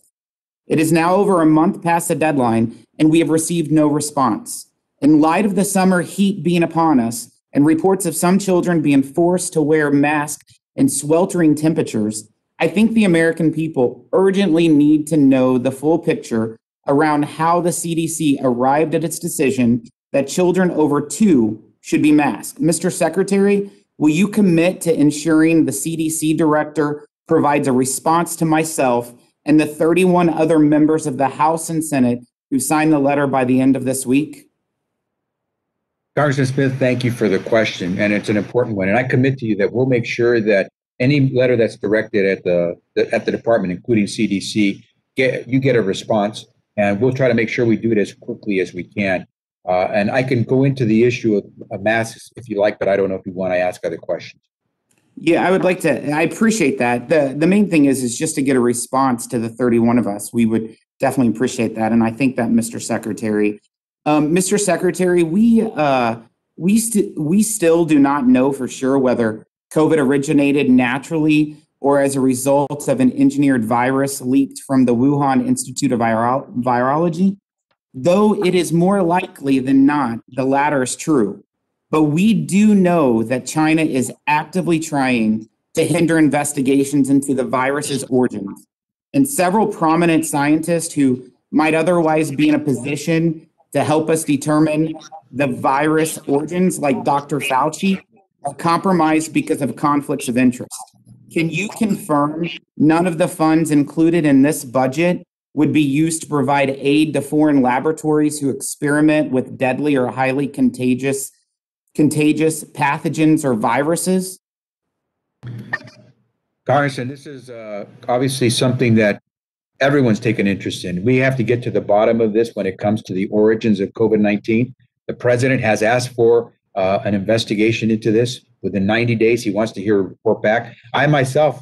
It is now over a month past the deadline, and we have received no response. In light of the summer heat being upon us and reports of some children being forced to wear masks in sweltering temperatures, I think the American people urgently need to know the full picture around how the CDC arrived at its decision that children over two should be masked. Mr. Secretary, will you commit to ensuring the CDC director provides a response to myself and the 31 other members of the House and Senate who signed the letter by the end of this week? Congressman Smith, thank you for the question, and it's an important one. And I commit to you that we'll make sure that any letter that's directed at the, the at the department, including CDC, get you get a response, and we'll try to make sure we do it as quickly as we can. Uh, and I can go into the issue of, of masks if you like, but I don't know if you want to ask other questions. Yeah, I would like to. I appreciate that. the The main thing is is just to get a response to the 31 of us. We would definitely appreciate that, and I think that, Mr. Secretary, um, Mr. Secretary, we uh, we st- we still do not know for sure whether COVID originated naturally or as a result of an engineered virus leaked from the Wuhan Institute of Viro- Virology. Though it is more likely than not the latter is true. But we do know that China is actively trying to hinder investigations into the virus's origins. And several prominent scientists who might otherwise be in a position to help us determine the virus origins, like Dr. Fauci, are compromised because of conflicts of interest. Can you confirm none of the funds included in this budget would be used to provide aid to foreign laboratories who experiment with deadly or highly contagious contagious pathogens or viruses? Congressman, this is uh, obviously something that everyone's taken interest in. We have to get to the bottom of this when it comes to the origins of COVID 19. The president has asked for uh, an investigation into this within 90 days. He wants to hear a report back. I myself,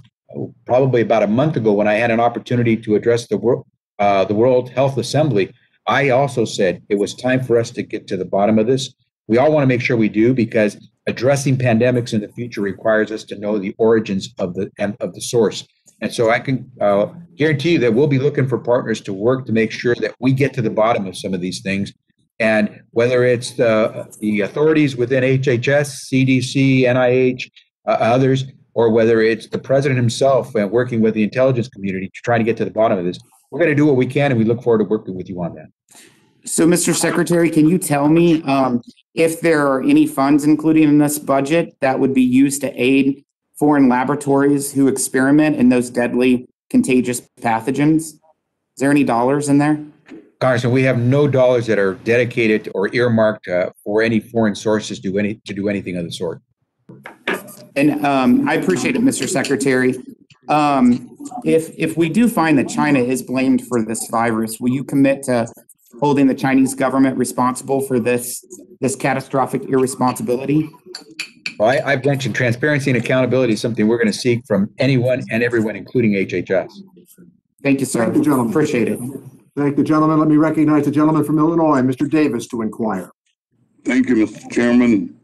probably about a month ago, when I had an opportunity to address the world, uh, the World Health Assembly, I also said it was time for us to get to the bottom of this. We all want to make sure we do because addressing pandemics in the future requires us to know the origins of the and of the source. And so I can uh, guarantee you that we'll be looking for partners to work to make sure that we get to the bottom of some of these things. And whether it's the, the authorities within HHS, CDC, NIH, uh, others, or whether it's the president himself working with the intelligence community to try to get to the bottom of this, we're going to do what we can, and we look forward to working with you on that. So, Mr. Secretary, can you tell me um, if there are any funds included in this budget that would be used to aid foreign laboratories who experiment in those deadly contagious pathogens? Is there any dollars in there? Congressman, we have no dollars that are dedicated or earmarked uh, for any foreign sources to any to do anything of the sort. And um, I appreciate it, Mr. Secretary. Um, if if we do find that China is blamed for this virus, will you commit to holding the Chinese government responsible for this this catastrophic irresponsibility? Well, I, I've mentioned transparency and accountability is something we're going to seek from anyone and everyone, including HHS. Thank you, sir. Thank you, gentlemen. Appreciate it. Thank the gentleman. Let me recognize the gentleman from Illinois, Mr. Davis, to inquire. Thank you, Mr. Chairman,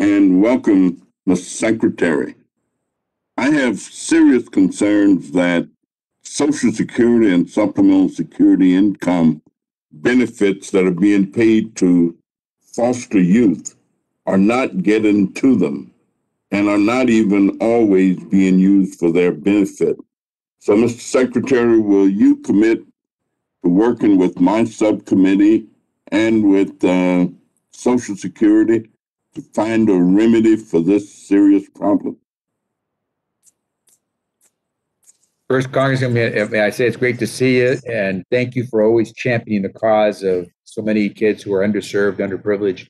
and welcome, Mr. Secretary. I have serious concerns that Social Security and supplemental security income benefits that are being paid to foster youth are not getting to them and are not even always being used for their benefit. So, Mr. Secretary, will you commit working with my subcommittee and with uh, Social Security to find a remedy for this serious problem? First, Congressman, may may I say it's great to see you and thank you for always championing the cause of so many kids who are underserved, underprivileged.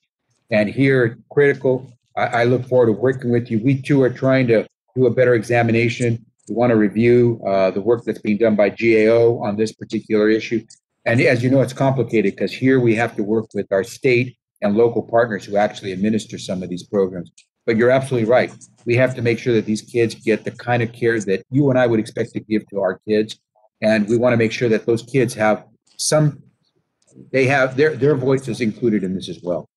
And here, critical, I, I look forward to working with you. We too are trying to do a better examination. We want to review uh, the work that's being done by GAO on this particular issue. And as you know, it's complicated because here we have to work with our state and local partners who actually administer some of these programs. But you're absolutely right. We have to make sure that these kids get the kind of care that you and I would expect to give to our kids. And we want to make sure that those kids have some, they have their, their voices included in this as well.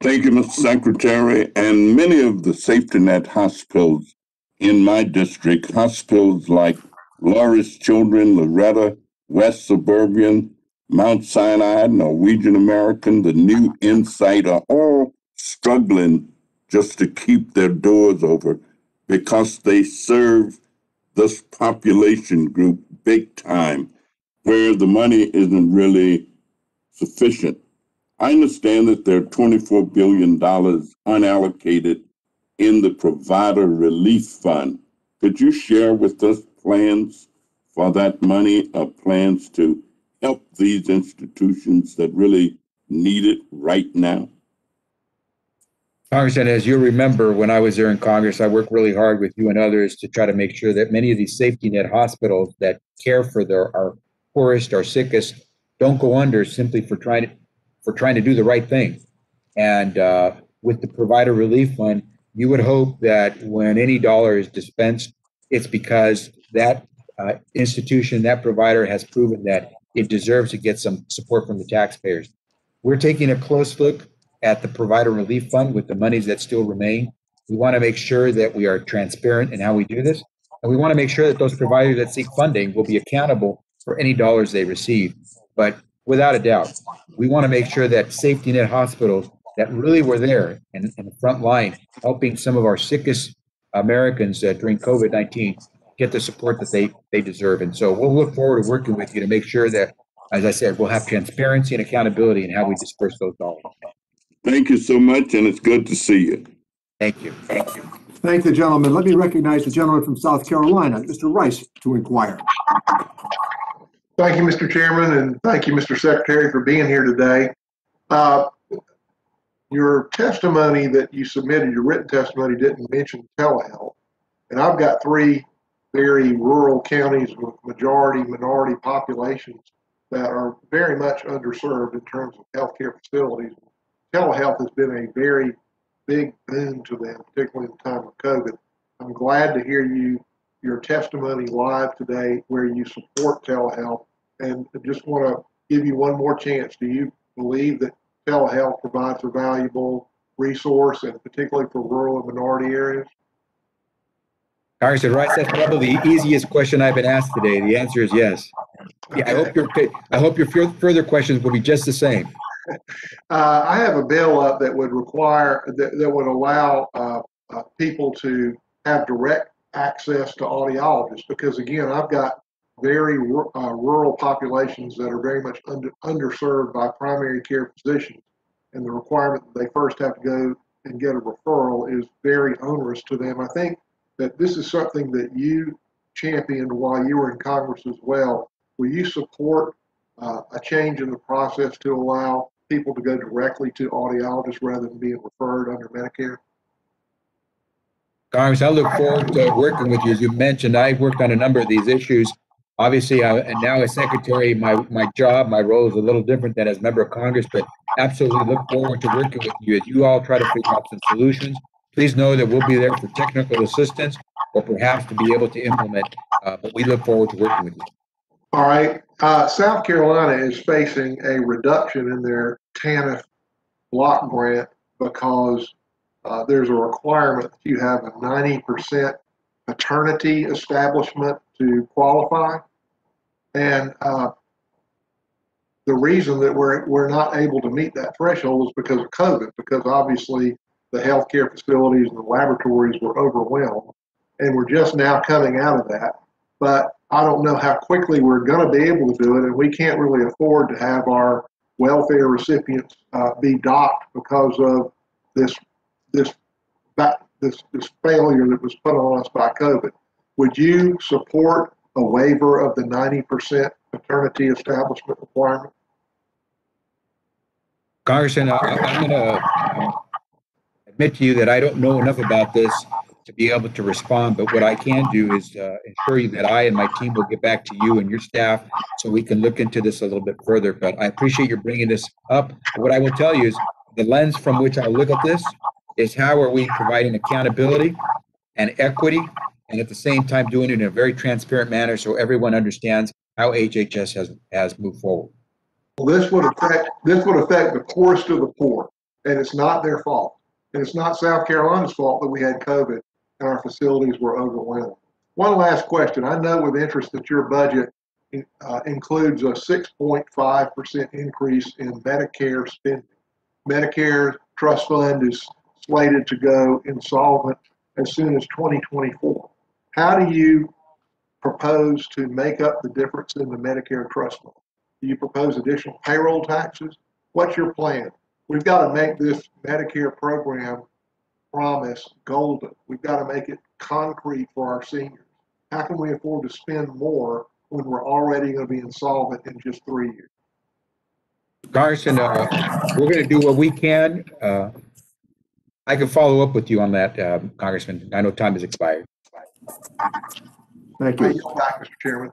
Thank you, Mr. Secretary. And many of the safety net hospitals in my district, hospitals like Lurie's Children, Loretto, West Suburban, Mount Sinai, Norwegian American, the New Insight are all struggling just to keep their doors open because they serve this population group big time where the money isn't really sufficient. I understand that there are $24 billion unallocated in the Provider Relief Fund. Could you share with us plans for that money or plans to help these institutions that really need it right now? Congressman, as you remember, when I was there in Congress, I worked really hard with you and others to try to make sure that many of these safety net hospitals that care for their our poorest, our sickest, don't go under simply for trying to for trying to do the right thing. And uh, with the provider relief fund, you would hope that when any dollar is dispensed, it's because that uh, institution, that provider has proven that it deserves to get some support from the taxpayers. We're taking a close look at the provider relief fund with the monies that still remain. We want to make sure that we are transparent in how we do this. And we want to make sure that those providers that seek funding will be accountable for any dollars they receive. But without a doubt, we want to make sure that safety net hospitals that really were there in, in the front line, helping some of our sickest Americans uh, during COVID 19 get the support that they, they deserve. And so we'll look forward to working with you to make sure that, as I said, we'll have transparency and accountability in how we disperse those dollars. Thank you so much, and it's good to see you. Thank you. Thank you. Thank the gentleman. Let me recognize the gentleman from South Carolina, Mr. Rice, to inquire. Thank you, Mr. Chairman, and thank you, Mr. Secretary, for being here today. Uh, Your testimony that you submitted, your written testimony didn't mention telehealth. And I've got three very rural counties with majority minority populations that are very much underserved in terms of healthcare facilities. Telehealth has been a very big boon to them, particularly in the time of COVID. I'm glad to hear you, your testimony live today where you support telehealth. And I just want to give you one more chance. Do you believe that telehealth provides a valuable resource and particularly for rural and minority areas? Congressman Rice, that's probably the easiest question I've been asked today. The answer is yes. Yeah, I hope your, I hope your further questions will be just the same. Uh, I have a bill up that would require, that, that would allow, uh, uh, people to have direct access to audiologists, because again, I've got very, uh, rural populations that are very much under, underserved by primary care physicians. And the requirement that they first have to go and get a referral is very onerous to them. I think that this is something that you championed while you were in Congress as well. Will you support uh, a change in the process to allow people to go directly to audiologists rather than being referred under Medicare? Congress, I look forward to working with you. As you mentioned, I've worked on a number of these issues. Obviously, I, and now as secretary, my, my job, my role is a little different than as member of Congress, but absolutely look forward to working with you as you all try to figure out some solutions. Please know that we'll be there for technical assistance or perhaps to be able to implement, uh, but we look forward to working with you. All right. Uh, South Carolina is facing a reduction in their TANF block grant because uh, there's a requirement that you have a 90% paternity establishment to qualify. And uh, the reason that we're, we're not able to meet that threshold is because of COVID, because obviously the healthcare facilities and the laboratories were overwhelmed. And we're just now coming out of that. But I don't know how quickly we're going to be able to do it. And we can't really afford to have our welfare recipients uh, be docked because of this, this, this, this failure that was put on us by COVID. Would you support a waiver of the 90% paternity establishment requirement? Congressman, I- I'm going to admit to you that I don't know enough about this to be able to respond, but what I can do is uh, ensure you that I and my team will get back to you and your staff so we can look into this a little bit further. But I appreciate you bringing this up. What I will tell you is the lens from which I look at this is how are we providing accountability and equity and at the same time doing it in a very transparent manner so everyone understands how HHS has, has moved forward. Well, this would affect, this would affect the poorest of the poor, and it's not their fault. And it's not South Carolina's fault that we had COVID and our facilities were overwhelmed. One last question. I know with interest that your budget uh, includes a 6.5% increase in Medicare spending. Medicare trust fund is slated to go insolvent as soon as 2024. How do you propose to make up the difference in the Medicare trust fund? Do you propose additional payroll taxes? What's your plan? We've got to make this Medicare program promise golden. We've got to make it concrete for our seniors. How can we afford to spend more when we're already going to be insolvent in just three years? Congressman, uh, we're going to do what we can. Uh, I can follow up with you on that, uh, Congressman. I know time has expired. Thank I you. yield back, Mr. Chairman.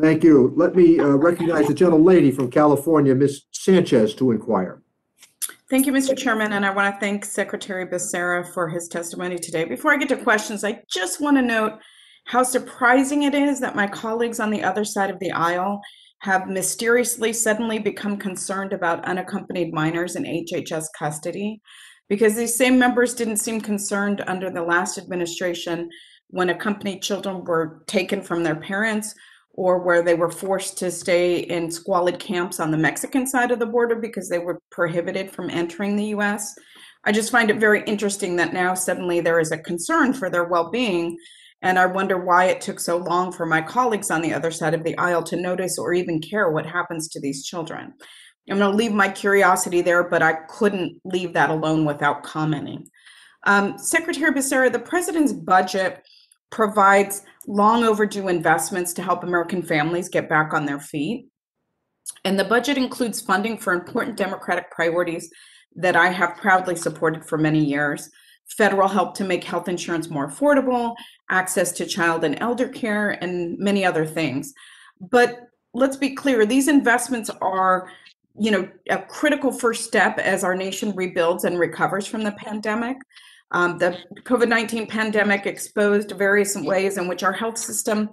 Thank you. Let me uh, recognize the gentlelady from California, Ms. Sanchez, to inquire. Thank you, Mr. Chairman, and I want to thank Secretary Becerra for his testimony today. Before I get to questions, I just want to note how surprising it is that my colleagues on the other side of the aisle have mysteriously suddenly become concerned about unaccompanied minors in HHS custody because these same members didn't seem concerned under the last administration when accompanied children were taken from their parents or where they were forced to stay in squalid camps on the Mexican side of the border because they were prohibited from entering the US. I just find it very interesting that now suddenly there is a concern for their well being. And I wonder why it took so long for my colleagues on the other side of the aisle to notice or even care what happens to these children. I'm going to leave my curiosity there, but I couldn't leave that alone without commenting. Um, Secretary Becerra, the president's budget provides long overdue investments to help American families get back on their feet. And the budget includes funding for important democratic priorities that I have proudly supported for many years federal help to make health insurance more affordable, access to child and elder care, and many other things. But let's be clear these investments are you know a critical first step as our nation rebuilds and recovers from the pandemic um, the covid-19 pandemic exposed various ways in which our health system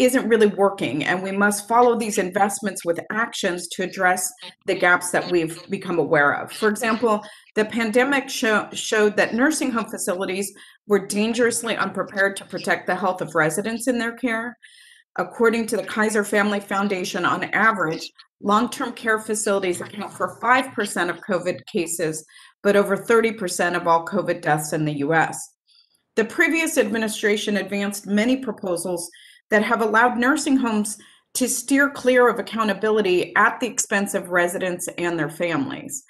isn't really working and we must follow these investments with actions to address the gaps that we've become aware of. For example the pandemic show, showed that nursing home facilities were dangerously unprepared to protect the health of residents in their care. According to the kaiser family foundation on average long-term care facilities account for 5% of covid cases but over 30% of all covid deaths in the us the previous administration advanced many proposals that have allowed nursing homes to steer clear of accountability at the expense of residents and their families.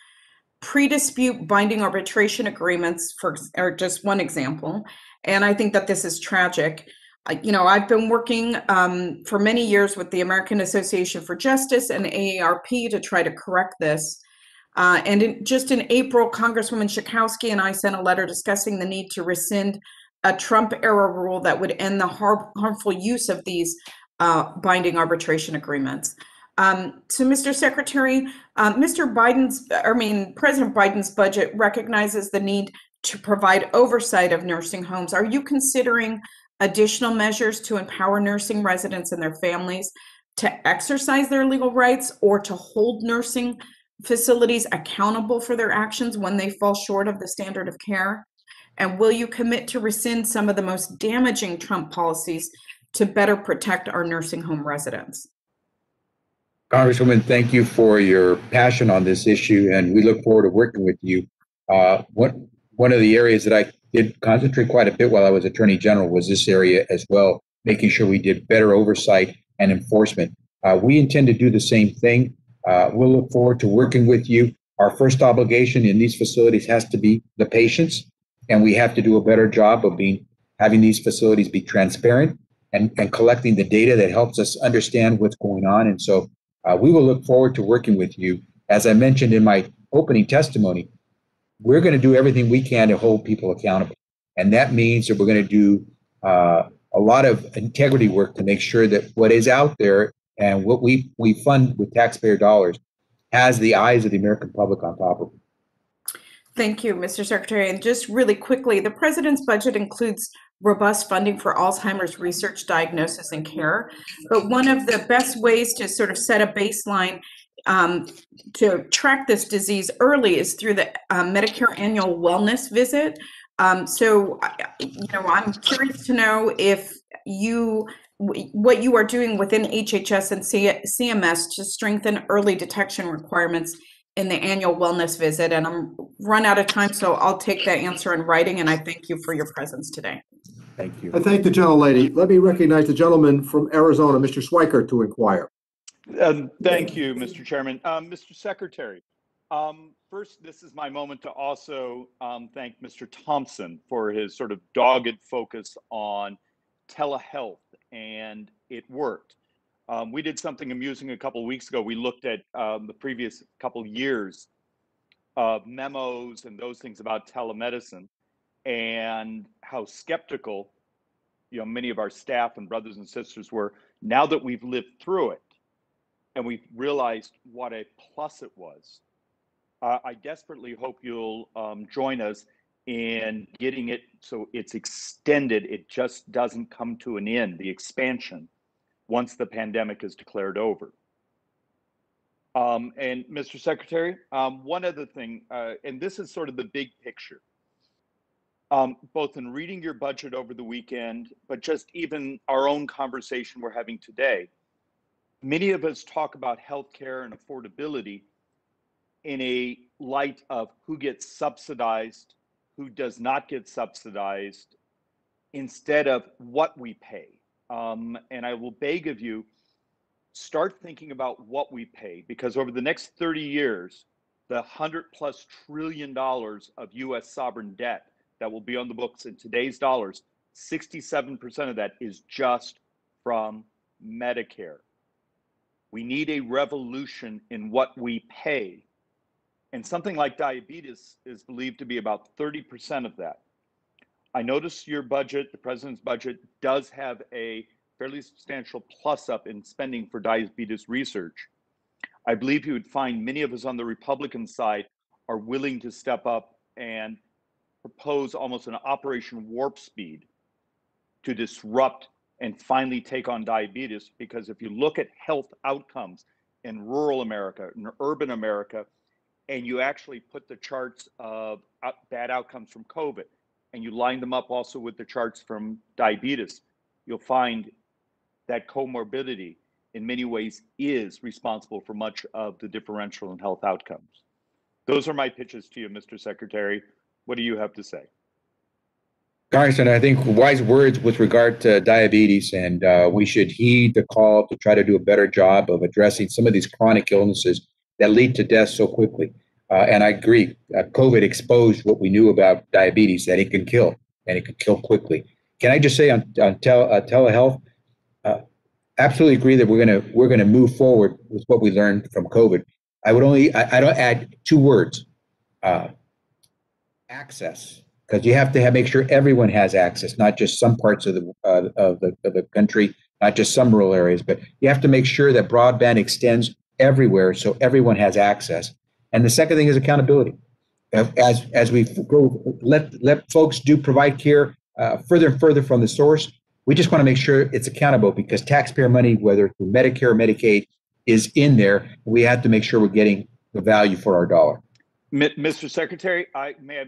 Pre dispute binding arbitration agreements for, are just one example. And I think that this is tragic. You know, I've been working um, for many years with the American Association for Justice and AARP to try to correct this. Uh, and in, just in April, Congresswoman Schakowsky and I sent a letter discussing the need to rescind a Trump era rule that would end the har- harmful use of these uh, binding arbitration agreements. Um, so, Mr. Secretary, uh, Mr. Biden's, I mean, President Biden's budget recognizes the need to provide oversight of nursing homes. Are you considering additional measures to empower nursing residents and their families to exercise their legal rights or to hold nursing facilities accountable for their actions when they fall short of the standard of care? And will you commit to rescind some of the most damaging Trump policies to better protect our nursing home residents? Congresswoman, thank you for your passion on this issue, and we look forward to working with you. Uh, one, one of the areas that I did concentrate quite a bit while I was Attorney General was this area as well, making sure we did better oversight and enforcement. Uh, we intend to do the same thing. Uh, we'll look forward to working with you. Our first obligation in these facilities has to be the patients, and we have to do a better job of being having these facilities be transparent and, and collecting the data that helps us understand what's going on. And so uh, we will look forward to working with you. As I mentioned in my opening testimony, we're going to do everything we can to hold people accountable. And that means that we're going to do uh, a lot of integrity work to make sure that what is out there and what we, we fund with taxpayer dollars has the eyes of the American public on top of it. Thank you, Mr. Secretary. And just really quickly, the president's budget includes robust funding for Alzheimer's research, diagnosis, and care. But one of the best ways to sort of set a baseline um, to track this disease early is through the uh, Medicare annual wellness visit. Um, so, you know, I'm curious to know if you what you are doing within HHS and C- CMS to strengthen early detection requirements in the annual wellness visit. And I'm run out of time, so I'll take that answer in writing. And I thank you for your presence today. Thank you. I thank the gentlelady. Let me recognize the gentleman from Arizona, Mr. Schweikert, to inquire. Um, Thank you, Mr. Chairman. Um, Mr. Secretary, um, first, this is my moment to also um, thank Mr. Thompson for his sort of dogged focus on telehealth, and it worked. Um, we did something amusing a couple weeks ago. We looked at um, the previous couple years of memos and those things about telemedicine and how skeptical you know many of our staff and brothers and sisters were now that we've lived through it and we've realized what a plus it was. Uh, I desperately hope you'll um, join us in getting it so it's extended. It just doesn't come to an end, the expansion, once the pandemic is declared over. Um, and Mr. Secretary, um, one other thing, uh, and this is sort of the big picture. Um, both in reading your budget over the weekend, but just even our own conversation we're having today, many of us talk about healthcare and affordability in a light of who gets subsidized, who does not get subsidized, instead of what we pay. Um, and I will beg of you, start thinking about what we pay because over the next 30 years, the 100 plus trillion dollars of US sovereign debt that will be on the books in today's dollars, 67% of that is just from Medicare. We need a revolution in what we pay. And something like diabetes is believed to be about 30% of that. I notice your budget, the president's budget, does have a fairly substantial plus up in spending for diabetes research. I believe you would find many of us on the Republican side are willing to step up and propose almost an Operation Warp Speed to disrupt and finally take on diabetes. Because if you look at health outcomes in rural America, in urban America, and you actually put the charts of bad outcomes from COVID, and you line them up also with the charts from diabetes, you'll find that comorbidity in many ways is responsible for much of the differential in health outcomes. Those are my pitches to you, Mr. Secretary. What do you have to say? Congressman, I think wise words with regard to diabetes, and uh, we should heed the call to try to do a better job of addressing some of these chronic illnesses that lead to death so quickly. Uh, and I agree, uh, COVID exposed what we knew about diabetes that it can kill, and it can kill quickly. Can I just say on, on uh, telehealth, uh, absolutely agree that we're gonna we're gonna move forward with what we learned from COVID. I would only I, I don't add two words, uh, access because you have to have, make sure everyone has access, not just some parts of the uh, of the of the country, not just some rural areas, but you have to make sure that broadband extends everywhere so everyone has access. And the second thing is accountability. As as we go, let let folks do provide care uh, further and further from the source. We just want to make sure it's accountable because taxpayer money, whether through Medicare or Medicaid, is in there. We have to make sure we're getting the value for our dollar. Mr. Secretary, I may I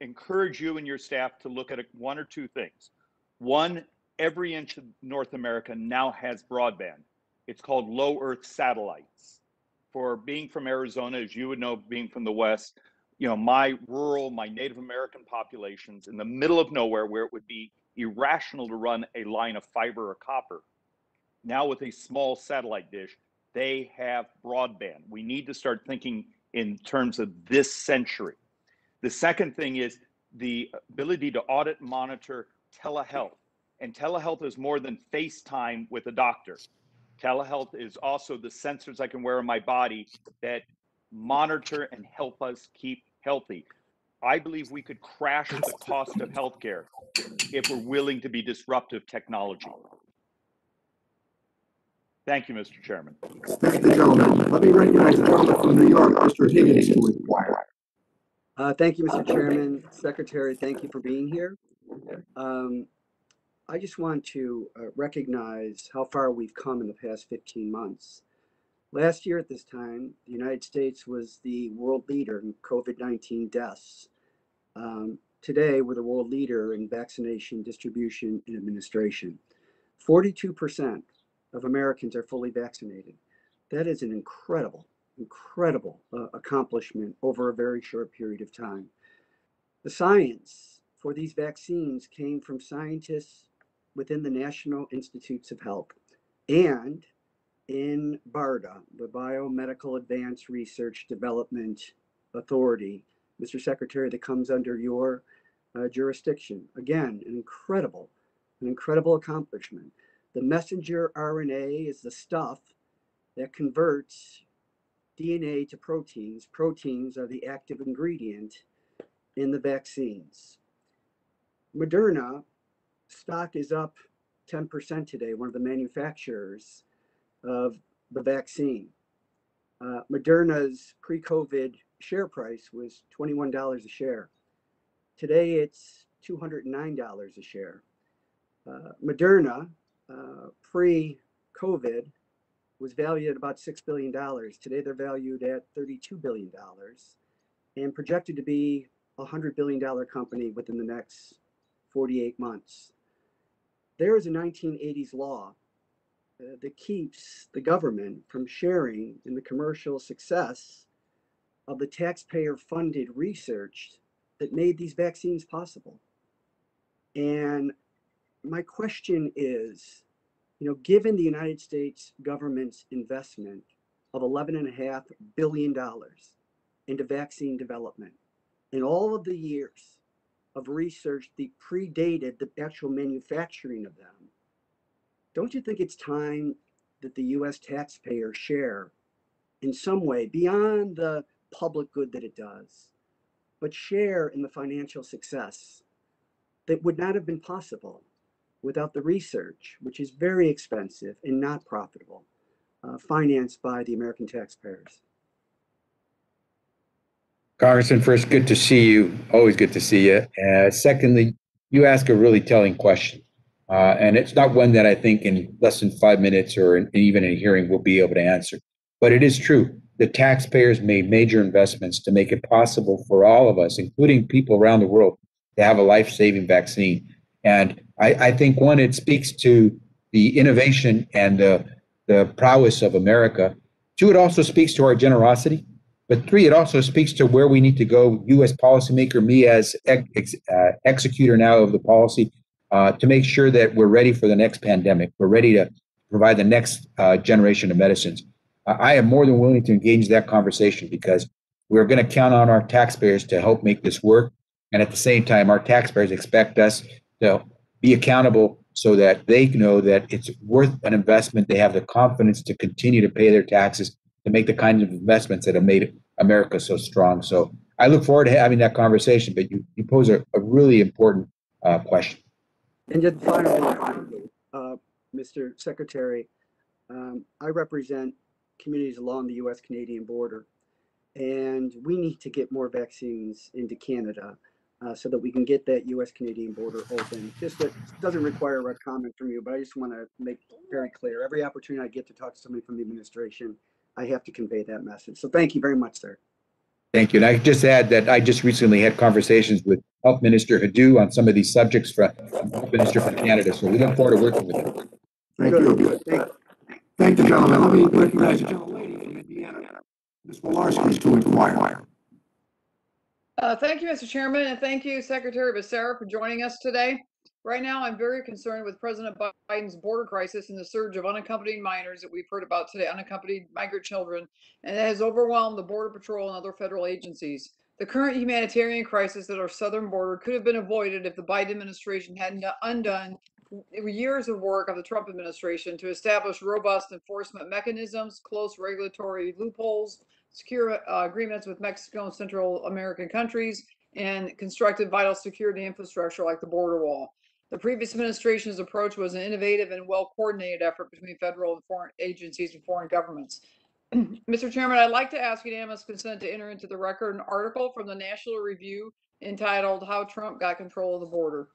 encourage you and your staff to look at one or two things. One, every inch of North America now has broadband. It's called low Earth satellites. For being from Arizona, as you would know, being from the West, you know, my rural, my Native American populations in the middle of nowhere where it would be irrational to run a line of fiber or copper. Now, with a small satellite dish, they have broadband. We need to start thinking in terms of this century. The second thing is the ability to audit monitor telehealth. And telehealth is more than FaceTime with a doctor. Telehealth is also the sensors I can wear on my body that monitor and help us keep healthy. I believe we could crash the cost of healthcare if we're willing to be disruptive technology. Thank you, Mr. Chairman. Thank the gentleman. Let me recognize the gentleman from New York, Mr. Higgins, who is required. Uh, thank you, Mr. Chairman. Secretary, thank you for being here. Um, I just want to uh, recognize how far we've come in the past 15 months. Last year at this time, the United States was the world leader in COVID-19 deaths. Um, today, we're the world leader in vaccination distribution and administration. 42% of Americans are fully vaccinated. That is an incredible, incredible uh, accomplishment over a very short period of time. The science for these vaccines came from scientists within the National Institutes of Health and in BARDA, the Biomedical Advanced Research Development Authority, Mr. Secretary, that comes under your uh, jurisdiction. Again, an incredible, an incredible accomplishment. The messenger RNA is the stuff that converts DNA to proteins. Proteins are the active ingredient in the vaccines. Moderna stock is up 10% today, one of the manufacturers of the vaccine. Uh, Moderna's pre COVID share price was $21 a share. Today it's $209 a share. Uh, Moderna, uh, pre COVID, was valued at about $6 billion. Today they're valued at $32 billion and projected to be a $100 billion company within the next 48 months. There is a 1980s law uh, that keeps the government from sharing in the commercial success of the taxpayer funded research that made these vaccines possible. And my question is, you know, given the United States government's investment of $11.5 billion into vaccine development in all of the years of research that predated the actual manufacturing of them, don't you think it's time that the US taxpayer share in some way beyond the public good that it does, but share in the financial success that would not have been possible without the research, which is very expensive and not profitable, uh, financed by the American taxpayers? Congressman, first, good to see you. Always good to see you. Uh, secondly, you ask a really telling question. Uh, and it's not one that I think in less than five minutes or in, even in a hearing we'll be able to answer. But it is true. The taxpayers made major investments to make it possible for all of us, including people around the world, to have a life saving vaccine. And I, I, think, one, it speaks to the innovation and the, the prowess of America. Two, it also speaks to our generosity. But three, it also speaks to where we need to go. You, as policymaker, me as ex, uh, executor now of the policy, uh, to make sure that we're ready for the next pandemic. We're ready to provide the next uh, generation of medicines. I am more than willing to engage that conversation because we're going to count on our taxpayers to help make this work. And at the same time, our taxpayers expect us to be accountable so that they know that it's worth an investment. They have the confidence to continue to pay their taxes to make the kind of investments that have made America so strong. So I look forward to having that conversation. But you, you pose a, a really important uh, question. And just finally, uh, Mr. Secretary, um, I represent communities along the U.S. Canadian border, and we need to get more vaccines into Canada uh, so that we can get that U.S. Canadian border open. Just that doesn't require a comment from you, but I just want to make very clear every opportunity I get to talk to somebody from the administration, I have to convey that message. So thank you very much, sir. Thank you. And I just add that I just recently had conversations with Health Minister Hajdu on some of these subjects from Health Minister from Canada. So we look forward to working with him. Thank you. Thank the gentleman. Let me recognize the gentlelady from Indiana, Ms. Walorski, to inquire. Uh, thank you, Mr. Chairman, and thank you, Secretary Becerra, for joining us today. Right now, I'm very concerned with President Biden's border crisis and the surge of unaccompanied minors that we've heard about today, unaccompanied migrant children, and it has overwhelmed the Border Patrol and other federal agencies. The current humanitarian crisis at our southern border could have been avoided if the Biden administration hadn't undone years of work of the Trump administration to establish robust enforcement mechanisms, close regulatory loopholes, secure uh, agreements with Mexico and Central American countries, and constructed vital security infrastructure like the border wall. The previous administration's approach was an innovative and well coordinated effort between federal and foreign agencies and foreign governments. Mr. Chairman, I'd like to ask unanimous consent to enter into the record an article from the National Review entitled How Trump Got Control of the Border.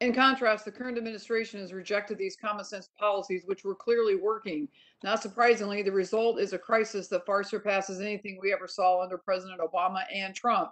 In contrast, the current administration has rejected these common sense policies, which were clearly working. Not surprisingly, the result is a crisis that far surpasses anything we ever saw under President Obama and Trump.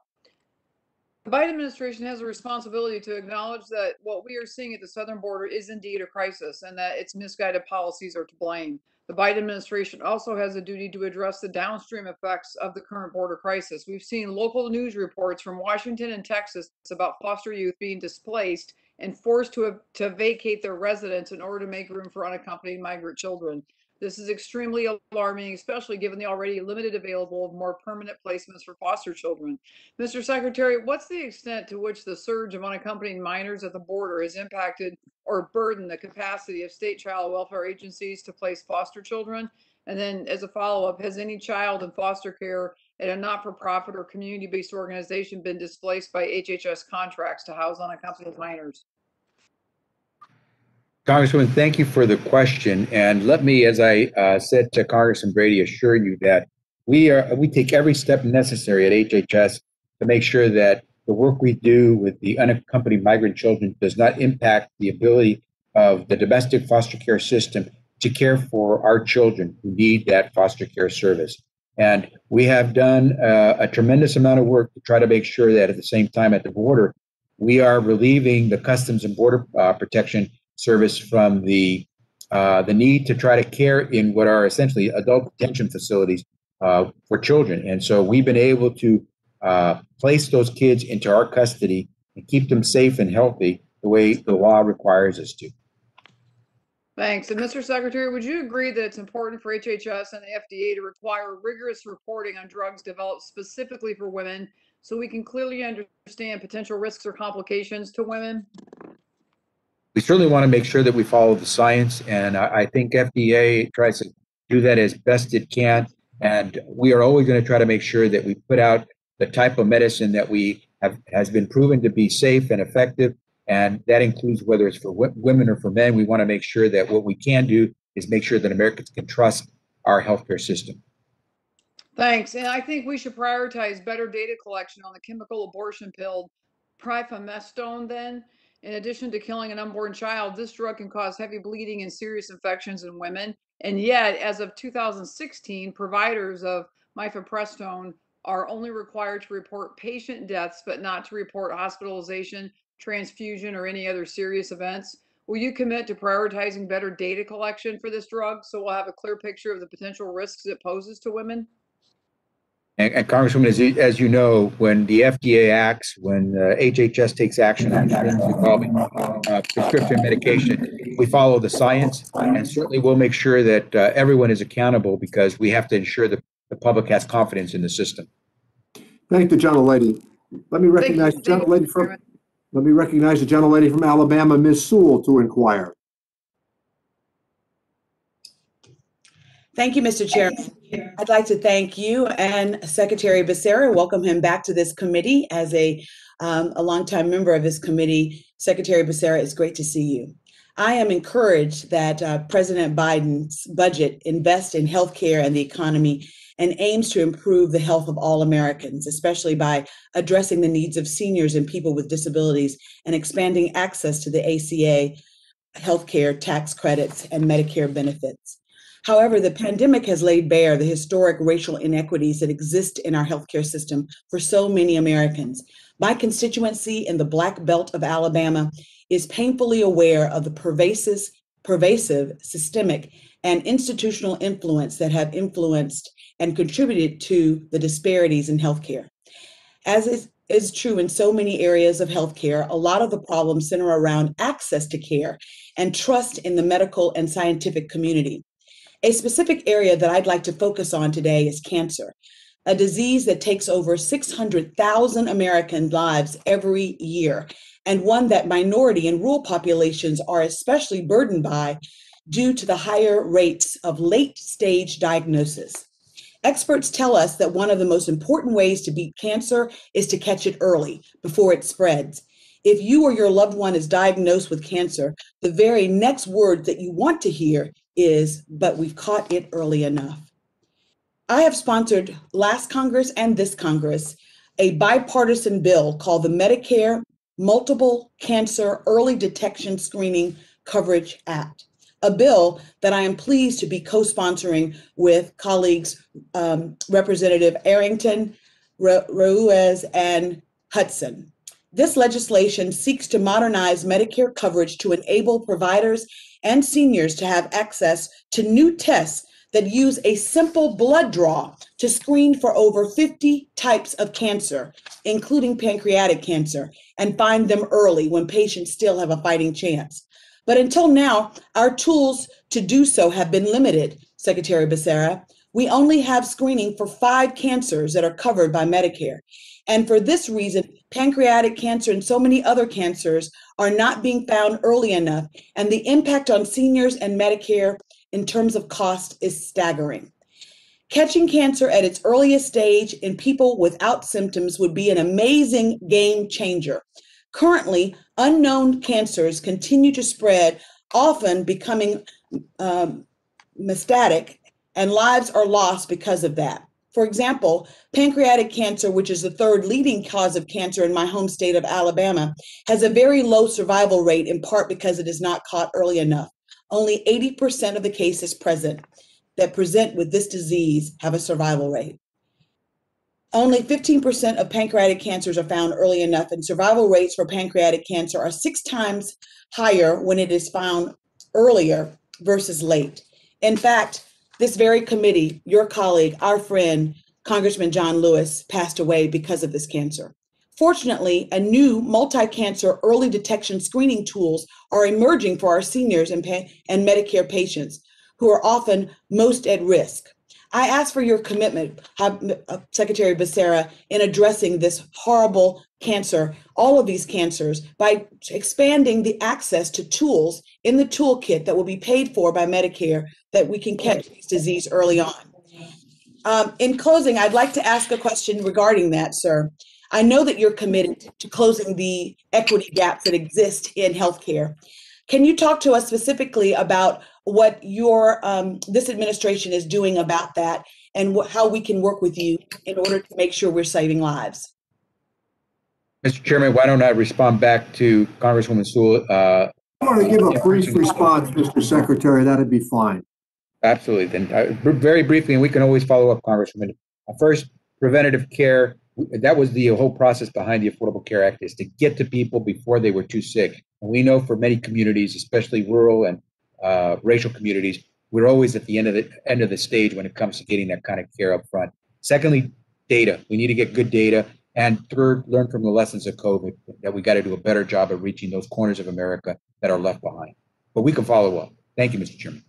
The Biden administration has a responsibility to acknowledge that what we are seeing at the southern border is indeed a crisis and that its misguided policies are to blame. The Biden administration also has a duty to address the downstream effects of the current border crisis. We've seen local news reports from Washington and Texas about foster youth being displaced and forced to, to vacate their residence in order to make room for unaccompanied migrant children. This is extremely alarming, especially given the already limited available of more permanent placements for foster children. Mr. Secretary, what's the extent to which the surge of unaccompanied minors at the border has impacted or burdened the capacity of state child welfare agencies to place foster children? And then as a follow-up, has any child in foster care at a not-for-profit or community-based organization been displaced by HHS contracts to house unaccompanied minors? Congresswoman, thank you for the question. And let me, as I uh, said to Congressman Brady, assure you that we are we take every step necessary at HHS to make sure that the work we do with the unaccompanied migrant children does not impact the ability of the domestic foster care system to care for our children who need that foster care service. And we have done uh, a tremendous amount of work to try to make sure that at the same time at the border, we are relieving the Customs and Border uh, Protection Service from the uh, the need to try to care in what are essentially adult detention facilities uh, for children. And so we've been able to uh, place those kids into our custody and keep them safe and healthy the way the law requires us to. Thanks. And Mr. Secretary, would you agree that it's important for HHS and the FDA to require rigorous reporting on drugs developed specifically for women so we can clearly understand potential risks or complications to women? We certainly want to make sure that we follow the science, and I, think FDA tries to do that as best it can. And we are always going to try to make sure that we put out the type of medicine that we have has been proven to be safe and effective and that includes whether it's for w- women or for men. We want to make sure that what we can do is make sure that Americans can trust our healthcare system. Thanks. And I think we should prioritize better data collection on the chemical abortion pill mifepristone then. In addition to killing an unborn child, this drug can cause heavy bleeding and serious infections in women. And yet, as of 2016, providers of mifepristone are only required to report patient deaths, but not to report hospitalization, transfusion, or any other serious events. Will you commit to prioritizing better data collection for this drug so we'll have a clear picture of the potential risks it poses to women? And, and Congresswoman, as you, as you know, when the FDA acts, when uh, HHS takes action on involving uh, prescription medication, we follow the science, and certainly we'll make sure that uh, everyone is accountable because we have to ensure that the public has confidence in the system. Thank the gentlelady. Let me recognize the gentlelady from, let me recognize the gentlelady from Alabama, Ms. Sewell, to inquire. Thank you, Mr. Chairman. I'd like to thank you and Secretary Becerra, welcome him back to this committee as a, um, a longtime member of this committee. Secretary Becerra, it's great to see you. I am encouraged that uh, President Biden's budget invests in healthcare and the economy and aims to improve the health of all Americans, especially by addressing the needs of seniors and people with disabilities and expanding access to the ACA healthcare tax credits and Medicare benefits. However, the pandemic has laid bare the historic racial inequities that exist in our healthcare system for so many Americans. My constituency in the Black Belt of Alabama is painfully aware of the pervasive, pervasive, systemic, and institutional influence that have influenced and contributed to the disparities in healthcare. As is, is true in so many areas of healthcare, a lot of the problems center around access to care and trust in the medical and scientific community. A specific area that I'd like to focus on today is cancer, a disease that takes over 600,000 American lives every year, and one that minority and rural populations are especially burdened by due to the higher rates of late stage diagnosis. Experts tell us that one of the most important ways to beat cancer is to catch it early before it spreads. If you or your loved one is diagnosed with cancer, the very next word that you want to hear is, but we've caught it early enough. I have sponsored last Congress and this Congress a bipartisan bill called the Medicare Multiple Cancer Early Detection Screening Coverage Act, a bill that I am pleased to be co sponsoring with colleagues um, Representative Arrington, Ruiz, and Hudson. This legislation seeks to modernize Medicare coverage to enable providers and seniors to have access to new tests that use a simple blood draw to screen for over 50 types of cancer, including pancreatic cancer, and find them early when patients still have a fighting chance. But until now, our tools to do so have been limited, Secretary Becerra. We only have screening for five cancers that are covered by Medicare. And for this reason, pancreatic cancer and so many other cancers are not being found early enough. And the impact on seniors and Medicare in terms of cost is staggering. Catching cancer at its earliest stage in people without symptoms would be an amazing game changer. Currently, unknown cancers continue to spread, often becoming um, metastatic, and lives are lost because of that. For example, pancreatic cancer, which is the third leading cause of cancer in my home state of Alabama, has a very low survival rate in part because it is not caught early enough. Only 80% of the cases present that present with this disease have a survival rate. Only 15% of pancreatic cancers are found early enough, and survival rates for pancreatic cancer are six times higher when it is found earlier versus late. In fact, this very committee, your colleague, our friend, Congressman John Lewis, passed away because of this cancer. Fortunately, a new multi-cancer early detection screening tools are emerging for our seniors and, and Medicare patients who are often most at risk. I ask for your commitment, uh, Secretary Becerra, in addressing this horrible cancer, all of these cancers, by expanding the access to tools in the toolkit that will be paid for by Medicare that we can catch this disease early on. Um, in closing, I'd like to ask a question regarding that, sir. I know that you're committed to closing the equity gaps that exist in healthcare. Can you talk to us specifically about what your um, this administration is doing about that and what, how we can work with you in order to make sure we're saving lives? Mr. Chairman, why don't I respond back to Congresswoman Sewell? Uh, I want to give a brief response, Mr. Secretary. That'd be fine. Absolutely. Then uh, very briefly, and we can always follow up, Congresswoman. First, preventative care that was the whole process behind the Affordable Care Act is to get to people before they were too sick. And we know for many communities, especially rural and uh, racial communities, we're always at the end of the end of the stage when it comes to getting that kind of care up front. Secondly, data. We need to get good data. And third, learn from the lessons of COVID that we got to do a better job of reaching those corners of America that are left behind. But we can follow up. Thank you, Mr. Chairman.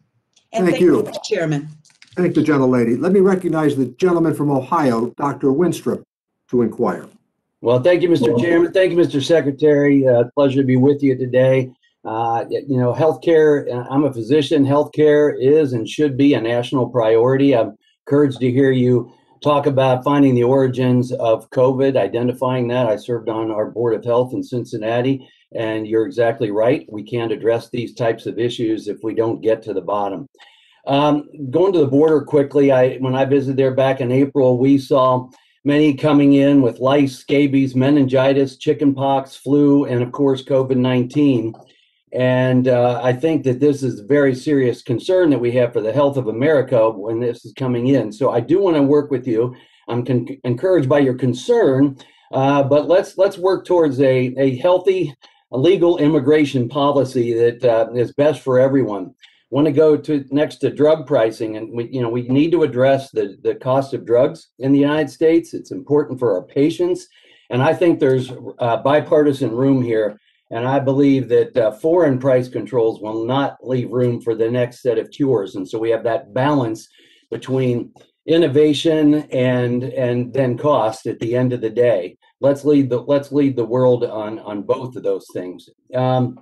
And thank, thank you, Mr. Chairman. Thank the gentlelady. Let me recognize the gentleman from Ohio, Dr. Wenstrup to inquire. Well, thank you, Mr. Chairman. Thank you, Mr. Secretary. Uh, pleasure to be with you today. Uh, you know, healthcare, uh, I'm a physician. Healthcare is and should be a national priority. I'm encouraged to hear you talk about finding the origins of COVID, identifying that. I served on our Board of Health in Cincinnati, and you're exactly right. We can't address these types of issues if we don't get to the bottom. Um, going to the border quickly, I when I visited there back in April, we saw many coming in with lice, scabies, meningitis, chickenpox, flu, and of course, COVID 19. And uh, I think that this is a very serious concern that we have for the health of America when this is coming in. So I do want to work with you. I'm con- encouraged by your concern, uh, but let's let's work towards a, a healthy legal immigration policy that uh, is best for everyone. Want to go to next to drug pricing, and we you know we need to address the the cost of drugs in the United States. It's important for our patients, and I think there's bipartisan room here. And I believe that uh, foreign price controls will not leave room for the next set of cures. And so we have that balance between innovation and and then cost at the end of the day. Let's lead the let's lead the world on on both of those things. Um,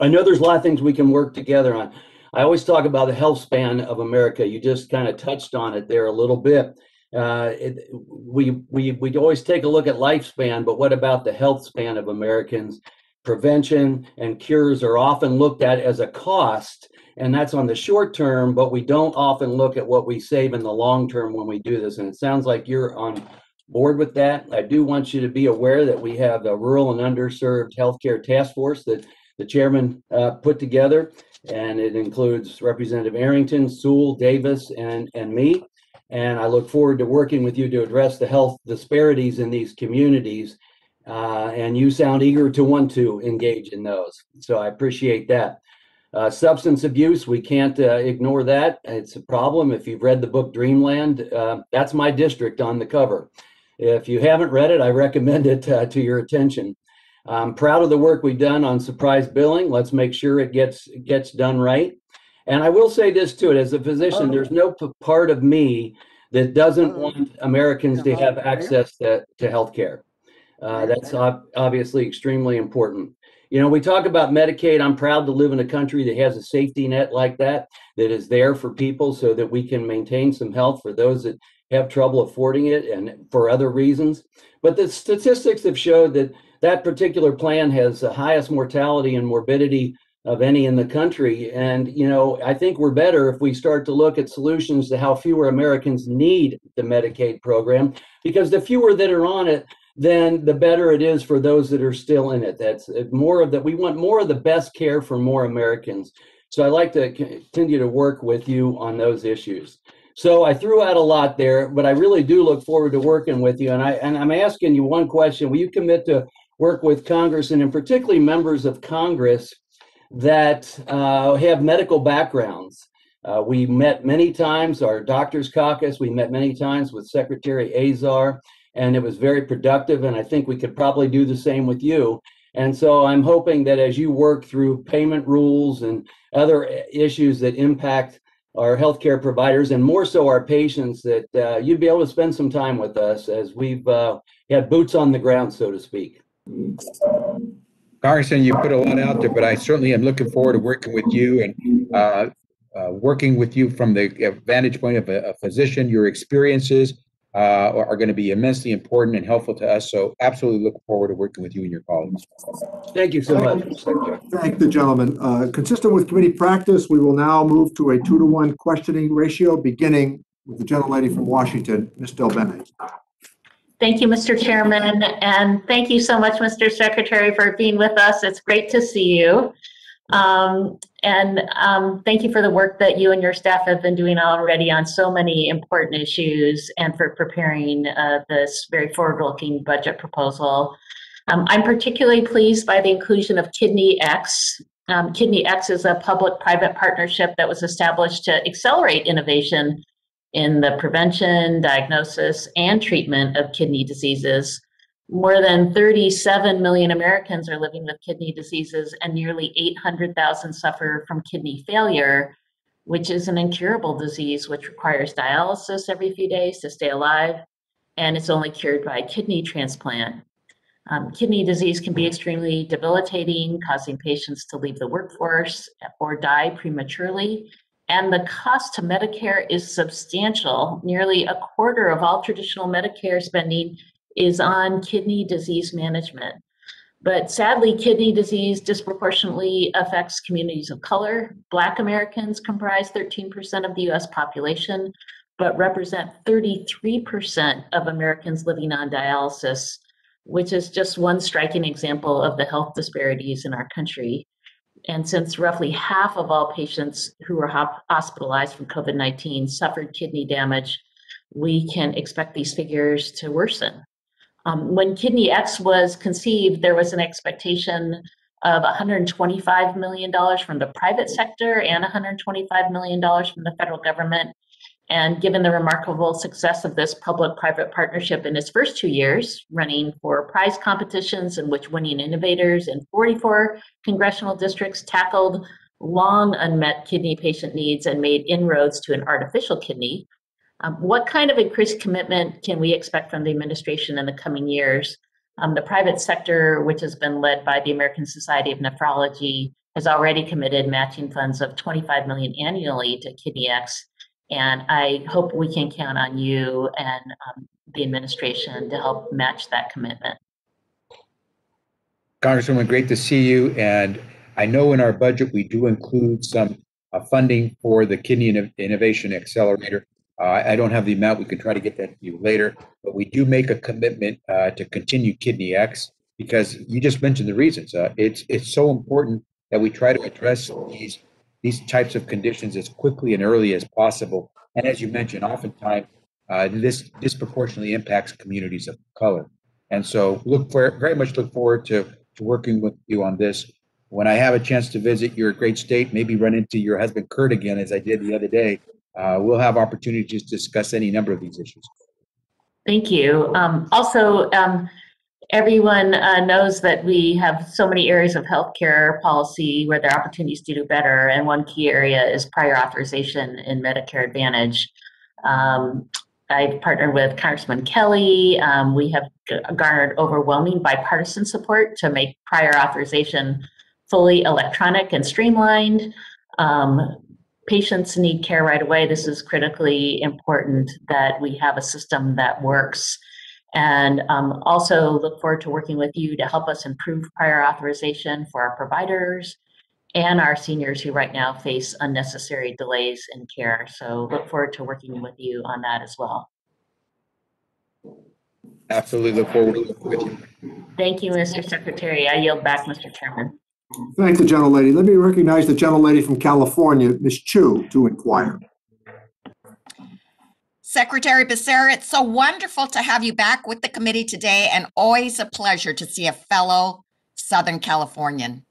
I know there's a lot of things we can work together on. I always talk about the health span of America. You just kind of touched on it there a little bit. Uh, it, we we we always take a look at lifespan, but what about the health span of Americans? Prevention and cures are often looked at as a cost, and that's on the short term. But we don't often look at what we save in the long term when we do this. And it sounds like you're on board with that. I do want you to be aware that we have a rural and underserved healthcare task force that the chairman uh, put together, and it includes Representative Arrington, Sewell, Davis, and and me. And I look forward to working with you to address the health disparities in these communities. Uh, and you sound eager to want to engage in those. So I appreciate that. Uh, substance abuse, we can't uh, ignore that. It's a problem. If you've read the book Dreamland, uh, that's my district on the cover. If you haven't read it, I recommend it uh, to your attention. I'm proud of the work we've done on surprise billing. Let's make sure it gets gets done right. And I will say this to it as a physician, there's no part of me that doesn't want Americans to have access to, to health care. Uh, that's ob- obviously extremely important. You know, we talk about Medicaid. I'm proud to live in a country that has a safety net like that, that is there for people so that we can maintain some health for those that have trouble affording it and for other reasons. But the statistics have showed that that particular plan has the highest mortality and morbidity of any in the country. And, you know, I think we're better if we start to look at solutions to how fewer Americans need the Medicaid program, because the fewer that are on it, then the better it is for those that are still in it. That's uh, more of that. We want more of the best care for more Americans. So I'd like to continue to work with you on those issues. So I threw out a lot there, but I really do look forward to working with you. And I and I'm asking you one question: Will you commit to work with Congress and in particularly members of Congress that uh, have medical backgrounds? Uh, we met many times, our doctors caucus, we met many times with Secretary Azar, and it was very productive. And I think we could probably do the same with you. And so I'm hoping that as you work through payment rules and other issues that impact our healthcare providers and more so our patients, that uh, you'd be able to spend some time with us as we've uh, had boots on the ground, so to speak. Congressman, you put a lot out there, but I certainly am looking forward to working with you and uh, uh, working with you from the vantage point of a, a physician. Your experiences uh, are going to be immensely important and helpful to us. So absolutely look forward to working with you and your colleagues. Thank you so much. Thank the gentleman. Uh, Consistent with committee practice, we will now move to a two to one questioning ratio, beginning with the gentlelady from Washington, Ms. DelBene. Thank you, Mr. Chairman, and thank you so much, Mr. Secretary, for being with us. It's great to see you. Um, and um, thank you for the work that you and your staff have been doing already on so many important issues and for preparing uh, this very forward-looking budget proposal. Um, I'm particularly pleased by the inclusion of KidneyX. Um, KidneyX is a public-private partnership that was established to accelerate innovation in the prevention, diagnosis, and treatment of kidney diseases. More than 37 million Americans are living with kidney diseases, and nearly 800,000 suffer from kidney failure, which is an incurable disease which requires dialysis every few days to stay alive, and it's only cured by kidney transplant. Um, kidney disease can be extremely debilitating, causing patients to leave the workforce or die prematurely. And the cost to Medicare is substantial. Nearly a quarter of all traditional Medicare spending is on kidney disease management. But sadly, kidney disease disproportionately affects communities of color. Black Americans comprise 13% of the US population, but represent 33% of Americans living on dialysis, which is just one striking example of the health disparities in our country. And since roughly half of all patients who were hospitalized from COVID 19 suffered kidney damage, we can expect these figures to worsen. Um, when KidneyX was conceived, there was an expectation of $125 million from the private sector and $125 million from the federal government. And given the remarkable success of this public private partnership in its first two years, running for prize competitions in which winning innovators in 44 congressional districts tackled long unmet kidney patient needs and made inroads to an artificial kidney, um, what kind of increased commitment can we expect from the administration in the coming years? Um, the private sector, which has been led by the American Society of Nephrology, has already committed matching funds of 25 million annually to KidneyX, and I hope we can count on you and um, the administration to help match that commitment. Congresswoman, great to see you. And I know in our budget, we do include some uh, funding for the Kidney Inno- Innovation Accelerator. Uh, I don't have the amount. We can try to get that to you later, but we do make a commitment uh, to continue KidneyX because you just mentioned the reasons. Uh, it's it's so important that we try to address these these types of conditions as quickly and early as possible. And as you mentioned, oftentimes uh, this disproportionately impacts communities of color. And so look for very much look forward to to working with you on this. When I have a chance to visit your great state, maybe run into your husband Kurt again, as I did the other day. Uh, we'll have opportunities to discuss any number of these issues. Thank you. Um, also, um, everyone uh, knows that we have so many areas of healthcare policy where there are opportunities to do better, and one key area is prior authorization in Medicare Advantage. Um, I've partnered with Congressman Kelly. Um, we have garnered overwhelming bipartisan support to make prior authorization fully electronic and streamlined. Um, patients need care right away. This is critically important that we have a system that works. And um, also look forward to working with you to help us improve prior authorization for our providers and our seniors who right now face unnecessary delays in care. So look forward to working with you on that as well. Absolutely look forward to working with you. Thank you, Mr. Secretary. I yield back, Mr. Chairman. Thank the gentlelady. Let me recognize the gentlelady from California, Ms. Chu, to inquire. Secretary Becerra, it's so wonderful to have you back with the committee today and always a pleasure to see a fellow Southern Californian.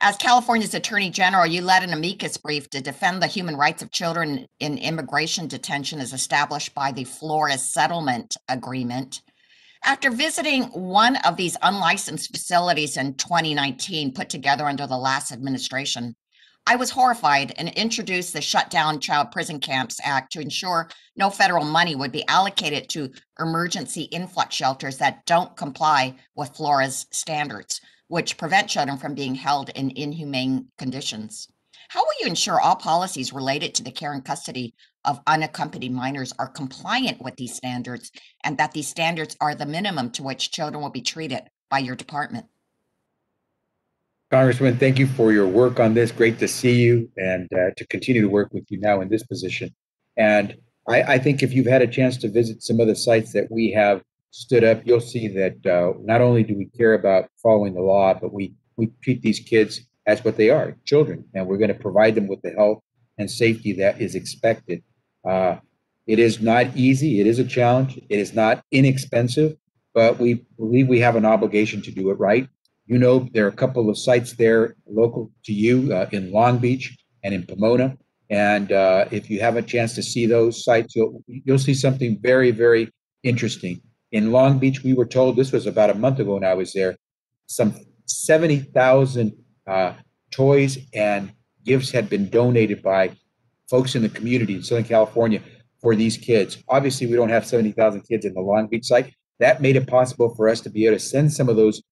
As California's Attorney General, you led an amicus brief to defend the human rights of children in immigration detention as established by the Flores Settlement Agreement. After visiting one of these unlicensed facilities in 2019, put together under the last administration, I was horrified and introduced the Shutdown Child Prison Camps Act to ensure no federal money would be allocated to emergency influx shelters that don't comply with Flores standards, which prevent children from being held in inhumane conditions. How will you ensure all policies related to the care and custody of unaccompanied minors are compliant with these standards and that these standards are the minimum to which children will be treated by your department? Congressman, thank you for your work on this. Great to see you and uh, to continue to work with you now in this position. And I, I, think if you've had a chance to visit some of the sites that we have stood up, you'll see that uh, not only do we care about following the law, but we, we treat these kids as what they are, children, and we're going to provide them with the health and safety that is expected. Uh, it is not easy. It is a challenge. It is not inexpensive, but we believe we have an obligation to do it right. You know, there are a couple of sites there local to you uh, in Long Beach and in Pomona. And uh, if you have a chance to see those sites, you'll you'll see something very, very interesting. In Long Beach, we were told this was about a month ago when I was there. Some seventy thousand uh, toys and gifts had been donated by folks in the community in Southern California for these kids. Obviously, we don't have 70,000 kids in the Long Beach site. That made it possible for us to be able to send some of those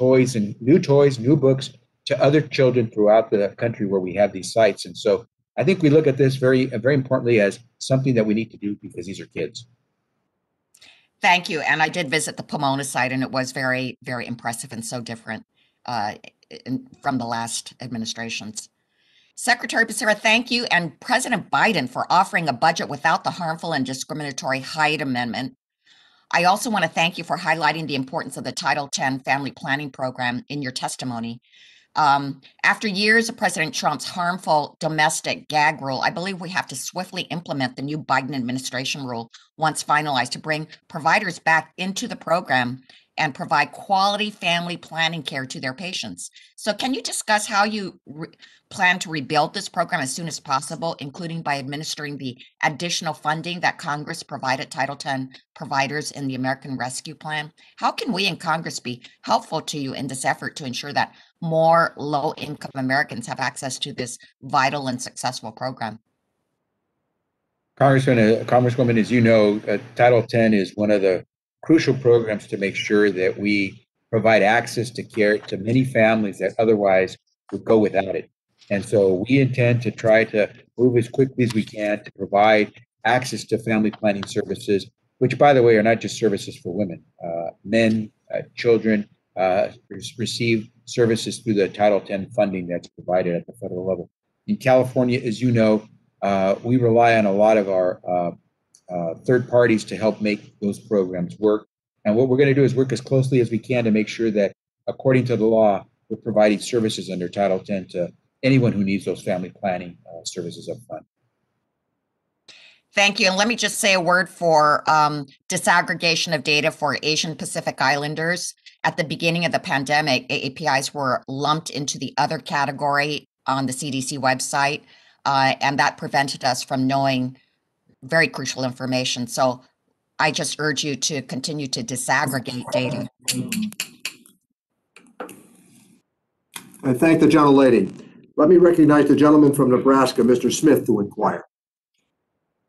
toys and new toys, new books to other children throughout the country where we have these sites. And so I think we look at this very, very importantly as something that we need to do because these are kids. Thank you. And I did visit the Pomona site, and it was very, very impressive and so different uh, in, from the last administrations. Secretary Becerra, thank you, and President Biden for offering a budget without the harmful and discriminatory Hyde Amendment. I also want to thank you for highlighting the importance of the Title X Family Planning Program in your testimony. Um, after years of President Trump's harmful domestic gag rule, I believe we have to swiftly implement the new Biden administration rule once finalized to bring providers back into the program and provide quality family planning care to their patients. So, can you discuss how you re- plan to rebuild this program as soon as possible, including by administering the additional funding that Congress provided Title X providers in the American Rescue Plan? How can we in Congress be helpful to you in this effort to ensure that more low income Americans have access to this vital and successful program? Congressman, uh, Congresswoman, as you know, uh, Title X is one of the crucial programs to make sure that we provide access to care to many families that otherwise would go without it. And so we intend to try to move as quickly as we can to provide access to family planning services, which, by the way, are not just services for women. Uh, men, uh, children uh, receive services through the Title X funding that's provided at the federal level. In California, as you know, uh, we rely on a lot of our uh, third parties to help make those programs work. And what we're going to do is work as closely as we can to make sure that, according to the law, we're providing services under Title X to anyone who needs those family planning uh, services up front. Thank you. And let me just say a word for um, disaggregation of data for Asian Pacific Islanders. At the beginning of the pandemic, AAPIs were lumped into the other category on the CDC website, uh, and that prevented us from knowing very crucial information. So I just urge you to continue to disaggregate data. I thank the gentlelady. Let me recognize the gentleman from Nebraska, Mr. Smith, to inquire.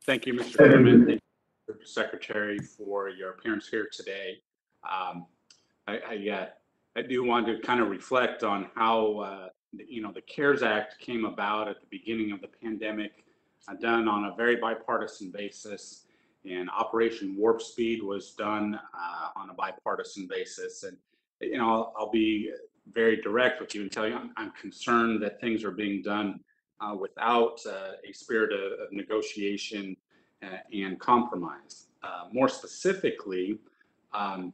Thank you, Mr. Chairman. Thank you, Mr. Secretary, for your appearance here today. Um, I, I, uh, I do want to kind of reflect on how, uh, you know, the CARES Act came about at the beginning of the pandemic done on a very bipartisan basis. And Operation Warp Speed was done uh, on a bipartisan basis. And, you know, I'll, I'll, be very direct with you and tell you I'm, I'm concerned that things are being done uh, without uh, a spirit of, of negotiation uh, and compromise. Uh, more specifically, um,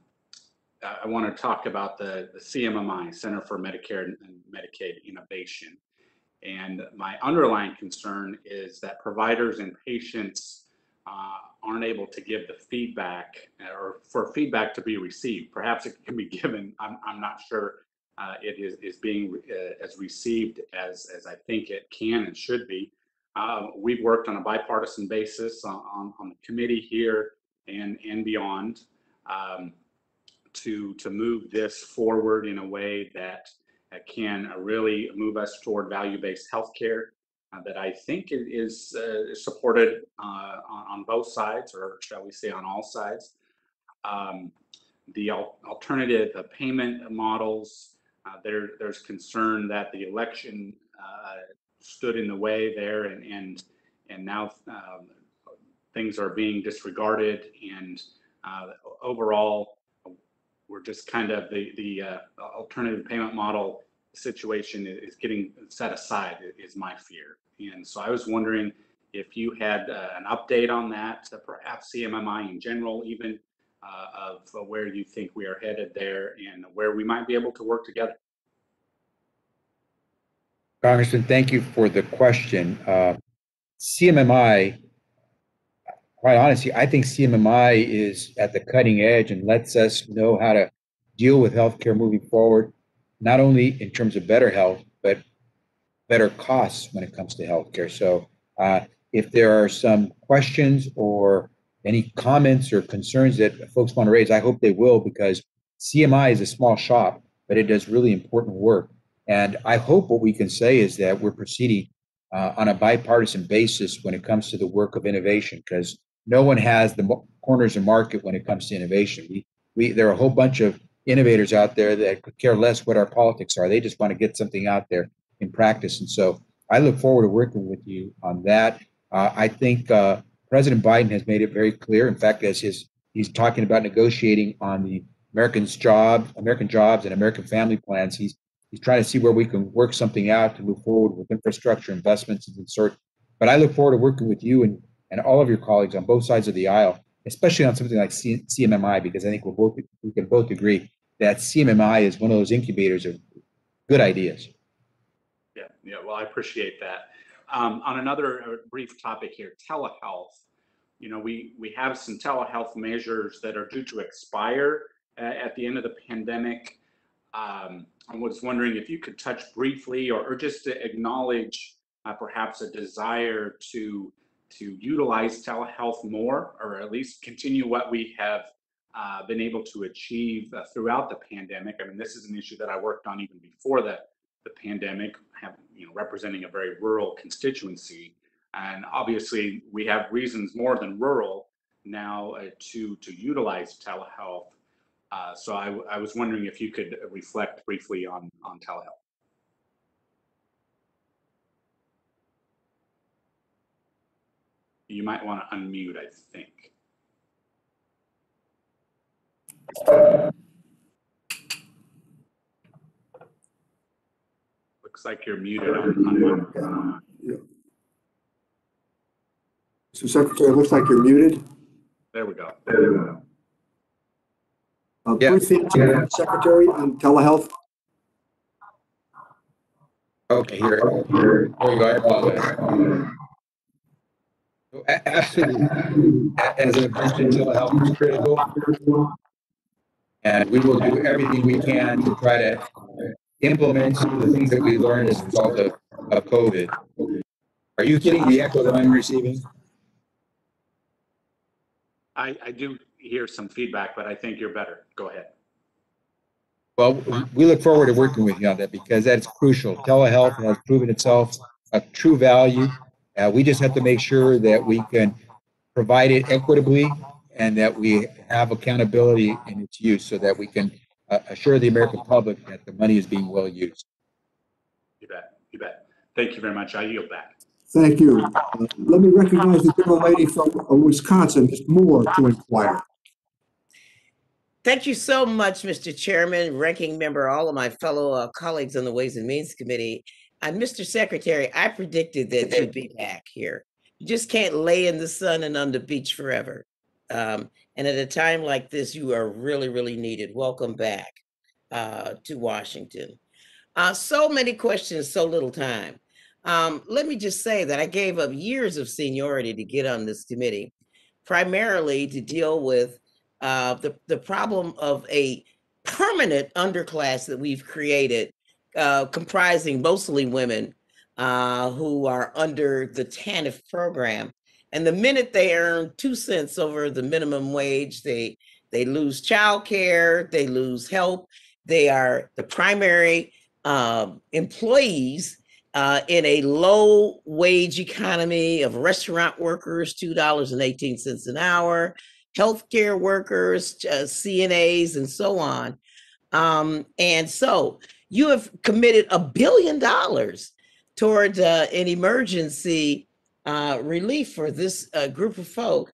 I want to talk about the, the CMMI, Center for Medicare and Medicaid Innovation. And my underlying concern is that providers and patients uh, aren't able to give the feedback or for feedback to be received. Perhaps it can be given, I'm, I'm not sure uh, it is, is being uh, as received as, as I think it can and should be. Uh, we've worked on a bipartisan basis on, on, on, the committee here and, and beyond um, to, to move this forward in a way that that can really move us toward value-based healthcare uh, that I think is uh, supported uh, on, both sides, or shall we say on all sides. Um, the al alternative payment models, uh, there, there's concern that the election uh, stood in the way there and, and, and now um, things are being disregarded and uh, overall we're just kind of the the uh, alternative payment model situation is getting set aside is my fear. And so I was wondering if you had uh, an update on that, uh, perhaps CMMI in general, even uh, of where you think we are headed there and where we might be able to work together. Congressman, thank you for the question. Uh, CMMI quite honestly, I think CMMI is at the cutting edge and lets us know how to deal with healthcare moving forward, not only in terms of better health, but better costs when it comes to healthcare. So, uh, if there are some questions or any comments or concerns that folks want to raise, I hope they will because CMI is a small shop, but it does really important work. And I hope what we can say is that we're proceeding uh, on a bipartisan basis when it comes to the work of innovation because no one has the corners of market when it comes to innovation. We, we, there are a whole bunch of innovators out there that care less what our politics are. They just want to get something out there in practice. And so I look forward to working with you on that. Uh, I think uh, President Biden has made it very clear. In fact, as his he's talking about negotiating on the Americans' job, American jobs, and American family plans. He's he's trying to see where we can work something out to move forward with infrastructure investments and sort. But I look forward to working with you and and all of your colleagues on both sides of the aisle, especially on something like C- CMMI, because I think we'll both, we can both agree that CMMI is one of those incubators of good ideas. Yeah, yeah. well, I appreciate that. Um, on another uh, brief topic here, telehealth. You know, we, we have some telehealth measures that are due to expire uh, at the end of the pandemic. Um, I was wondering if you could touch briefly or, or just to acknowledge uh, perhaps a desire to to utilize telehealth more, or at least continue what we have uh, been able to achieve uh, throughout the pandemic. I mean, this is an issue that I worked on even before the, the pandemic, have, you know, representing a very rural constituency. And obviously, we have reasons more than rural now uh, to to utilize telehealth. Uh, so I, I was wondering if you could reflect briefly on on telehealth. You might want to unmute, I think. Looks like you're muted on, on Mr. Secretary, it looks like you're muted. There we go. There we go. Uh, Brief answer, Secretary, on telehealth. Okay, here, here, there you go, I apologize. Absolutely, as I mentioned, telehealth is critical. And we will do everything we can to try to implement some of the things that we learned as a result of, of COVID. Are you getting the echo that I'm receiving? I, I do hear some feedback, but I think you're better. Go ahead. Well, we look forward to working with you on that because that's crucial. Telehealth has proven itself a true value. Uh, we just have to make sure that we can provide it equitably and that we have accountability in its use so that we can uh, assure the American public that the money is being well used. You bet. You bet. Thank you very much. I yield back. Thank you. Uh, Let me recognize the gentle lady from uh, Wisconsin, Ms. Moore, to inquire. Thank you so much, Mr. Chairman, Ranking Member, all of my fellow uh, colleagues on the Ways and Means Committee. And Mr. Secretary, I predicted that you'd be back here. You just can't lay in the sun and on the beach forever. Um, and at a time like this, you are really, really needed. Welcome back uh, to Washington. Uh, so many questions, so little time. Um, let me just say that I gave up years of seniority to get on this committee, primarily to deal with uh, the, the problem of a permanent underclass that we've created, uh, comprising mostly women uh, who are under the TANF program. And the minute they earn two cents over the minimum wage, they they lose child care, they lose help. They are the primary um, employees uh, in a low wage economy of restaurant workers, $2.18 an hour, healthcare workers, uh, CNAs, and so on. Um, and so you have committed a billion dollars toward uh, an emergency uh, relief for this uh, group of folk,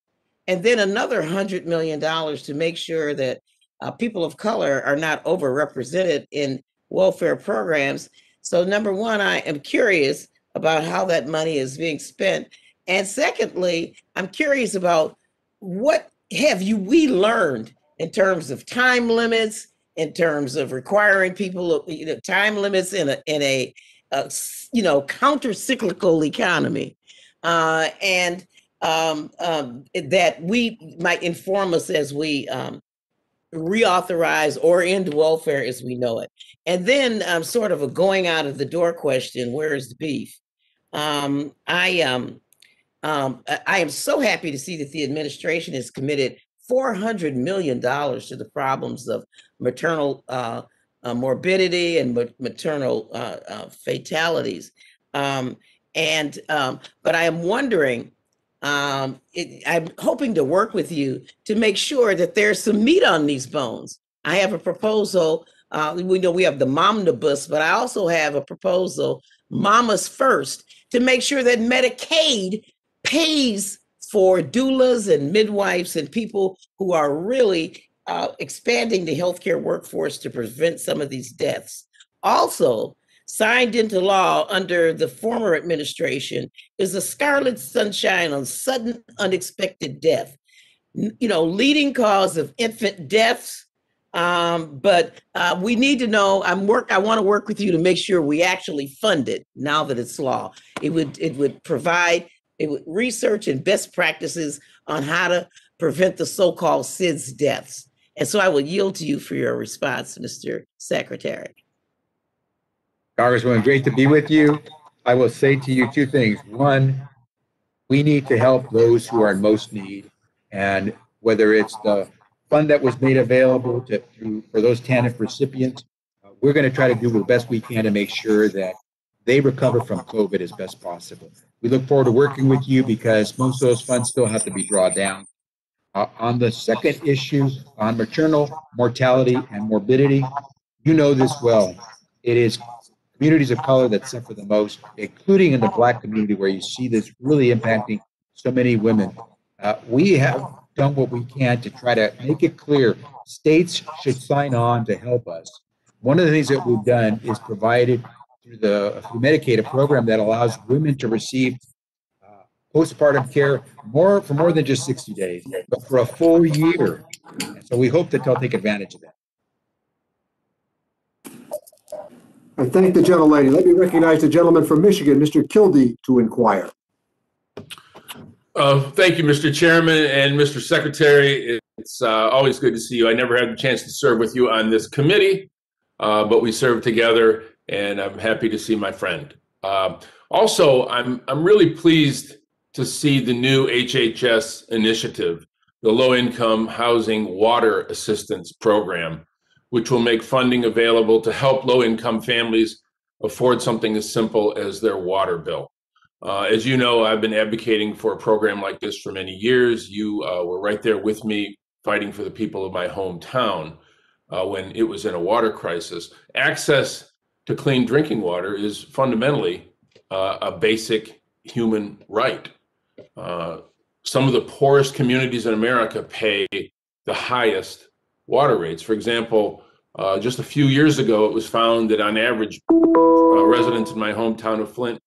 and then another $100 million to make sure that uh, people of color are not overrepresented in welfare programs. So, number one, I am curious about how that money is being spent. And secondly, I'm curious about what have you we learned in terms of time limits, in terms of requiring people, you know, time limits in a in a, a you know counter cyclical economy uh, and um, um, that we might inform us as we um, reauthorize or end welfare as we know it. And then um, sort of a going out of the door question, where is the beef? Um, I, um, um, I am so happy to see that the administration is committed $400 million to the problems of maternal uh, uh, morbidity and ma- maternal uh, uh, fatalities. Um, and um, but I am wondering, um, it, I'm hoping to work with you to make sure that there's some meat on these bones. I have a proposal. Uh, we know we have the momnibus, but I also have a proposal, Mamas First, to make sure that Medicaid pays for doulas and midwives and people who are really uh, expanding the healthcare workforce to prevent some of these deaths. Also, signed into law under the former administration is a scarlet sunshine on sudden unexpected death. You know, leading cause of infant deaths, Um, but uh, we need to know. I'm work. I want to work with you to make sure we actually fund it now that it's law. It would it would provide it research and best practices on how to prevent the so-called SIDS deaths. And so I will yield to you for your response, Mr. Secretary. Congresswoman, great to be with you. I will say to you two things. One, we need to help those who are in most need. And whether it's the fund that was made available to, to for those TANF recipients, uh, we're going to try to do the best we can to make sure that they recover from COVID as best possible. We look forward to working with you because most of those funds still have to be drawn down. Uh, on the second issue on maternal mortality and morbidity, you know this well. It is communities of color that suffer the most, including in the Black community, where you see this really impacting so many women. Uh, we have done what we can to try to make it clear states should sign on to help us. One of the things that we've done is provided through the through Medicaid a program that allows women to receive uh, postpartum care more for more than just 60 days, but for a full year. And so we hope that they'll take advantage of that. I thank the gentlelady. Let me recognize the gentleman from Michigan, Mr. Kildee, to inquire. Uh, Thank you, Mr. Chairman and Mr. Secretary. It's uh, always good to see you. I never had the chance to serve with you on this committee, uh, but we served together, and I'm happy to see my friend. Uh, Also, I'm, I'm really pleased to see the new HHS initiative, the Low Income Housing Water Assistance Program, which will make funding available to help low-income families afford something as simple as their water bill. Uh, as you know, I've been advocating for a program like this for many years. You uh, were right there with me fighting for the people of my hometown uh, when it was in a water crisis. Access to clean drinking water is fundamentally uh, a basic human right. Uh, some of the poorest communities in America pay the highest water rates. For example, uh, just a few years ago, it was found that on average, uh, residents in my hometown of Flint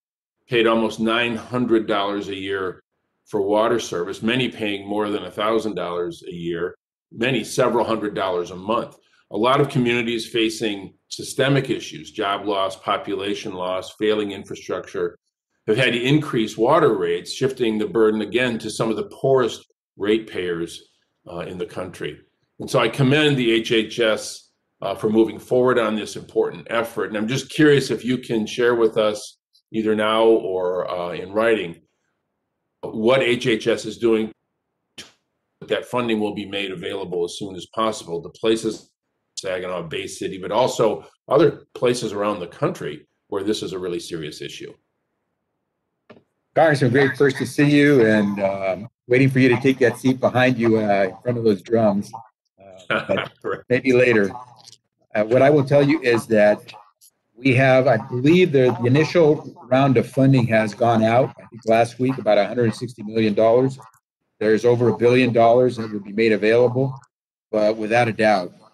paid almost $900 a year for water service, many paying more than $1,000 a year, many several hundred dollars a month. A lot of communities facing systemic issues, job loss, population loss, failing infrastructure, have had to increase water rates, shifting the burden again to some of the poorest ratepayers uh, in the country. And so I commend the HHS uh, for moving forward on this important effort. And I'm just curious if you can share with us, either now or uh, in writing, what HHS is doing. That funding will be made available as soon as possible to places, Saginaw Bay City, but also other places around the country where this is a really serious issue. Congressman, great first to see you and um, waiting for you to take that seat behind you uh, in front of those drums. Uh, maybe later. Uh, what I will tell you is that we have, I believe, the, the initial round of funding has gone out. I think last week about 160 million dollars. There's over a billion dollars that will be made available, but without a doubt, the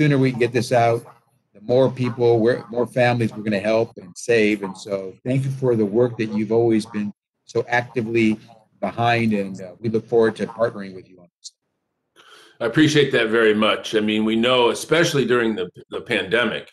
sooner we can get this out, the more people, we're, more families we're going to help and save. And so, thank you for the work that you've always been so actively behind, and uh, we look forward to partnering with you on this. I appreciate that very much. I mean, we know, especially during the, the pandemic,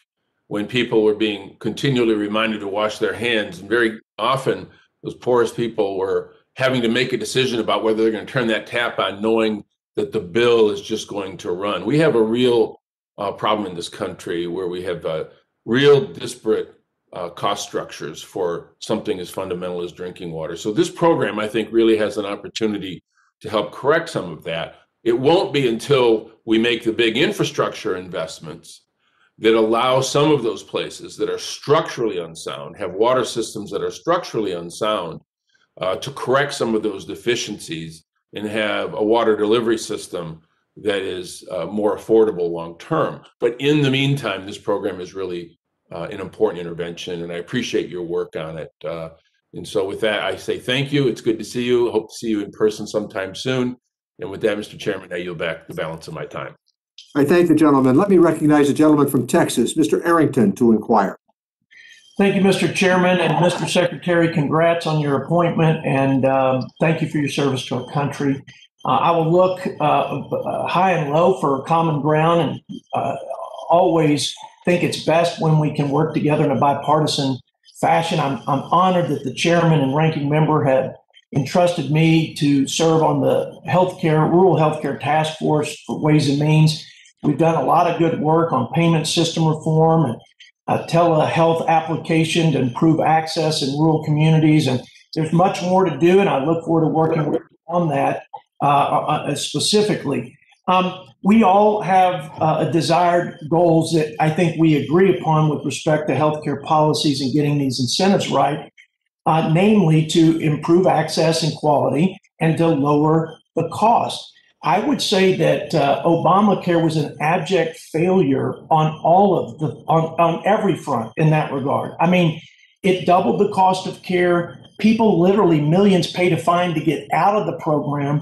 when people were being continually reminded to wash their hands, and very often those poorest people were having to make a decision about whether they're going to turn that tap on, knowing that the bill is just going to run. We have a real uh, problem in this country where we have uh, real disparate uh, cost structures for something as fundamental as drinking water. So this program, I think, really has an opportunity to help correct some of that. It won't be until we make the big infrastructure investments that allow some of those places that are structurally unsound, have water systems that are structurally unsound, uh, to correct some of those deficiencies and have a water delivery system that is uh, more affordable long term. But in the meantime, this program is really uh, an important intervention, and I appreciate your work on it. Uh, and so, with that, I say thank you. It's good to see you. Hope to see you in person sometime soon. And with that, Mr. Chairman, I yield back the balance of my time. I thank the gentleman. Let me recognize the gentleman from Texas, Mr. Arrington, to inquire. Thank you, Mr. Chairman and Mr. Secretary. Congrats on your appointment and um, thank you for your service to our country. Uh, I will look uh, uh, high and low for common ground and always think it's best when we can work together in a bipartisan fashion. I'm, I'm honored that the chairman and ranking member have entrusted me to serve on the healthcare, rural healthcare task force for Ways and Means. We've done a lot of good work on payment system reform and telehealth application to improve access in rural communities. And there's much more to do, and I look forward to working with you on that uh, uh, specifically. Um, we all have uh, desired goals that I think we agree upon with respect to healthcare policies and getting these incentives right, uh, namely to improve access and quality and to lower the cost. I would say that uh, Obamacare was an abject failure on all of the on, on every front in that regard. I mean, it doubled the cost of care. People literally millions paid a fine to get out of the program,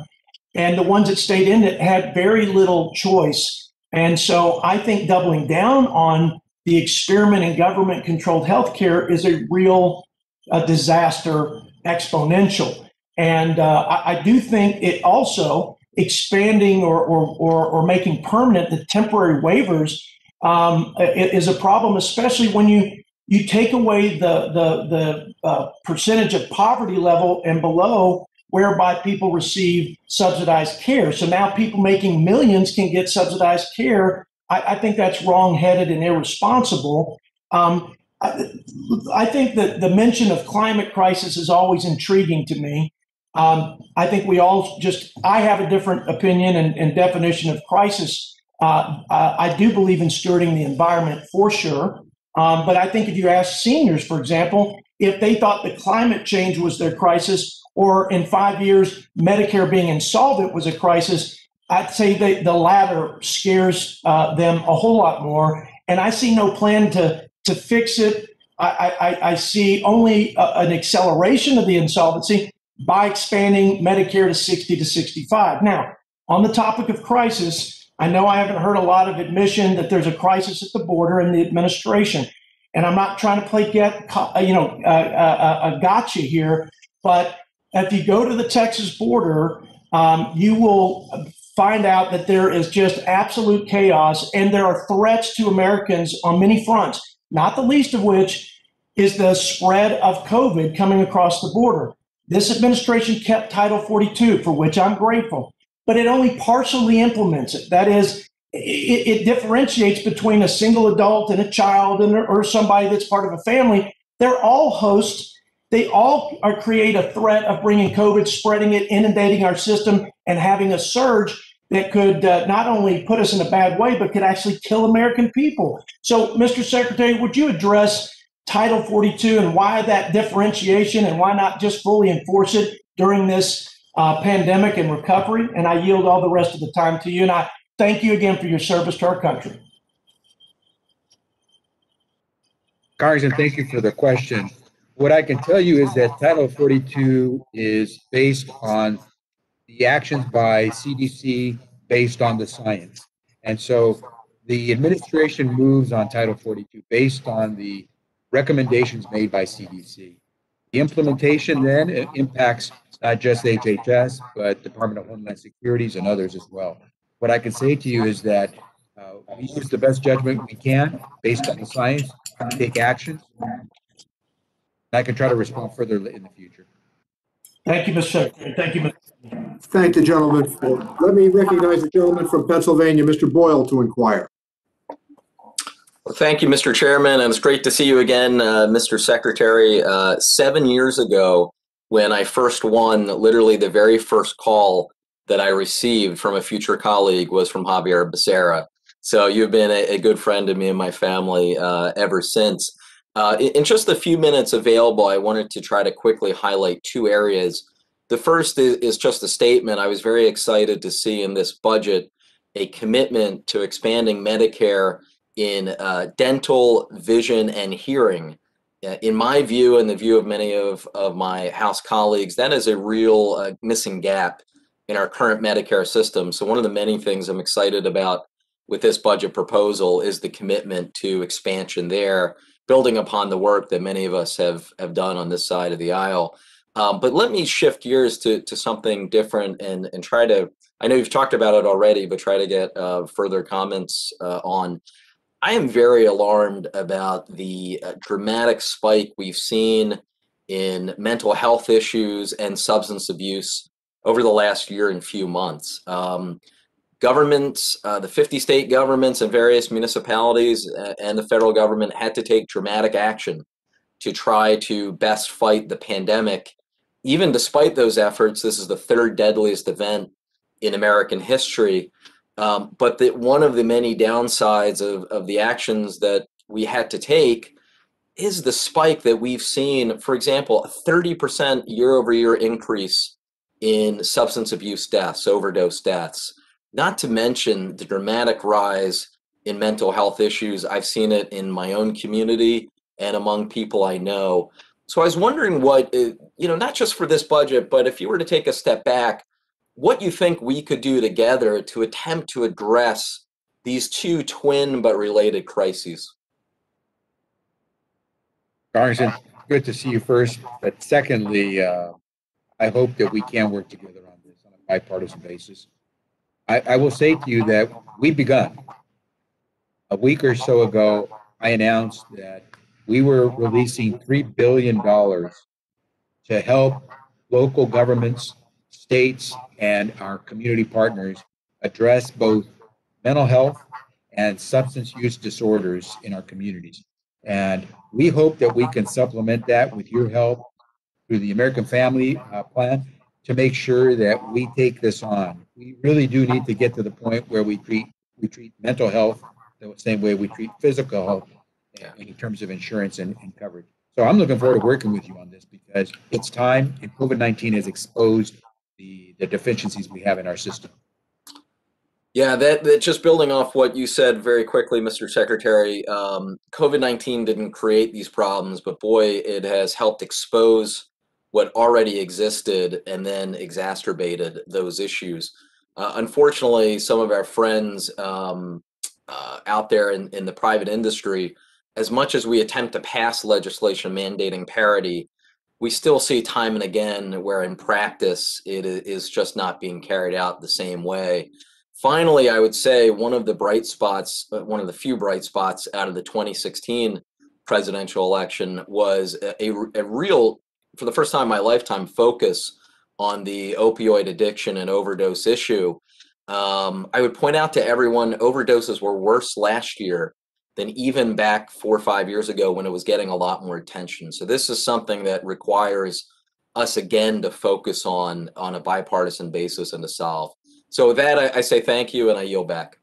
and the ones that stayed in it had very little choice. And so I think doubling down on the experiment in government controlled healthcare is a real uh, disaster exponential. And uh, I, I do think it also expanding or, or, or, or making permanent the temporary waivers um, is a problem, especially when you you take away the the the uh, percentage of poverty level and below whereby people receive subsidized care. So now people making millions can get subsidized care. I, I think that's wrongheaded and irresponsible. Um, I, think that the mention of climate crisis is always intriguing to me. Um, I think we all just, I have a different opinion and, and definition of crisis. Uh, I do believe in stewarding the environment for sure. Um, but I think if you ask seniors, for example, if they thought the climate change was their crisis, or in five years, Medicare being insolvent was a crisis, I'd say that the latter scares uh, them a whole lot more. And I see no plan to, to fix it. I, I, I see only a, an acceleration of the insolvency by expanding Medicare to 60 to 65. Now, on the topic of crisis, I know I haven't heard a lot of admission that there's a crisis at the border in the administration. And I'm not trying to play get, you know, uh, uh, a gotcha here, but if you go to the Texas border, um, you will find out that there is just absolute chaos and there are threats to Americans on many fronts, not the least of which is the spread of COVID coming across the border. This administration kept Title 42, for which I'm grateful, but it only partially implements it. That is, it, it differentiates between a single adult and a child and, or somebody that's part of a family. They're all hosts. They all are create a threat of bringing COVID, spreading it, inundating our system, and having a surge that could uh, not only put us in a bad way, but could actually kill American people. So, Mr. Secretary, would you address Title 42 and why that differentiation and why not just fully enforce it during this uh, pandemic and recovery? And I yield all the rest of the time to you. And I thank you again for your service to our country. Congressman, thank you for the question. What I can tell you is that Title 42 is based on the actions by CDC based on the science. And so the administration moves on Title 42 based on the recommendations made by CDC. The implementation then impacts not just HHS, but Department of Homeland Securities and others as well. What I can say to you is that uh, we use the best judgment we can based on the science take actions. I can try to respond further in the future. Thank you, Mr. Secretary. Thank you, Mr. Thank the gentleman. Let me recognize the gentleman from Pennsylvania, Mr. Boyle, to inquire. Well, thank you, Mr. Chairman, and it's great to see you again, uh, Mr. Secretary. Uh, seven years ago, when I first won, literally the very first call that I received from a future colleague was from Xavier Becerra. So you've been a, a good friend to me and my family uh, ever since. Uh, in, just the few minutes available, I wanted to try to quickly highlight two areas. The first is, is just a statement. I was very excited to see in this budget a commitment to expanding Medicare in uh, dental, vision, and hearing. Uh, in my view, and the view of many of, of my House colleagues, that is a real uh, missing gap in our current Medicare system. So, one of the many things I'm excited about with this budget proposal is the commitment to expansion there, building upon the work that many of us have, have done on this side of the aisle. Um, but let me shift gears to, to something different and, and try to, I know you've talked about it already, but try to get uh, further comments uh, on. I am very alarmed about the uh, dramatic spike we've seen in mental health issues and substance abuse over the last year and few months. Um, governments, uh, the 50 state governments and various municipalities uh, and the federal government had to take dramatic action to try to best fight the pandemic. Even despite those efforts, this is the third deadliest event in American history. Um, but one of the many downsides of, of the actions that we had to take is the spike that we've seen, for example, a 30% year over year increase in substance abuse deaths, overdose deaths, not to mention the dramatic rise in mental health issues. I've seen it in my own community and among people I know. So I was wondering what, uh, you know, not just for this budget, but if you were to take a step back, what you think we could do together to attempt to address these two twin but related crises. Congressman, good to see you first, but secondly, uh, I hope that we can work together on this on a bipartisan basis. I, I will say to you that we've begun. A week or so ago, I announced that we were releasing $3 billion to help local governments, states, and our community partners address both mental health and substance use disorders in our communities. And we hope that we can supplement that with your help through the American Family uh, Plan to make sure that we take this on. We really do need to get to the point where we treat we treat mental health the same way we treat physical health in terms of insurance and, and coverage. So I'm looking forward to working with you on this because it's time and COVID-19 has exposed the, the deficiencies we have in our system. Yeah, that, that just building off what you said very quickly, Mr. Secretary, um, COVID 19 didn't create these problems, but boy, it has helped expose what already existed and then exacerbated those issues. Uh, unfortunately, some of our friends um, uh, out there in, in the private industry as much as we attempt to pass legislation mandating parity, we still see time and again where in practice it is just not being carried out the same way. Finally, I would say one of the bright spots, uh, one of the few bright spots out of the 2016 presidential election was a, a real, for the first time in my lifetime, focus on the opioid addiction and overdose issue. Um, I would point out to everyone overdoses were worse last year than even back four or five years ago when it was getting a lot more attention. So this is something that requires us again to focus on on a bipartisan basis and to solve. So with that, I, I say thank you and I yield back.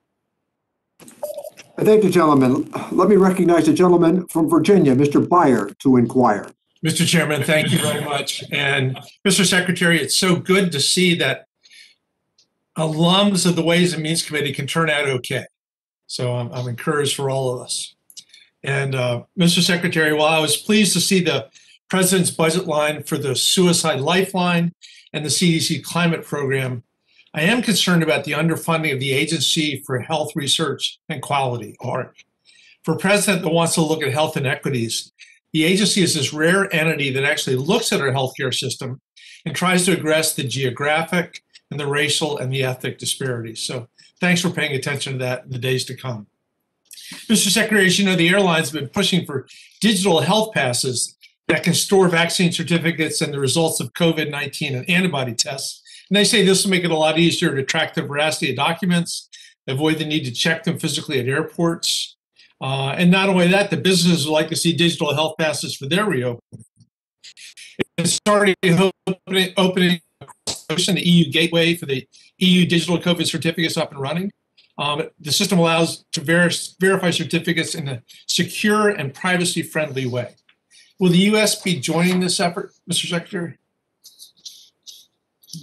I thank you, gentlemen. Let me recognize the gentleman from Virginia, Mr. Beyer, to inquire. Mr. Chairman, thank you very much. And Mr. Secretary, it's so good to see that alums of the Ways and Means Committee can turn out okay. So I'm, I'm encouraged for all of us. And uh, Mr. Secretary, while I was pleased to see the president's budget line for the suicide lifeline and the CDC climate program, I am concerned about the underfunding of the Agency for Health Research and Quality, AHRQ. For a president that wants to look at health inequities, the agency is this rare entity that actually looks at our healthcare system and tries to address the geographic and the racial and the ethnic disparities. So thanks for paying attention to that in the days to come. Mr. Secretary, as you know, the airlines have been pushing for digital health passes that can store vaccine certificates and the results of COVID 19 and antibody tests. And they say this will make it a lot easier to track the veracity of documents, avoid the need to check them physically at airports. Uh, and not only that, the businesses would like to see digital health passes for their reopening. It's already opening, opening the EU gateway for the EU digital COVID certificates up and running. Um, the system allows to ver verify certificates in a secure and privacy friendly way. Will the U.S. be joining this effort, Mr. Secretary?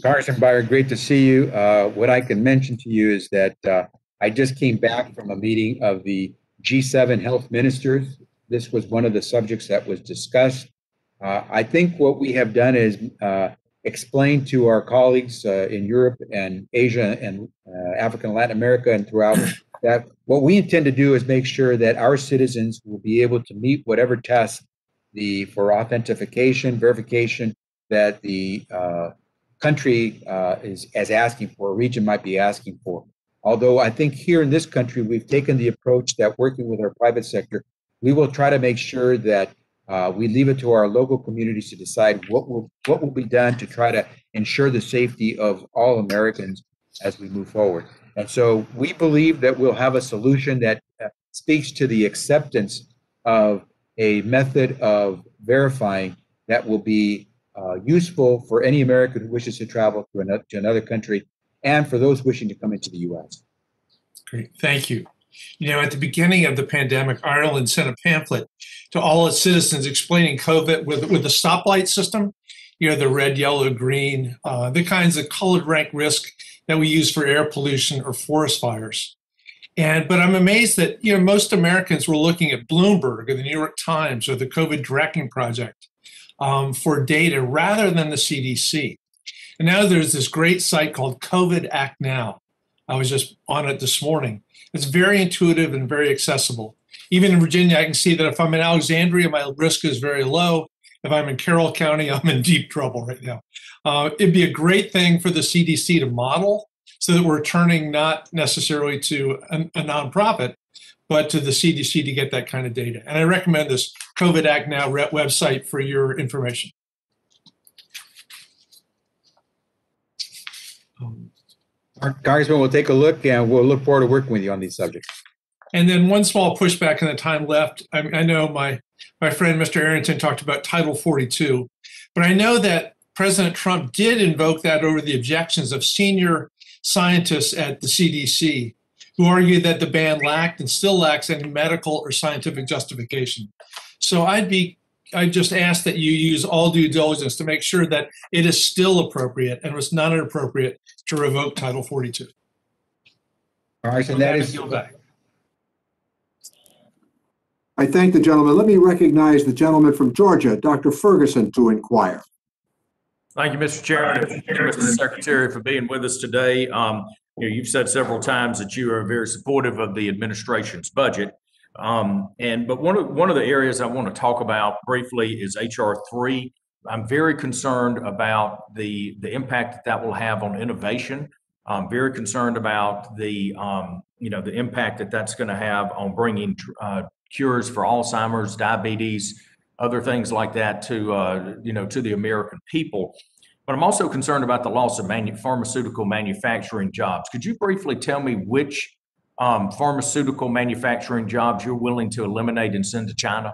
Congressman Beyer, great to see you. Uh, what I can mention to you is that uh, I just came back from a meeting of the G7 health ministers. This was one of the subjects that was discussed. Uh, I think what we have done is uh, explain to our colleagues uh, in Europe and Asia and uh, Africa and Latin America and throughout that what we intend to do is make sure that our citizens will be able to meet whatever test the for authentication, verification that the uh, country uh, is as asking for, a region might be asking for. Although I think here in this country, we've taken the approach that working with our private sector, we will try to make sure that uh, we leave it to our local communities to decide what will what will be done to try to ensure the safety of all Americans as we move forward. And so we believe that we'll have a solution that uh, speaks to the acceptance of a method of verifying that will be uh, useful for any American who wishes to travel to another, to another country and for those wishing to come into the U.S. Great, thank you. You know, at the beginning of the pandemic, Ireland sent a pamphlet to all its citizens explaining COVID with, with the stoplight system, you know, the red, yellow, green, uh, the kinds of colored rank risk that we use for air pollution or forest fires. And but I'm amazed that you know most Americans were looking at Bloomberg or the New York Times or the COVID tracking project um, for data rather than the CDC. And now there's this great site called COVID Act Now. I was just on it this morning. It's very intuitive and very accessible. Even in Virginia, I can see that if I'm in Alexandria, my risk is very low. If I'm in Carroll County, I'm in deep trouble right now. Uh, it'd be a great thing for the CDC to model so that we're turning not necessarily to a, a nonprofit, but to the CDC to get that kind of data. And I recommend this COVID Act Now website for your information. Congressman, we'll take a look and we'll look forward to working with you on these subjects. And then one small pushback in the time left. I, I know my my friend Mr. Arrington talked about Title 42, but I know that President Trump did invoke that over the objections of senior scientists at the CDC who argued that the ban lacked and still lacks any medical or scientific justification. So I'd be I just ask that you use all due diligence to make sure that it is still appropriate and was not inappropriate to revoke Title 42. All right, and that is, I thank the gentleman. Let me recognize the gentleman from Georgia, Dr. Ferguson, to inquire. Thank you, Mr. Chairman. Thank you, Mr. Secretary, for being with us today. Um, you know, you've said several times that you are very supportive of the administration's budget. Um, and but one of one of the areas I want to talk about briefly is HR three. I'm very concerned about the the impact that that will have on innovation. I'm very concerned about the um, you know the impact that that's going to have on bringing uh, cures for Alzheimer's, diabetes, other things like that to uh, you know to the American people. But I'm also concerned about the loss of manu- pharmaceutical manufacturing jobs. Could you briefly tell me which um, pharmaceutical manufacturing jobs you're willing to eliminate and send to China?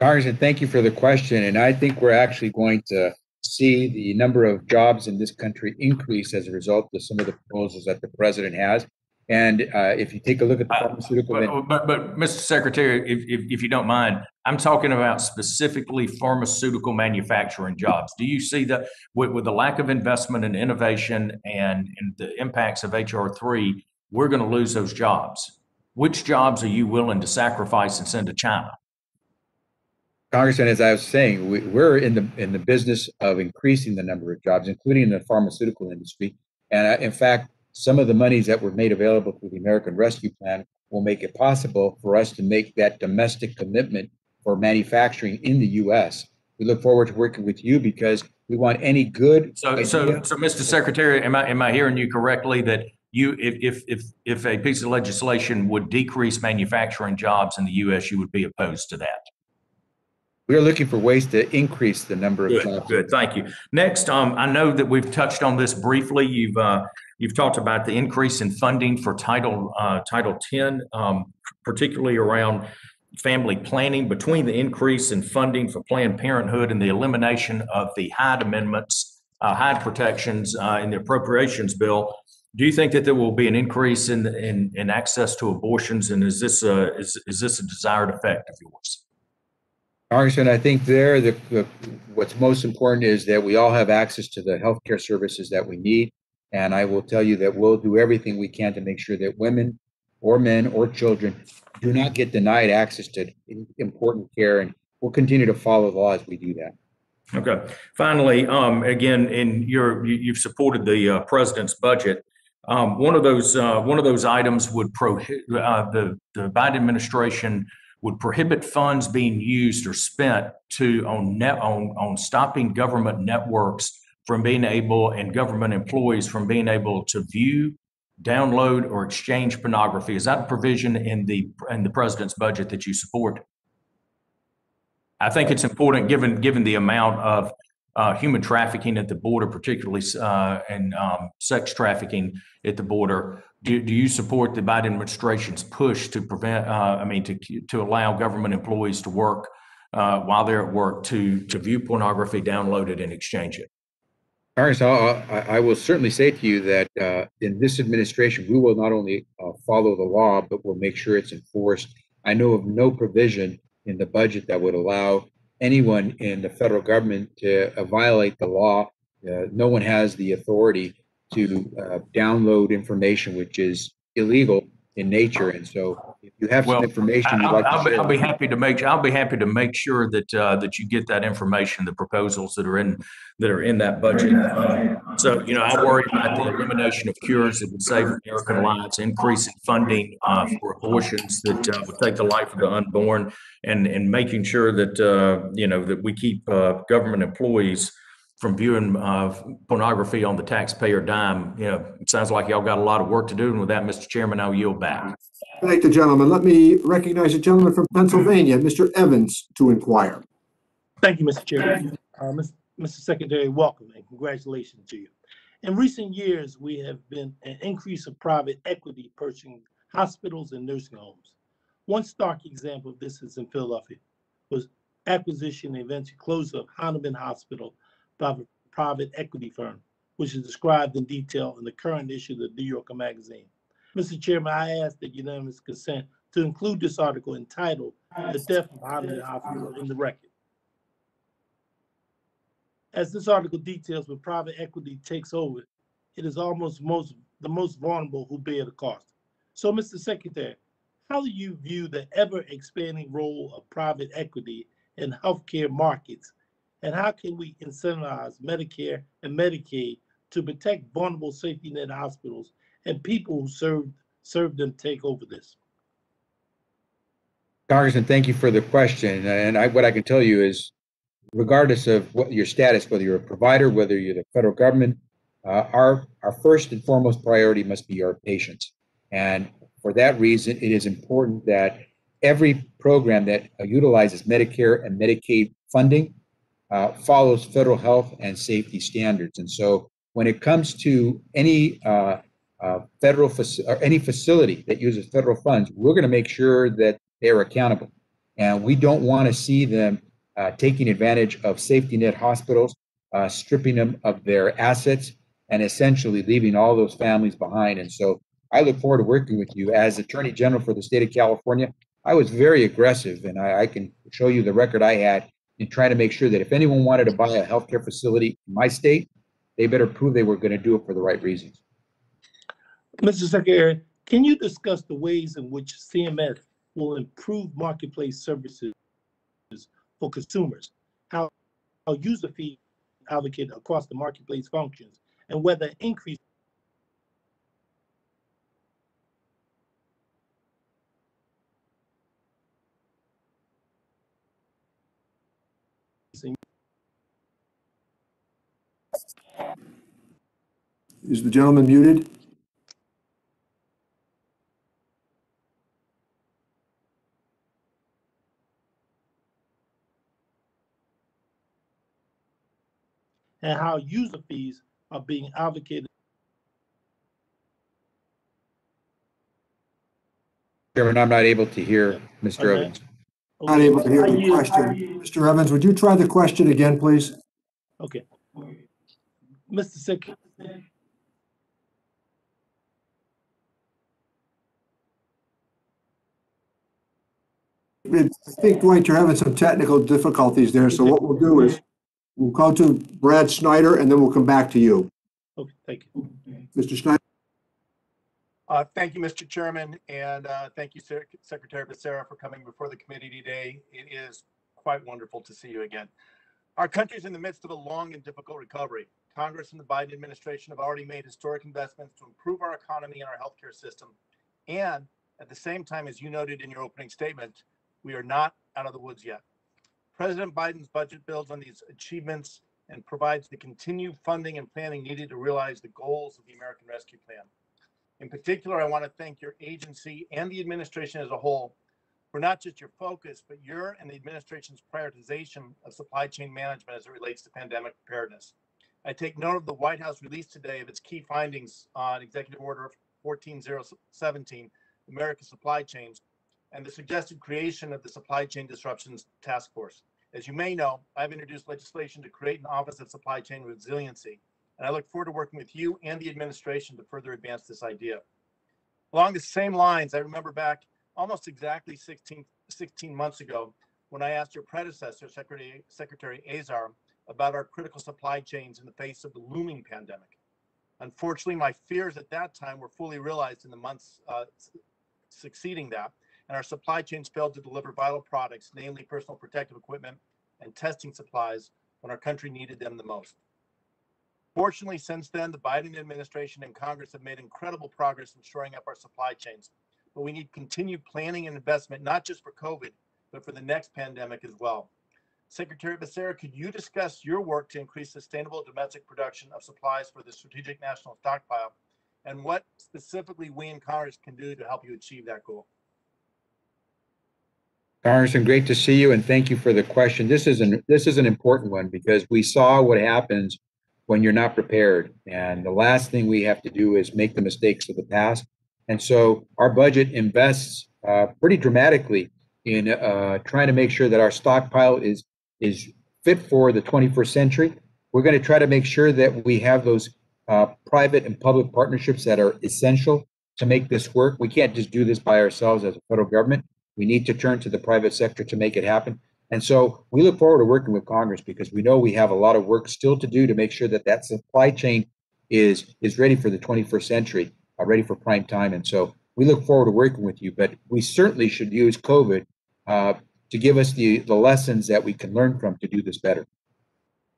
Congressman, thank you for the question. And I think we're actually going to see the number of jobs in this country increase as a result of some of the proposals that the president has. And uh, if you take a look at the pharmaceutical, But, but, but Mr. Secretary, if, if, if you don't mind, I'm talking about specifically pharmaceutical manufacturing jobs. Do you see that with, with the lack of investment and innovation and, and the impacts of HR three, we're going to lose those jobs? Which jobs are you willing to sacrifice and send to China? Congressman, as I was saying, we, we're in the in the business of increasing the number of jobs, including in the pharmaceutical industry. And uh, in fact, some of the monies that were made available through the American Rescue Plan will make it possible for us to make that domestic commitment for manufacturing in the U.S. We look forward to working with you because we want any good. So, so, so, Mr. Secretary, am I, am I hearing you correctly that you, if, if, if, if a piece of legislation would decrease manufacturing jobs in the U.S., you would be opposed to that? We are looking for ways to increase the number of Good, jobs. good, thank you. Next, um, I know that we've touched on this briefly. You've, uh, you've talked about the increase in funding for Title, uh, Title 10, um, particularly around family planning between the increase in funding for Planned Parenthood and the elimination of the Hyde amendments, uh, Hyde protections, uh, in the appropriations bill. Do you think that there will be an increase in, in, in access to abortions? And is this a, is, is this a desired effect of yours? Congressman, I think there, the, the, what's most important is that we all have access to the healthcare services that we need. And I will tell you that we'll do everything we can to make sure that women or men or children do not get denied access to important care. And we'll continue to follow the law as we do that. Okay. Finally, um, again, in your, you, you've supported the uh, president's budget. Um, one of those, uh, one of those items would prohibit, uh, the, the Biden administration would prohibit funds being used or spent to on net on on stopping government networks from being able and government employees from being able to view, download, or exchange pornography. Is that a provision in the in the president's budget that you support? I think it's important, given given the amount of uh, human trafficking at the border, particularly uh, and um, sex trafficking at the border. Do, do you support the Biden administration's push to prevent? Uh, I mean, to to allow government employees to work uh, while they're at work to to view pornography, download it, and exchange it. Congress, I, I will certainly say to you that uh, in this administration, we will not only uh, follow the law, but we'll make sure it's enforced. I know of no provision in the budget that would allow anyone in the federal government to uh, violate the law. Uh, no one has the authority to uh, download information which is illegal in nature. And so if you have Well, some information you'd I'll, like I'll be, share. I'll be happy to make, I'll be happy to make sure that, uh, that you get that information, the proposals that are in, that are in that budget. So, you know, I worry about the elimination of cures that would save American lives, increasing funding, uh, for abortions that, uh, would take the life of the unborn and, and making sure that, uh, you know, that we keep, uh, government employees from viewing, uh, pornography on the taxpayer dime. You know, it sounds like y'all got a lot of work to do. And with that, Mr. Chairman, I'll yield back. Thank the gentleman. Let me recognize a gentleman from Pennsylvania, Mr. Evans, to inquire. Thank you, Mr. Chairman. Uh, Mr. Secretary, welcome and congratulations to you. In recent years, we have been an increase of private equity purchasing hospitals and nursing homes. One stark example of this is in Philadelphia, was acquisition and eventual closure of Hahnemann Hospital by a private equity firm, which is described in detail in the current issue of the New Yorker magazine. Mr. Chairman, I ask that unanimous consent to include this article entitled "The Death of Hahnemann Hospital" in the record. As this article details, when private equity takes over, it is almost most the most vulnerable who bear the cost. So, Mr. Secretary, how do you view the ever expanding role of private equity in healthcare markets? And how can we incentivize Medicare and Medicaid to protect vulnerable safety net hospitals and people who serve serve them take over this? Congressman, thank you for the question. And I, what I can tell you is, regardless of what your status, whether you're a provider, whether you're the federal government, uh, our our first and foremost priority must be our patients. And for that reason, it is important that every program that utilizes Medicare and Medicaid funding uh, follows federal health and safety standards. And so, when it comes to any uh, uh, federal faci- or any facility that uses federal funds, we're going to make sure that they're accountable. And we don't want to see them uh, taking advantage of safety net hospitals, uh, stripping them of their assets, and essentially leaving all those families behind. And so I look forward to working with you as Attorney General for the state of California. I was very aggressive, and I, I can show you the record I had in trying to make sure that if anyone wanted to buy a healthcare facility in my state, they better prove they were going to do it for the right reasons. Mr. Secretary, can you discuss the ways in which CMS will improve marketplace services for consumers? How, how user fees allocated across the marketplace functions and whether increase Is the gentleman muted? and how user fees are being allocated Chairman, I'm not able to hear Mr. Okay. Evans. Not able to hear the question. Mr. Evans, would you try the question again, please? Okay. Mr. Secretary, I think, Dwight, you're having some technical difficulties there, so what we'll do is we'll go to Brad Schneider and then we'll come back to you. okay, thank you. Mr. Schneider? Uh, Thank you, Mr. Chairman, and uh, thank you, Sec- Secretary Becerra, for coming before the committee today. It is quite wonderful to see you again. Our country is in the midst of a long and difficult recovery. Congress and the Biden administration have already made historic investments to improve our economy and our healthcare system. And at the same time, as you noted in your opening statement, we are not out of the woods yet. President Biden's budget builds on these achievements and provides the continued funding and planning needed to realize the goals of the American Rescue Plan. In particular, I want to thank your agency and the administration as a whole for not just your focus, but your and the administration's prioritization of supply chain management as it relates to pandemic preparedness. I take note of the White House release today of its key findings on Executive Order 14017, America's Supply Chains, and the suggested creation of the Supply Chain Disruptions Task Force. As you may know, I've introduced legislation to create an Office of Supply Chain Resiliency, and I look forward to working with you and the administration to further advance this idea. Along the same lines, I remember back almost exactly 16, 16 months ago when I asked your predecessor, Secretary, Secretary Azar, about our critical supply chains in the face of the looming pandemic. Unfortunately, my fears at that time were fully realized in the months uh, succeeding that, and our supply chains failed to deliver vital products, namely personal protective equipment and testing supplies, when our country needed them the most. Fortunately, since then, the Biden administration and Congress have made incredible progress in shoring up our supply chains. But we need continued planning and investment, not just for COVID, but for the next pandemic as well. Secretary Becerra, could you discuss your work to increase sustainable domestic production of supplies for the Strategic National Stockpile and what specifically we in Congress can do to help you achieve that goal? Congressman, great to see you and thank you for the question. This is an this is an important one because we saw what happens when you're not prepared. And the last thing we have to do is make the mistakes of the past. And so our budget invests uh, pretty dramatically in uh, trying to make sure that our stockpile is is fit for the 21st century. We're going to try to make sure that we have those uh, private and public partnerships that are essential to make this work. We can't just do this by ourselves as a federal government. We need to turn to the private sector to make it happen. And so we look forward to working with Congress because we know we have a lot of work still to do to make sure that that supply chain is is ready for the 21st century, uh, ready for prime time. And so we look forward to working with you. But we certainly should use COVID uh, to give us the the lessons that we can learn from to do this better.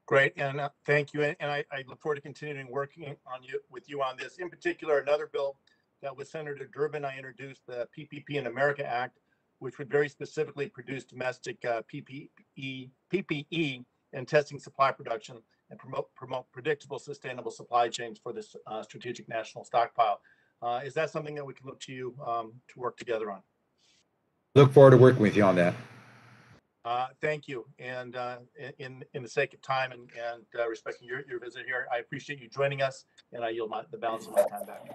Great, and uh, thank you. And I, I look forward to continuing working on you with you on this. In particular, another bill that with Senator Durbin, I introduced the PPP in America Act, which would very specifically produce domestic uh, PPE, PPE and testing supply production and promote promote predictable, sustainable supply chains for this uh, strategic national stockpile. Uh, is that something that we can look to you um, to work together on? Look forward to working with you on that. Uh, thank you. And uh, in in the sake of time and, and uh, respecting your, your visit here, I appreciate you joining us and I yield my, the balance of my time back.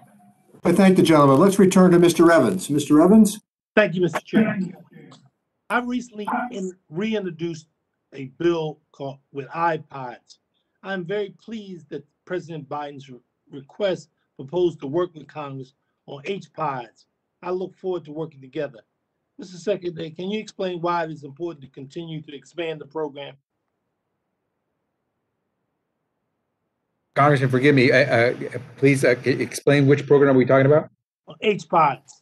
I thank the gentleman. Let's return to Mr. Evans. Mr. Evans? Thank you, Mr. Chair. I recently in, reintroduced a bill called with iPods. I'm very pleased that President Biden's re- request proposed to work with Congress on HPods. I look forward to working together. Mr. Secretary, can you explain why it is important to continue to expand the program? Congressman, forgive me. Uh, uh, please uh, explain which program are we talking about? On HPods,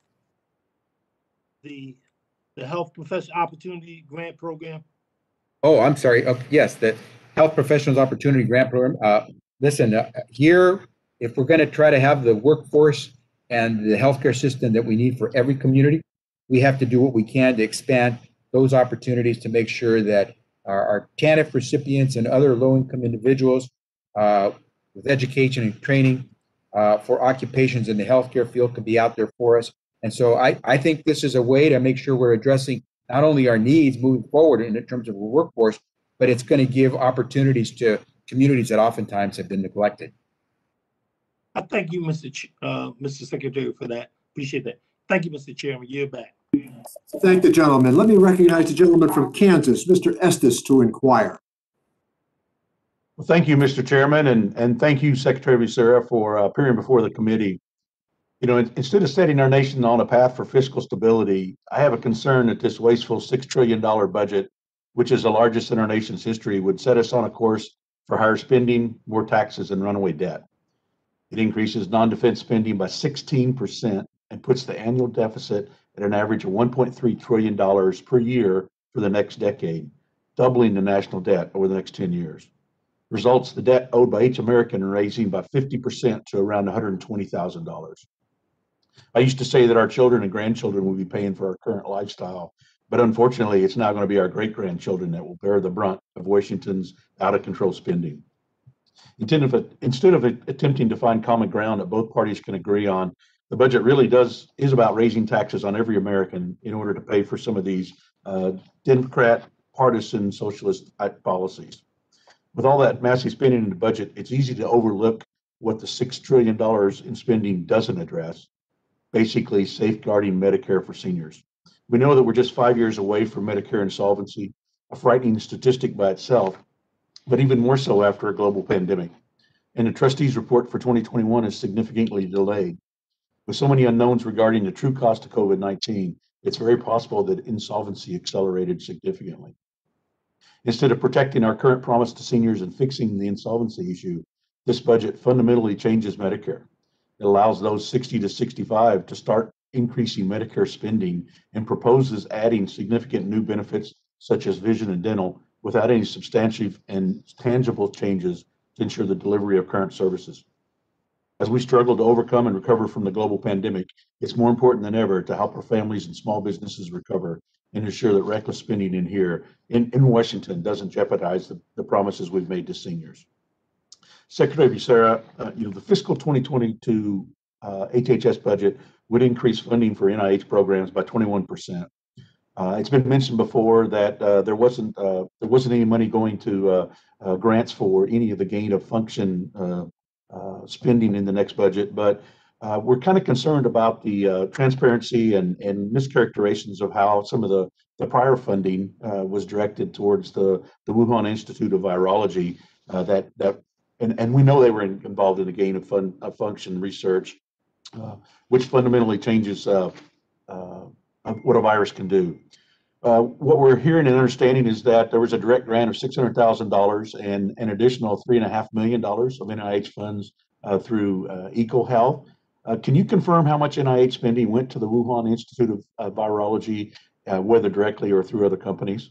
the the Health Professional Opportunity Grant Program. Oh, I'm sorry. Oh, yes, the Health Professionals Opportunity Grant Program. Uh, listen, uh, here, if we're going to try to have the workforce and the healthcare system that we need for every community, we have to do what we can to expand those opportunities to make sure that our, our TANF recipients and other low-income individuals uh, with education and training uh, for occupations in the healthcare field can be out there for us. And so I, I think this is a way to make sure we're addressing not only our needs moving forward in terms of a workforce, but it's going to give opportunities to communities that oftentimes have been neglected. I thank you, Mr. Ch- uh, Mr. Secretary, for that. Appreciate that. Thank you, Mr. Chairman. You're back. Thank the gentleman. Let me recognize the gentleman from Kansas, Mr. Estes, to inquire. Well, thank you, Mr. Chairman, and, and thank you, Secretary Becerra, for uh, appearing before the committee. You know, instead of setting our nation on a path for fiscal stability, I have a concern that this wasteful $6 trillion budget, which is the largest in our nation's history, would set us on a course for higher spending, more taxes, and runaway debt. It increases non-defense spending by 16% and puts the annual deficit at an average of $1.3 trillion per year for the next decade, doubling the national debt over the next 10 years. Results the debt owed by each American raising by 50% to around $120,000. I used to say that our children and grandchildren will be paying for our current lifestyle, But unfortunately, it's now going to be our great grandchildren that will bear the brunt of Washington's out of control spending. Instead of, instead of attempting to find common ground that both parties can agree on, the budget really does is about raising taxes on every American in order to pay for some of these uh, Democrat partisan socialist policies. With all that massive spending in the budget, it's easy to overlook what the $6 trillion in spending doesn't address, basically safeguarding Medicare for seniors. We know that we're just five years away from Medicare insolvency, a frightening statistic by itself, but even more so after a global pandemic. And the trustees report for 2021 is significantly delayed. With so many unknowns regarding the true cost of COVID 19, it's very possible that insolvency accelerated significantly. Instead of protecting our current promise to seniors and fixing the insolvency issue, this budget fundamentally changes Medicare. It allows those 60 to 65 to start increasing Medicare spending and proposes adding significant new benefits such as vision and dental without any substantive and tangible changes to ensure the delivery of current services. As we struggle to overcome and recover from the global pandemic, it's more important than ever to help our families and small businesses recover and ensure that reckless spending in here in, in Washington doesn't jeopardize the, the promises we've made to seniors. Secretary Becerra, uh, you know, the fiscal 2022 uh, HHS budget would increase funding for NIH programs by 21%. Uh, it's been mentioned before that uh, there wasn't uh, there wasn't any money going to uh, uh, grants for any of the gain of function uh, spending in the next budget, but we're kind of concerned about the transparency and, and mischaracterizations of how some of the, the prior funding was directed towards the, the Wuhan Institute of Virology that that and, and we know they were in, involved in the gain of, fun, of function research, uh, which fundamentally changes uh, uh, what a virus can do. Uh, what we're hearing and understanding is that there was a direct grant of $600,000 and an additional $3.5 million of NIH funds uh, through uh, EcoHealth. can you confirm how much NIH spending went to the Wuhan Institute of Virology, whether directly or through other companies?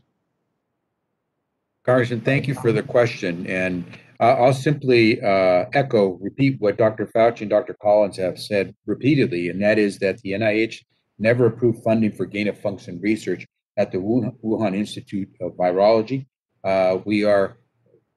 Congressman, thank you for the question. And uh, I'll simply uh, echo, repeat what Dr. Fauci and Dr. Collins have said repeatedly, and that is that the NIH never approved funding for gain of function research at the Wuhan Institute of Virology. Uh, we are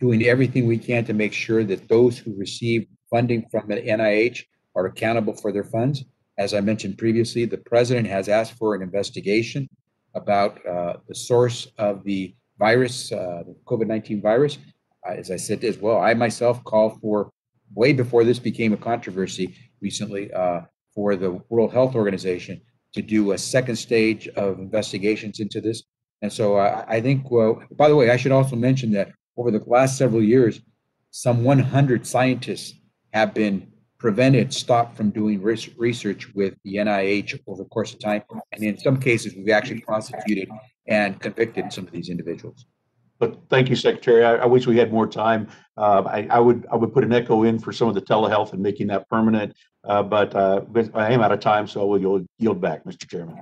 doing everything we can to make sure that those who receive funding from the NIH are accountable for their funds. As I mentioned previously, the president has asked for an investigation about uh, the source of the virus, uh, the COVID 19 virus as I said as well, I myself called for way before this became a controversy recently uh, for the World Health Organization to do a second stage of investigations into this. And so uh, I think, well, by the way, I should also mention that over the last several years, some 100 scientists have been prevented, stopped from doing research with the NIH over the course of time. And in some cases, we've actually prosecuted and convicted some of these individuals. But thank you, Secretary. I, I wish we had more time. Uh, I, I, would I would put an echo in for some of the telehealth and making that permanent. Uh, but, uh, I am out of time, so I will yield, yield back, Mr. Chairman.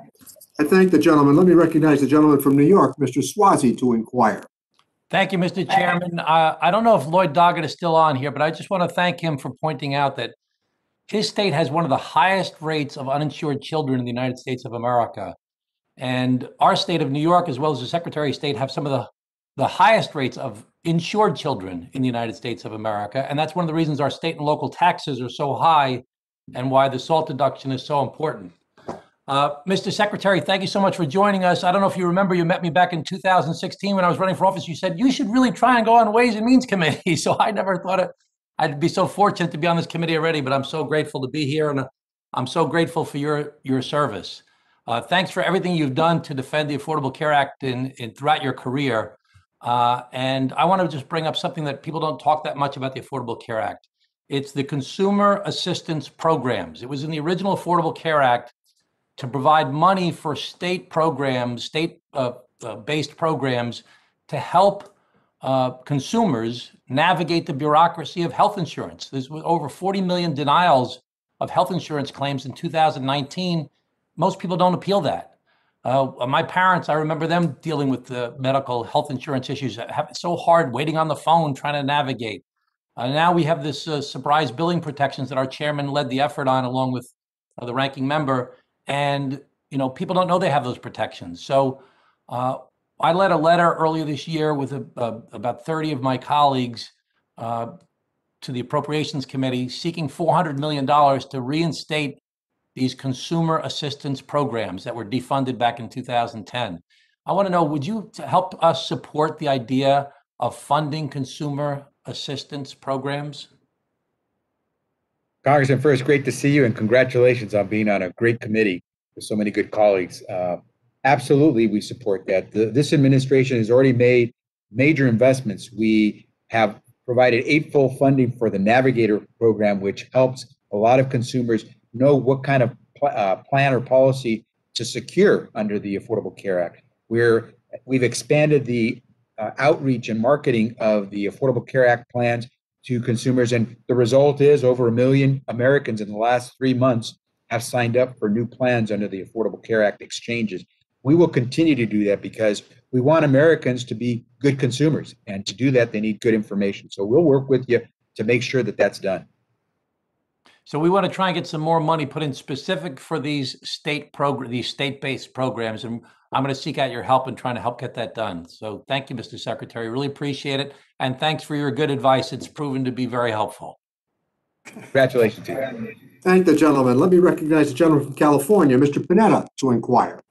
I thank the gentleman. Let me recognize the gentleman from New York, Mr. Suozzi, to inquire. Thank you, Mr. Chairman. Uh, I don't know if Lloyd Doggett is still on here, but I just want to thank him for pointing out that his state has one of the highest rates of uninsured children in the United States of America. And our state of New York, as well as the Secretary of State, have some of the the highest rates of insured children in the United States of America. And that's one of the reasons our state and local taxes are so high and why the SALT deduction is so important. Uh, Mr. Secretary, thank you so much for joining us. I don't know if you remember, you met me back in 2016 when I was running for office. You said you should really try and go on Ways and Means Committee. So I never thought it, I'd be so fortunate to be on this committee already, but I'm so grateful to be here and uh, I'm so grateful for your your service. Uh, thanks for everything you've done to defend the Affordable Care Act in, in throughout your career. Uh, and I want to just bring up something that people don't talk that much about the Affordable Care Act. It's the consumer assistance programs. It was in the original Affordable Care Act to provide money for state programs, state uh, uh, based programs to help uh, consumers navigate the bureaucracy of health insurance. There's over 40 million denials of health insurance claims in 2019. Most people don't appeal that. Uh, my parents, I remember them dealing with the medical health insurance issues. It's so hard waiting on the phone, trying to navigate. Uh, now we have this uh, surprise billing protections that our chairman led the effort on, along with uh, the ranking member. And you know, people don't know they have those protections. So Uh, I led a letter earlier this year with a, a- about 30 of my colleagues uh, to the Appropriations Committee seeking $400 million to reinstate these consumer assistance programs that were defunded back in 2010. I want to know, would you help us support the idea of funding consumer assistance programs? Congressman, first, great to see you and congratulations on being on a great committee with so many good colleagues. Uh, Absolutely, we support that. The- This administration has already made major investments. We have provided eightfold funding for the Navigator program, which helps a lot of consumers know what kind of pl- uh, plan or policy to secure under the Affordable Care Act. We're, we've expanded the uh, outreach and marketing of the Affordable Care Act plans to consumers. And the result is over a million Americans in the last three months have signed up for new plans under the Affordable Care Act exchanges. We will continue to do that because we want Americans to be good consumers. And to do that, they need good information. So we'll work with you to make sure that that's done. So we want to try and get some more money put in specific for these state program, these state-based programs. And I'm going to seek out your help in trying to help get that done. So thank you, Mr. Secretary. Really appreciate it. And thanks for your good advice. It's proven to be very helpful. Congratulations to you. Thank the gentleman. Let me recognize the gentleman from California, Mr. Panetta, to inquire.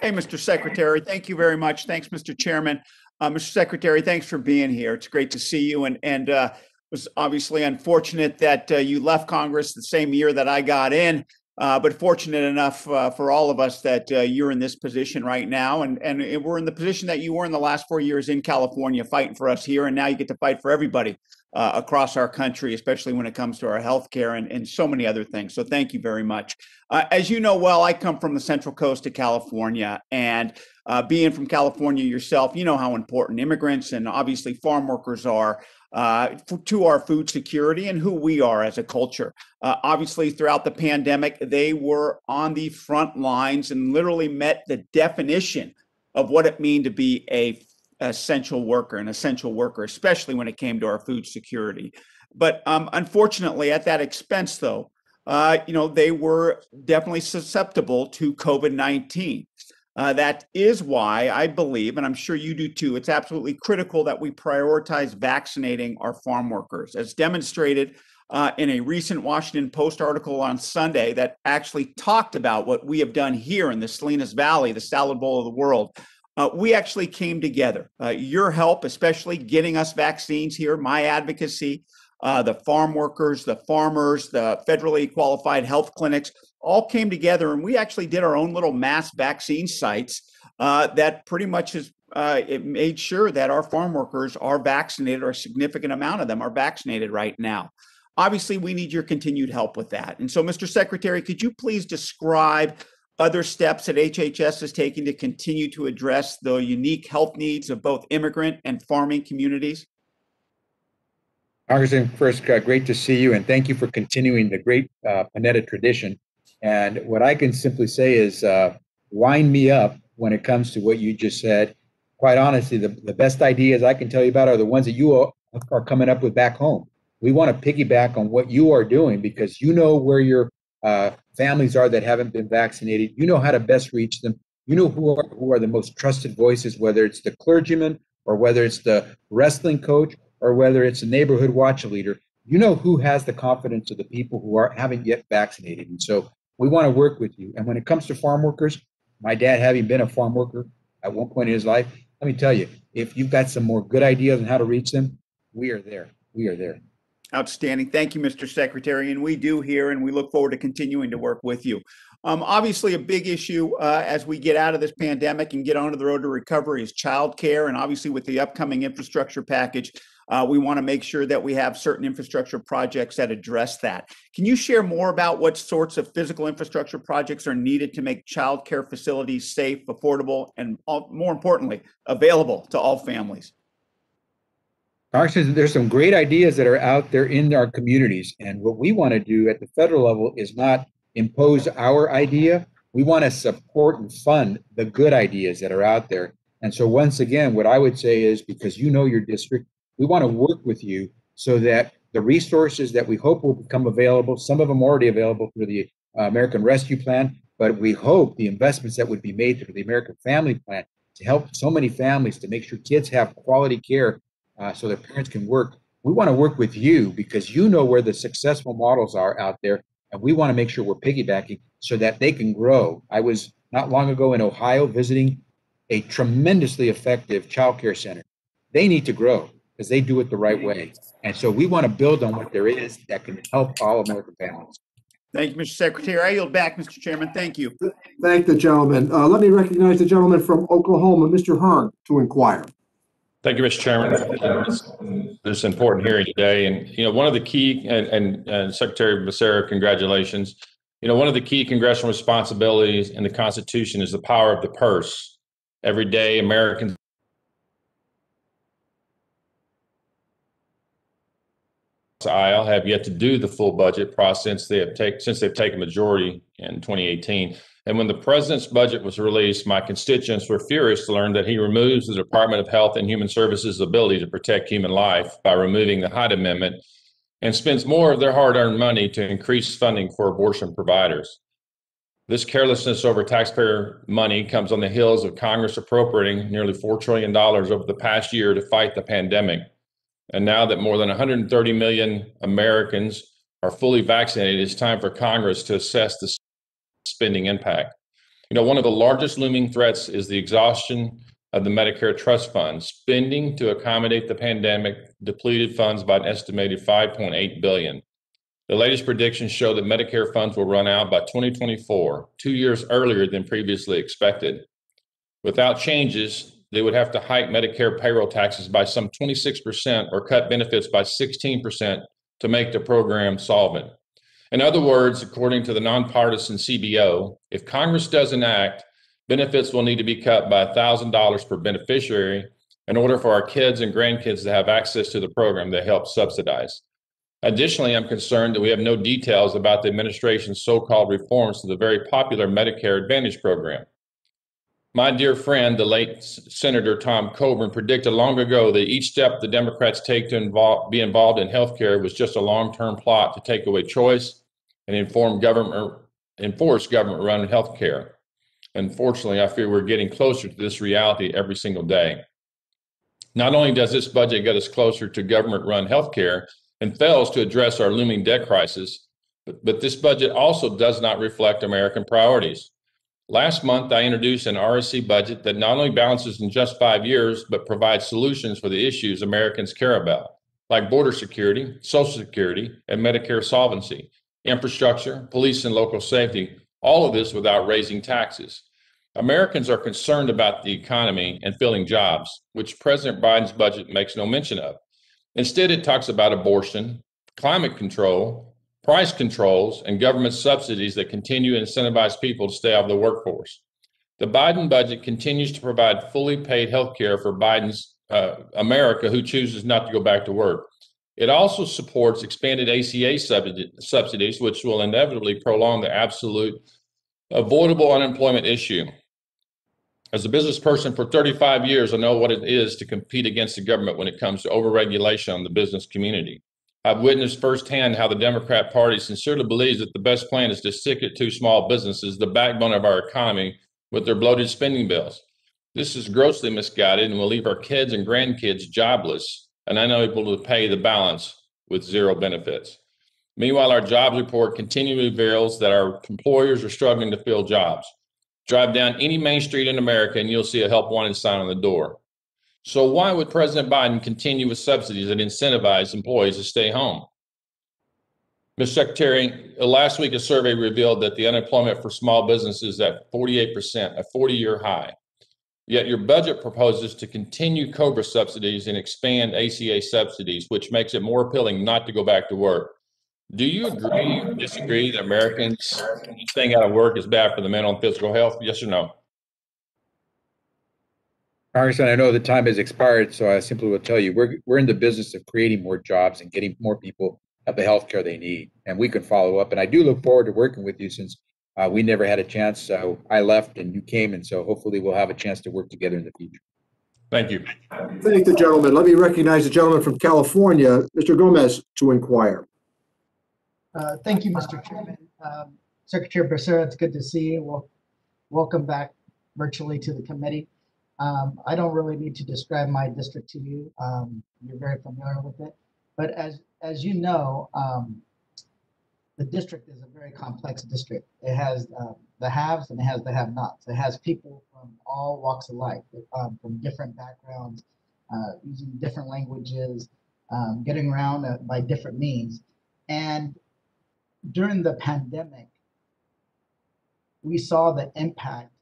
Hey, Mr. Secretary, thank you very much. Thanks, Mr. Chairman. Uh, Mr. Secretary, thanks for being here. It's great to see you and, and, uh, it was obviously unfortunate that, uh, you left Congress the same year that I got in. Uh, but fortunate enough, uh, for all of us that, uh, you're in this position right now and, and we're in the position that you were in the last four years in California fighting for us here. And now you get to fight for everybody, uh, across our country, especially when it comes to our healthcare and, and so many other things. So thank you very much. Uh, as you know well, I come from the Central Coast of California, and being from California yourself, you know how important immigrants and obviously farm workers are uh, to our food security and who we are as a culture. Uh, obviously, throughout the pandemic, they were on the front lines and literally met the definition of what it mean to be a essential worker, an essential worker, especially when it came to our food security. But um, unfortunately, at that expense, though, uh, you know, they were definitely susceptible to COVID 19. Uh, that is why I believe, and I'm sure you do too, it's absolutely critical that we prioritize vaccinating our farm workers, as demonstrated uh, in a recent Washington Post article on Sunday that actually talked about what we have done here in the Salinas Valley, the salad bowl of the world. Uh, we actually came together. Uh, your help, especially getting us vaccines here, my advocacy, uh, the farm workers, the farmers, the federally qualified health clinics all came together and we actually did our own little mass vaccine sites uh, that pretty much has uh, it made sure that our farm workers are vaccinated or a significant amount of them are vaccinated right now. Obviously, we need your continued help with that. And so, Mr. Secretary, could you please describe other steps that HHS is taking to continue to address the unique health needs of both immigrant and farming communities? Congressman, first, uh, great to see you, and thank you for continuing the great uh, Panetta tradition. And what I can simply say is, uh, wind me up when it comes to what you just said. Quite honestly, the, the best ideas I can tell you about are the ones that you are, are coming up with back home. We want to piggyback on what you are doing because you know where your uh, families are that haven't been vaccinated. You know how to best reach them. You know who are, who are the most trusted voices, whether it's the clergyman or whether it's the wrestling coach or whether it's a neighborhood watch leader, you know who has the confidence of the people who are haven't yet vaccinated. And so we want to work with you. And when it comes to farm workers, my dad having been a farm worker at one point in his life, let me tell you, if you've got some more good ideas on how to reach them, we are there. We are there. Outstanding. Thank you, Mr. Secretary. And we do here, and we look forward to continuing to work with you. Um, obviously, a big issue uh, as we get out of this pandemic and get onto the road to recovery is childcare. And obviously, with the upcoming infrastructure package, uh, we want to make sure that we have certain infrastructure projects that address that. Can you share more about what sorts of physical infrastructure projects are needed to make childcare facilities safe, affordable, and all, more importantly, available to all families? There's some great ideas that are out there in our communities. And what we want to do at the federal level is not impose our idea. We want to support and fund the good ideas that are out there. And so once again, what I would say is because you know your district, we want to work with you so that the resources that we hope will become available, some of them already available through the uh, American Rescue Plan, But we hope the investments that would be made through the American Family Plan to help so many families to make sure kids have quality care uh, so their parents can work. We want to work with you because you know where the successful models are out there, and we want to make sure we're piggybacking so that they can grow. I was not long ago in Ohio visiting a tremendously effective childcare center. They need to grow because they do it the right way. And so we want to build on what there is that can help all American families. Thank you, Mr. Secretary. I yield back, Mr. Chairman. Thank you. Thank the gentleman. Uh, let me recognize the gentleman from Oklahoma, Mr. Hern, to inquire. Thank you, Mr. Chairman. This important hearing today, and, you know, one of the key, and, and and Secretary Becerra, congratulations. You know, one of the key congressional responsibilities in the Constitution is the power of the purse. Every day, Americans aisle have yet to do the full budget process they have taken since they've taken majority in 2018. And when the president's budget was released, my constituents were furious to learn that he removes the Department of Health and Human Services' ability to protect human life by removing the Hyde Amendment and spends more of their hard earned money to increase funding for abortion providers. This carelessness over taxpayer money comes on the heels of Congress appropriating nearly $4 trillion over the past year to fight the pandemic. And now that more than 130 million Americans are fully vaccinated, it's time for Congress to assess the spending impact. You know, one of the largest looming threats is the exhaustion of the Medicare trust fund. Spending to accommodate the pandemic depleted funds by an estimated 5.8 billion. The latest predictions show that Medicare funds will run out by 2024, two years earlier than previously expected. Without changes, they would have to hike Medicare payroll taxes by some 26% or cut benefits by 16% to make the program solvent. In other words, according to the nonpartisan CBO, if Congress doesn't act, benefits will need to be cut by $1,000 per beneficiary in order for our kids and grandkids to have access to the program they help subsidize. Additionally, I'm concerned that we have no details about the administration's so called reforms to the very popular Medicare Advantage program. My dear friend, the late Senator Tom Coburn, predicted long ago that each step the Democrats take to involve, be involved in healthcare was just a long-term plot to take away choice and inform government, enforce government-run healthcare. Unfortunately, I fear we're getting closer to this reality every single day. Not only does this budget get us closer to government-run healthcare and fails to address our looming debt crisis, but, but this budget also does not reflect American priorities. Last month, I introduced an RSC budget that not only balances in just five years, but provides solutions for the issues Americans care about, like border security, Social Security, and Medicare solvency, infrastructure, police and local safety, all of this without raising taxes. Americans are concerned about the economy and filling jobs, which President Biden's budget makes no mention of. Instead, it talks about abortion, climate control, price controls, and government subsidies that continue to incentivize people to stay out of the workforce. The Biden budget continues to provide fully paid health care for Biden's uh, America who chooses not to go back to work. It also supports expanded ACA subsidies, which will inevitably prolong the absolute avoidable unemployment issue. As a business person for 35 years, I know what it is to compete against the government when it comes to overregulation on the business community. I've witnessed firsthand how the Democrat Party sincerely believes that the best plan is to stick it to small businesses, the backbone of our economy, with their bloated spending bills. This is grossly misguided and will leave our kids and grandkids jobless and unable to pay the balance with zero benefits. Meanwhile, our jobs report continually reveals that our employers are struggling to fill jobs. Drive down any main street in America and you'll see a help wanted sign on the door. So why would President Biden continue with subsidies that incentivize employees to stay home? Mr. Secretary, uh, last week a survey revealed that the unemployment for small businesses is at 48%, a 40-year high. Yet your budget proposes to continue COBRA subsidies and expand ACA subsidies, which makes it more appealing not to go back to work. Do you agree or disagree that Americans staying out of work is bad for the mental and physical health? Yes or no? Congressman, I know the time has expired, so I simply will tell you, we're, we're in the business of creating more jobs and getting more people the health care they need. And we can follow up. And I do look forward to working with you since uh, we never had a chance. So I left and you came. And so hopefully we'll have a chance to work together in the future. Thank you. Thank the gentleman. Let me recognize the gentleman from California, Mr. Gomez, to inquire. Uh, Thank you, Mr. Chairman. Um, Secretary Becerra, it's good to see you. Well, welcome back virtually to the committee. Um, I don't really need to describe my district to you. Um, you're very familiar with it. But as as you know, um, the district is a very complex district. It has uh, the haves and it has the have-nots. It has people from all walks of life, um, from different backgrounds, uh, using different languages, um, getting around uh, by different means. And during the pandemic, we saw the impact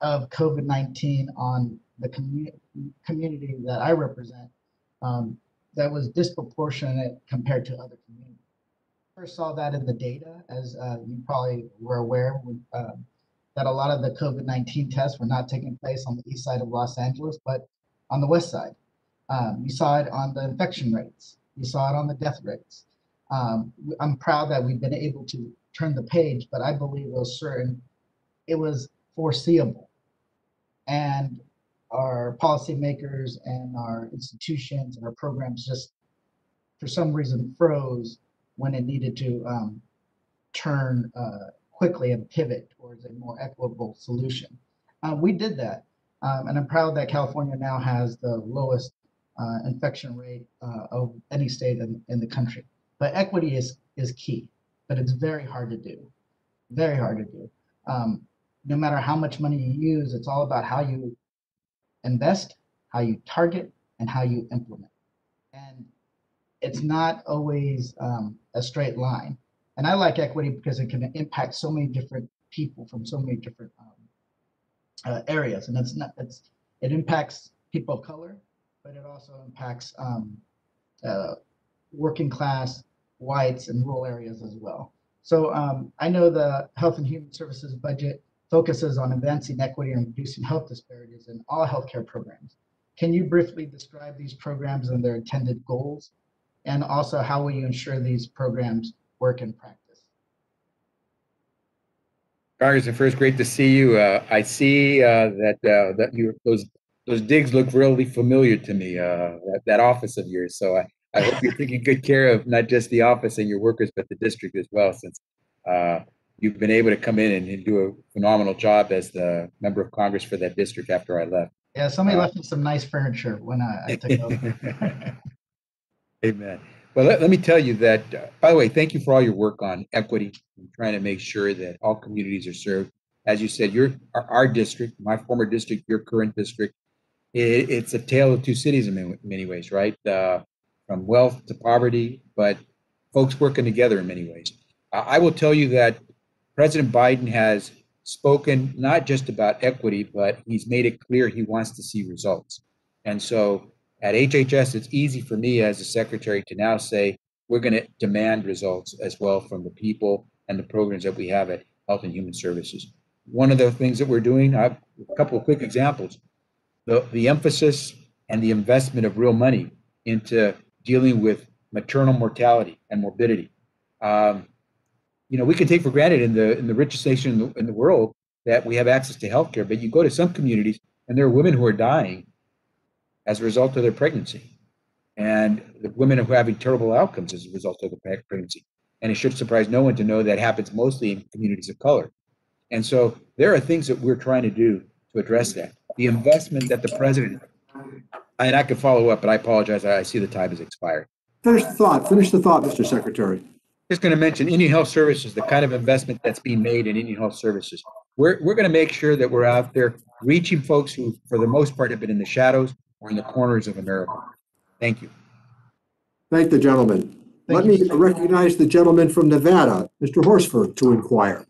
of COVID-19 on the commu- community that I represent um, that was disproportionate compared to other communities. First saw that in the data, as uh, you probably were aware, uh, that a lot of the COVID-19 tests were not taking place on the east side of Los Angeles, but on the west side. Um, you saw it on the infection rates. You saw it on the death rates. Um, I'm proud that we've been able to turn the page, but I believe it was certain, it was foreseeable. And our policymakers and our institutions and our programs just, for some reason, froze when it needed to um, turn uh, quickly and pivot towards a more equitable solution. Uh, we did that. Um, and I'm proud that California now has the lowest uh, infection rate uh, of any state in, in the country. But equity is, is key, but it's very hard to do. Very hard to do. Um, no matter how much money you use, it's all about how you invest, how you target, and how you implement. And it's not always um, a straight line. And I like equity because it can impact so many different people from so many different um, uh, areas. And it's not, it's, it impacts people of color, but it also impacts um, uh, working class, whites, and rural areas as well. So um, I know the Health and Human Services budget focuses on advancing equity and reducing health disparities in all healthcare programs. Can you briefly describe these programs and their intended goals? And also, how will you ensure these programs work in practice? Congressman, first, great to see you. Uh, I see uh, that uh, that you those those digs look really familiar to me. Uh, that, that office of yours. So I, I hope you're taking good care of not just the office and your workers, but the district as well. Since uh, you've been able to come in and, and, do a phenomenal job as the member of Congress for that district after I left. Yeah, somebody uh, left me some nice furniture when I, I took over. Amen. Well, let, let, me tell you that, uh, by the way, thank you for all your work on equity and trying to make sure that all communities are served. As you said, your our, our district, my former district, your current district, it, it's a tale of two cities in many, many ways, right? Uh, from wealth to poverty, but folks working together in many ways. I will tell you that President Biden has spoken not just about equity, but he's made it clear he wants to see results. And so at HHS, it's easy for me as a secretary to now say we're going to demand results as well from the people and the programs that we have at Health and Human Services. One of the things that we're doing, I have a couple of quick examples. The, the emphasis and the investment of real money into dealing with maternal mortality and morbidity. Um, you know, we can take for granted in the in the richest nation in the, in the world that we have access to healthcare, but you go to some communities and there are women who are dying as a result of their pregnancy. And the women are having terrible outcomes as a result of the pregnancy. And it should surprise no one to know that happens mostly in communities of color. And so there are things that we're trying to do to address that. The investment that the president, and I could follow up, but I apologize. I see the time has expired. Finish the thought. Finish the thought, Mr. Secretary. Just going to mention Indian Health Services, the kind of investment that's being made in Indian Health Services. We're, we're going to make sure that we're out there reaching folks who, for the most part, have been in the shadows or in the corners of America. Thank you. Thank the gentleman. Thank Let you. me recognize the gentleman from Nevada, Mr. Horsford, to inquire.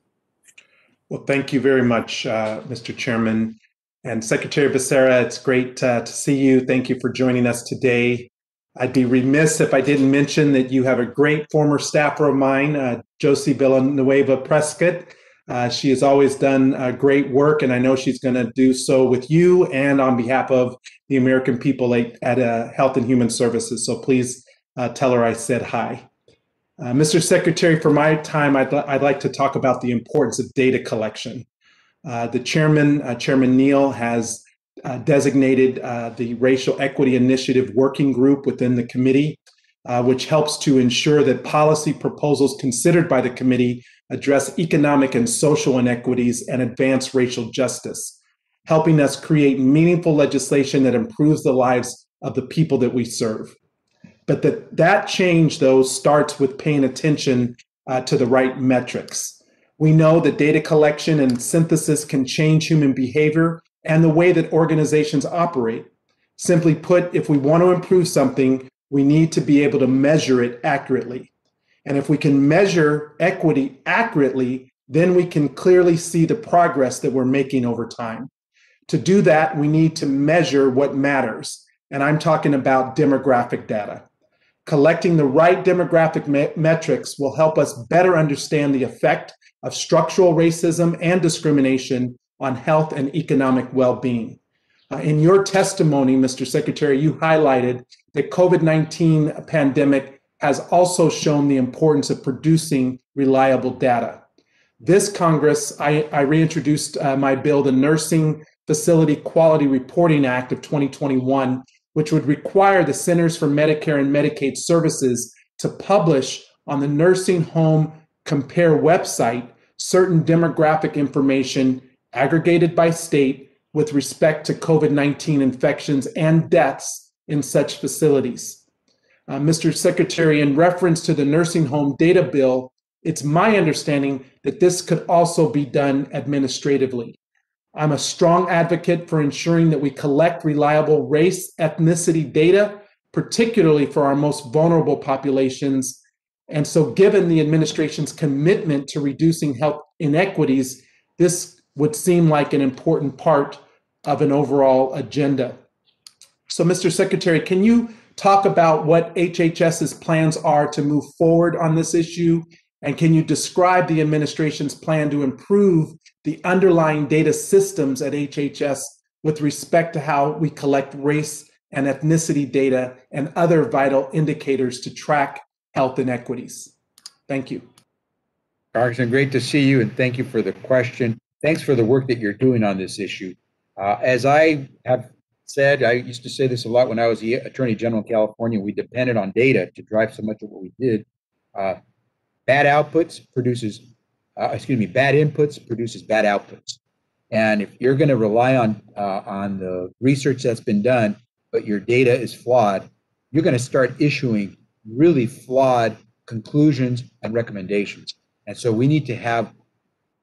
Well, thank you very much, uh, Mr. Chairman. And Secretary Becerra, it's great uh, to see you. Thank you for joining us today. I'd be remiss if I didn't mention that you have a great former staffer of mine, uh, Josie Villanueva Prescott, uh, she has always done uh, great work, and I know she's going to do so with you and on behalf of the American people at, at uh, Health and Human Services. So please uh, tell her I said hi. Uh, Mr. Secretary, for my time, I'd, I'd like to talk about the importance of data collection. The chairman, Chairman Neal, has designated the Racial Equity Initiative Working Group within the committee uh, which helps to ensure that policy proposals considered by the committee address economic and social inequities and advance racial justice, helping us create meaningful legislation that improves the lives of the people that we serve. But that, that change, though, starts with paying attention uh, to the right metrics. We know that data collection and synthesis can change human behavior and the way that organizations operate. Simply put, if we want to improve something, we need to be able to measure it accurately. And if we can measure equity accurately, then we can clearly see the progress that we're making over time. To do that, we need to measure what matters. And I'm talking about demographic data. Collecting the right demographic me- metrics will help us better understand the effect of structural racism and discrimination on health and economic well being. Uh, in your testimony, Mr. Secretary, you highlighted the COVID 19 pandemic has also shown the importance of producing reliable data. This Congress, I, I reintroduced uh, my bill, the Nursing Facility Quality Reporting Act of 2021, which would require the Centers for Medicare and Medicaid Services to publish on the Nursing Home Compare website certain demographic information aggregated by state with respect to COVID 19 infections and deaths in such facilities. Uh, Mr. Secretary, in reference to the nursing home data bill, it's my understanding that this could also be done administratively. I'm a strong advocate for ensuring that we collect reliable race ethnicity data, particularly for our most vulnerable populations. And so, given the administration's commitment to reducing health inequities, this would seem like an important part of an overall agenda. So, Mr. Secretary, can you talk about what HHS's plans are to move forward on this issue? And can you describe the administration's plan to improve the underlying data systems at HHS with respect to how we collect race and ethnicity data and other vital indicators to track health inequities? Thank you. Congressman, great to see you and thank you for the question. Thanks for the work that you're doing on this issue. Uh, as I have said, I used to say this a lot when I was the Attorney General in California. We depended on data to drive so much of what we did. Uh, bad outputs produces, uh, excuse me, bad inputs produces bad outputs. And if you're going to rely on uh, on the research that's been done, but your data is flawed, you're going to start issuing really flawed conclusions and recommendations. And so we need to have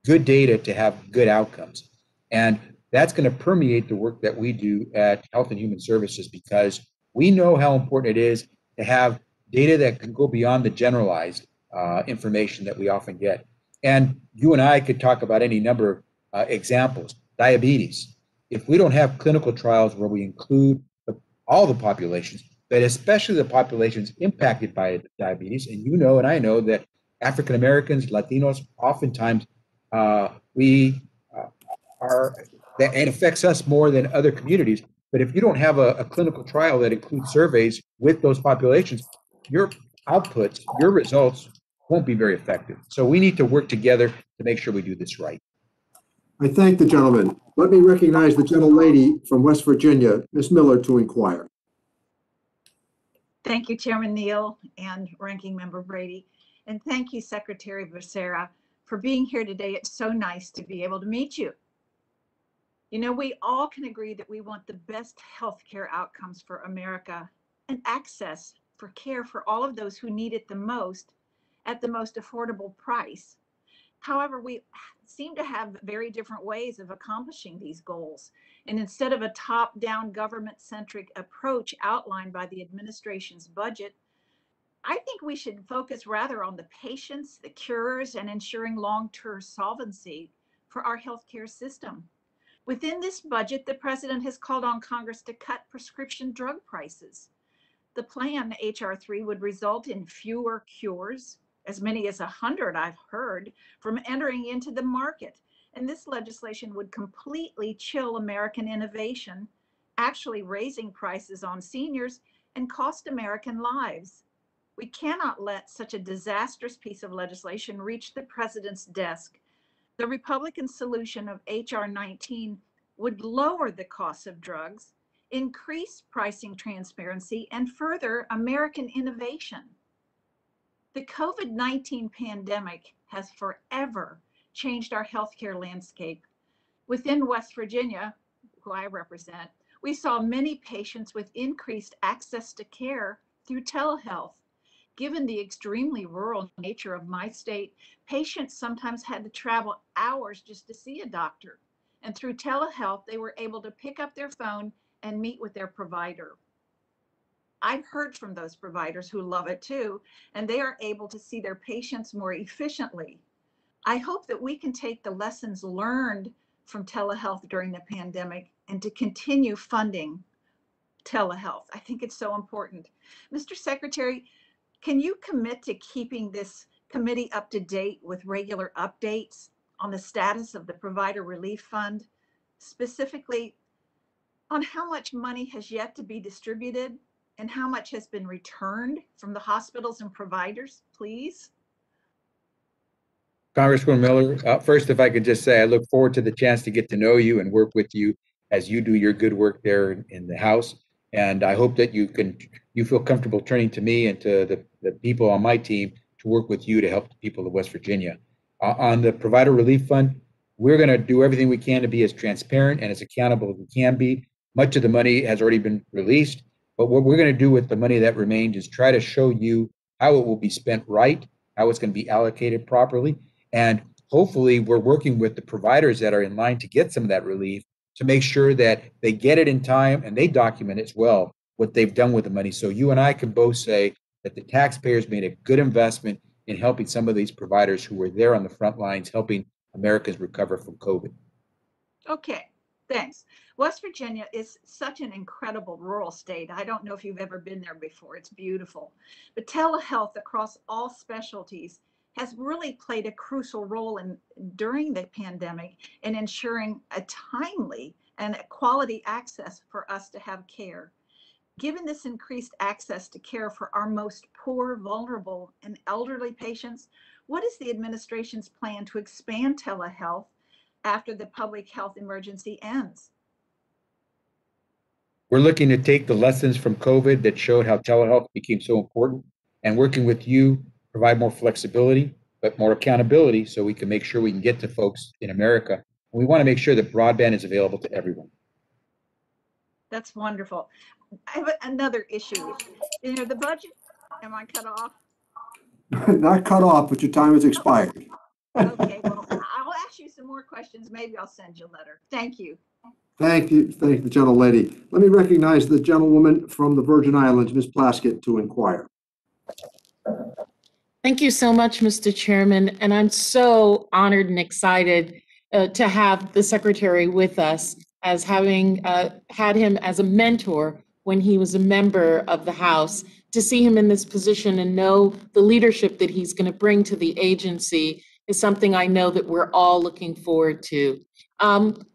good data to have good outcomes. And that's going to permeate the work that we do at Health and Human Services because we know how important it is to have data that can go beyond the generalized uh, information that we often get. And you and I could talk about any number of uh, examples. Diabetes. If we don't have clinical trials where we include the, all the populations, but especially the populations impacted by diabetes, and you know and I know that African Americans, Latinos, oftentimes uh, we uh, are that it affects us more than other communities. But if you don't have a, a clinical trial that includes surveys with those populations, your outputs, your results won't be very effective. So we need to work together to make sure we do this right. I thank the gentleman. Let me recognize the gentlelady from West Virginia, Ms. Miller, to inquire. Thank you, Chairman Neal and Ranking Member Brady. And thank you, Secretary Becerra, for being here today. It's so nice to be able to meet you. You know, we all can agree that we want the best healthcare outcomes for America and access for care for all of those who need it the most at the most affordable price. However, we seem to have very different ways of accomplishing these goals. And instead of a top down government centric approach outlined by the administration's budget, I think we should focus rather on the patients, the cures, and ensuring long term solvency for our healthcare system. Within this budget, the president has called on Congress to cut prescription drug prices. The plan, H.R. 3, would result in fewer cures, as many as 100 I've heard, from entering into the market. And this legislation would completely chill American innovation, actually raising prices on seniors and cost American lives. We cannot let such a disastrous piece of legislation reach the president's desk. The Republican solution of H.R. 19 would lower the cost of drugs. increase pricing transparency, and further American innovation. The COVID 19 pandemic has forever changed our healthcare landscape. Within West Virginia, who I represent, we saw many patients with increased access to care through telehealth. Given the extremely rural nature of my state, patients sometimes had to travel hours just to see a doctor. And through telehealth, they were able to pick up their phone and meet with their provider. I've heard from those providers who love it too, and they are able to see their patients more efficiently. I hope that we can take the lessons learned from telehealth during the pandemic and to continue funding telehealth. I think it's so important. Mr. Secretary, can you commit to keeping this committee up to date with regular updates on the status of the Provider Relief Fund, specifically on how much money has yet to be distributed and how much has been returned from the hospitals and providers, please? Congresswoman Miller, uh, first, if I could just say, I look forward to the chance to get to know you and work with you as you do your good work there in, in the House. And I hope that you can, you feel comfortable turning to me and to the, the people on my team to work with you to help the people of West Virginia. Uh, on the Provider Relief Fund, we're going to do everything we can to be as transparent and as accountable as we can be. Much of the money has already been released, but what we're going to do with the money that remained is try to show you how it will be spent right, how it's going to be allocated properly, and hopefully, we're working with the providers that are in line to get some of that relief to make sure that they get it in time and they document as well what they've done with the money. So you and I can both say that the taxpayers made a good investment in helping some of these providers who were there on the front lines, helping Americans recover from COVID. Okay, thanks. West Virginia is such an incredible rural state. I don't know if you've ever been there before. It's beautiful. But telehealth across all specialties has really played a crucial role in during the pandemic in ensuring a timely and quality access for us to have care. Given this increased access to care for our most poor, vulnerable, and elderly patients, what is the administration's plan to expand telehealth after the public health emergency ends? We're looking to take the lessons from COVID that showed how telehealth became so important and working with you provide more flexibility, but more accountability so we can make sure we can get to folks in America. We want to make sure that broadband is available to everyone. That's wonderful. I have another issue. You know, the budget, am I cut off? Not cut off, but your time has expired. Okay, well, I'll ask you some more questions. Maybe I'll send you a letter. Thank you. Thank you, thank the gentle lady. Let me recognize the gentlewoman from the Virgin Islands, Ms. Plaskett, to inquire. Thank you so much, Mr. Chairman. And I'm so honored and excited uh, to have the secretary with us as having uh, had him as a mentor when he was a member of the House. To see him in this position and know the leadership that he's going to bring to the agency is something I know that we're all looking forward to. Um,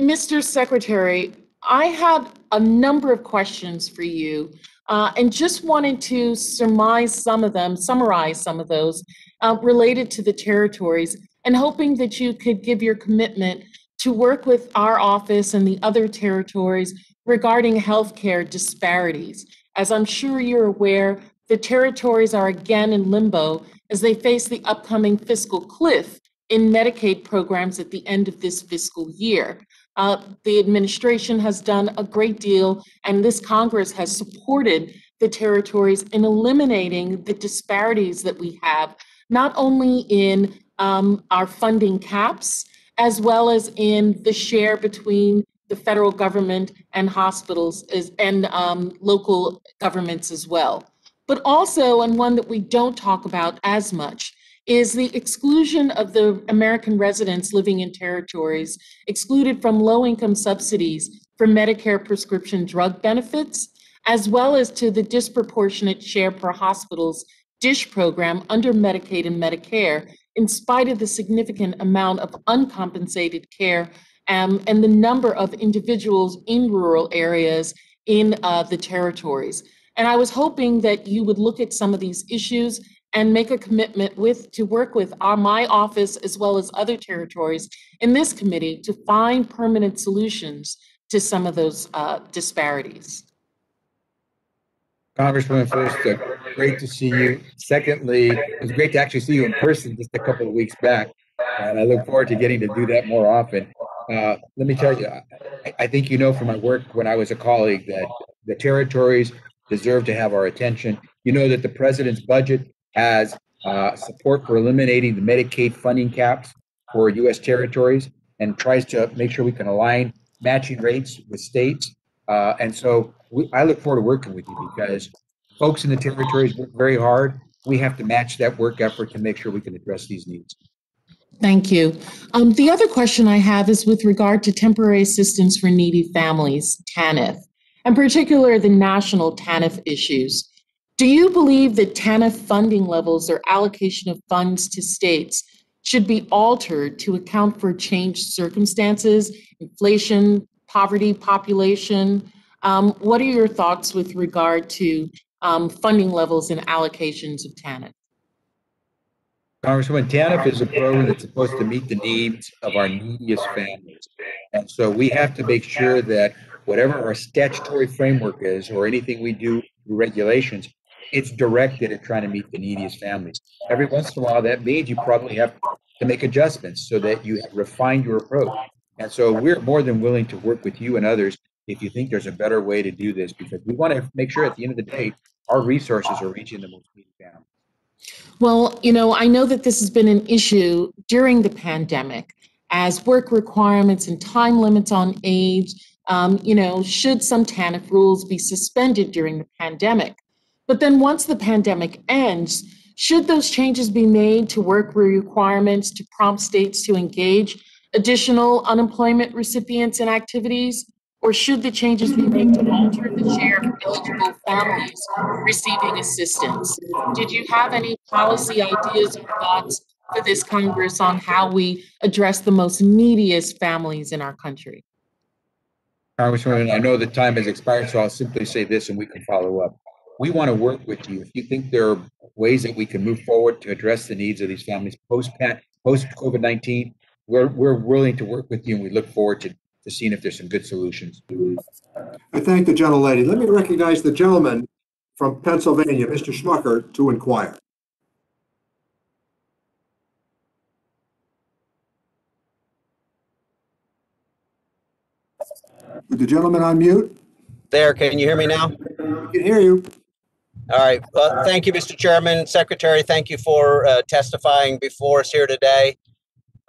Mr. Secretary, I had a number of questions for you uh, and just wanted to surmise some of them, summarize some of those uh, related to the territories, and hoping that you could give your commitment to work with our office and the other territories regarding healthcare disparities. As I'm sure you're aware, the territories are again in limbo as they face the upcoming fiscal cliff in Medicaid programs at the end of this fiscal year. Uh, the administration has done a great deal, and this Congress has supported the territories in eliminating the disparities that we have, not only in um, our funding caps, as well as in the share between the federal government and hospitals is, and um, local governments as well. But also, and one that we don't talk about as much, is the exclusion of the American residents living in territories excluded from low income subsidies for Medicare prescription drug benefits, as well as to the disproportionate share per hospital's DSH program under Medicaid and Medicare, in spite of the significant amount of uncompensated care um, and the number of individuals in rural areas in uh, the territories. And I was hoping that you would look at some of these issues and make a commitment with to work with our, my office as well as other territories in this committee to find permanent solutions to some of those uh, disparities? Congresswoman, first, uh, great to see you. Secondly, it was great to actually see you in person just a couple of weeks back. And I look forward to getting to do that more often. Uh, let me tell you, I, I think you know from my work when I was a colleague that the territories deserve to have our attention. You know that the president's budget has uh, support for eliminating the Medicaid funding caps for U.S. territories and tries to make sure we can align matching rates with states. Uh, and so we, I look forward to working with you because folks in the territories work very hard. We have to match that work effort to make sure we can address these needs. Thank you. Um, the other question I have is with regard to temporary assistance for needy families, TANF, and particular the national TANF issues. Do you believe that TANF funding levels or allocation of funds to states should be altered to account for changed circumstances, inflation, poverty, population? Um, what are your thoughts with regard to um, funding levels and allocations of TANF? Congresswoman, TANF is a program that's supposed to meet the needs of our neediest families. And so we have to make sure that whatever our statutory framework is, or anything we do through regulations, it's directed at trying to meet the neediest families. Every once in a while, that means you probably have to make adjustments so that you refine your approach. And so we're more than willing to work with you and others if you think there's a better way to do this, because we want to make sure at the end of the day, our resources are reaching the most needy families. Well, you know, I know that this has been an issue during the pandemic as work requirements and time limits on age. Um, you know, should some TANF rules be suspended during the pandemic? But then once the pandemic ends, should those changes be made to work requirements to prompt states to engage additional unemployment recipients in activities? Or should the changes be made to alter the share of eligible families receiving assistance? Did you have any policy ideas or thoughts for this Congress on how we address the most neediest families in our country? Congresswoman, I know the time has expired, so I'll simply say this and we can follow up. We want to work with you. If you think there are ways that we can move forward to address the needs of these families post post COVID 19, we're, we're willing to work with you and we look forward to to seeing if there's some good solutions. I thank the gentlelady. Let me recognize the gentleman from Pennsylvania, Mr. Smucker, to inquire. Would the gentleman on mute? There, can you hear me now? We can hear you. All right. Well, thank you, Mr. Chairman. Secretary, thank you for uh, testifying before us here today.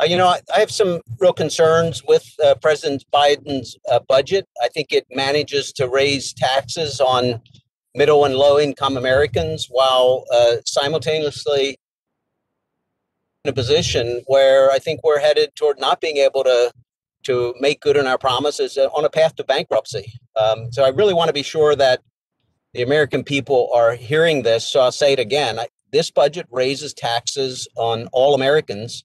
Uh, you know, I, I, have some real concerns with uh, President Biden's uh, budget. I think it manages to raise taxes on middle and low income Americans while uh, simultaneously in a position where I think we're headed toward not being able to to make good on our promises on a path to bankruptcy. Um, so I really want to be sure that the American people are hearing this. So I'll say it again. This budget raises taxes on all Americans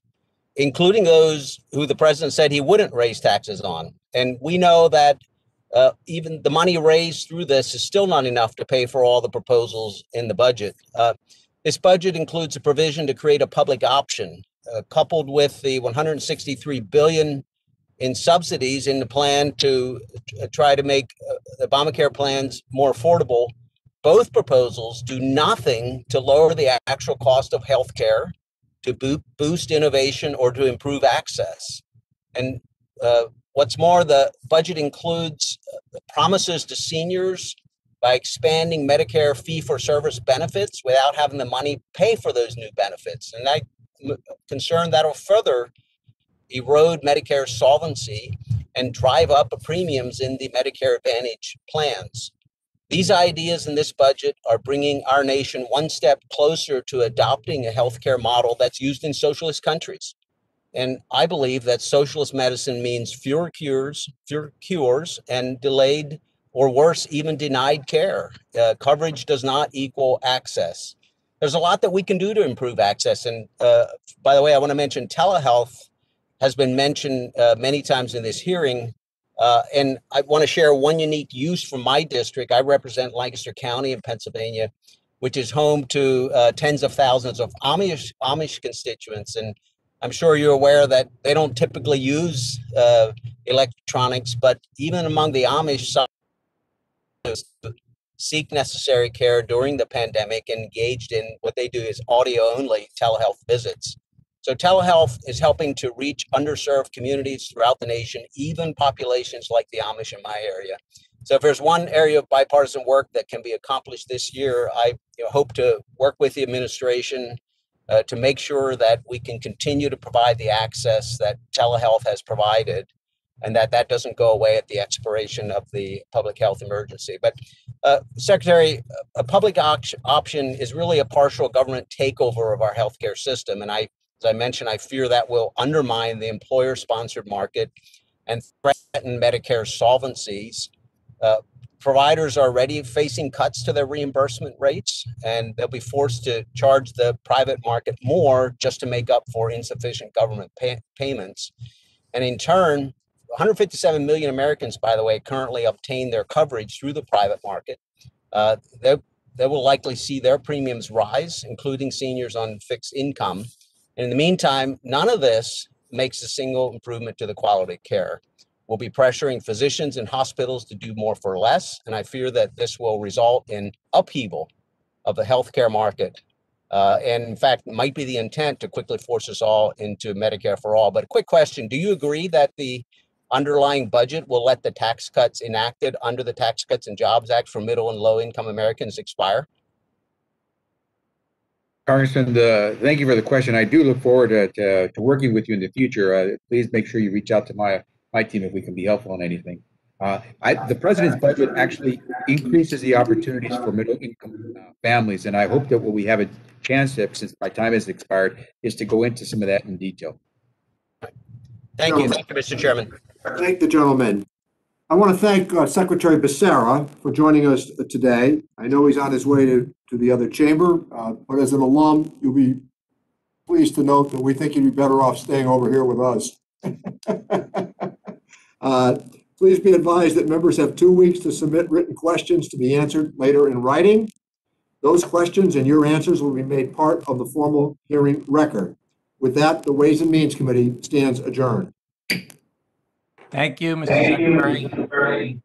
including those who the president said he wouldn't raise taxes on. And we know that uh, even the money raised through this is still not enough to pay for all the proposals in the budget. Uh, this budget includes a provision to create a public option, uh, coupled with the 163 billion in subsidies in the plan to uh, try to make uh, the Obamacare plans more affordable. Both proposals do nothing to lower the actual cost of health care to boost innovation or to improve access. And uh, what's more, the budget includes uh, promises to seniors by expanding Medicare fee for service benefits without having the money pay for those new benefits. And I'm concerned that'll further erode Medicare solvency and drive up premiums in the Medicare Advantage plans. These ideas in this budget are bringing our nation one step closer to adopting a healthcare model that's used in socialist countries. And I believe that socialist medicine means fewer cures, fewer cures, and delayed or worse, even denied care. Uh, coverage does not equal access. There's a lot that we can do to improve access. And uh, by the way, I want to mention telehealth has been mentioned uh, many times in this hearing. Uh, and I want to share one unique use from my district. I represent Lancaster County in Pennsylvania, which is home to uh, tens of thousands of Amish Amish constituents. And I'm sure you're aware that they don't typically use uh, electronics, but even among the Amish, seek necessary care during the pandemic and engaged in what they do is audio only telehealth visits. So telehealth is helping to reach underserved communities throughout the nation, even populations like the Amish in my area. So if there's one area of bipartisan work that can be accomplished this year, I you know, hope to work with the administration uh, to make sure that we can continue to provide the access that telehealth has provided and that that doesn't go away at the expiration of the public health emergency. But uh, Secretary, a public op- option is really a partial government takeover of our healthcare system. And I, as I mentioned, I fear that will undermine the employer sponsored market and threaten Medicare solvencies. Uh, providers are already facing cuts to their reimbursement rates, and they'll be forced to charge the private market more just to make up for insufficient government pay- payments. And in turn, 157 million Americans, by the way, currently obtain their coverage through the private market. Uh, they, they will likely see their premiums rise, including seniors on fixed income. And in the meantime, none of this makes a single improvement to the quality of care. We'll be pressuring physicians and hospitals to do more for less. And I fear that this will result in upheaval of the healthcare market. Uh, and in fact, might be the intent to quickly force us all into Medicare for all. But a quick question Do you agree that the underlying budget will let the tax cuts enacted under the Tax Cuts and Jobs Act for middle and low income Americans expire? Congressman, uh, thank you for the question. I do look forward to, to, to working with you in the future. Uh, please make sure you reach out to my, my team if we can be helpful on anything. Uh, I, the president's budget actually increases the opportunities for middle income uh, families, and I hope that what we have a chance to, since my time has expired, is to go into some of that in detail. Thank you, thank you, Mr. Chairman. Thank the gentleman. I want to thank uh, Secretary Becerra for joining us today. I know he's on his way to, to the other chamber, uh, but as an alum, you'll be pleased to note that we think you'd be better off staying over here with us. Uh, Please be advised that members have two weeks to submit written questions to be answered later in writing. Those questions and your answers will be made part of the formal hearing record. With that, the Ways and Means Committee stands adjourned. Thank you, Mr. Thank you, Secretary.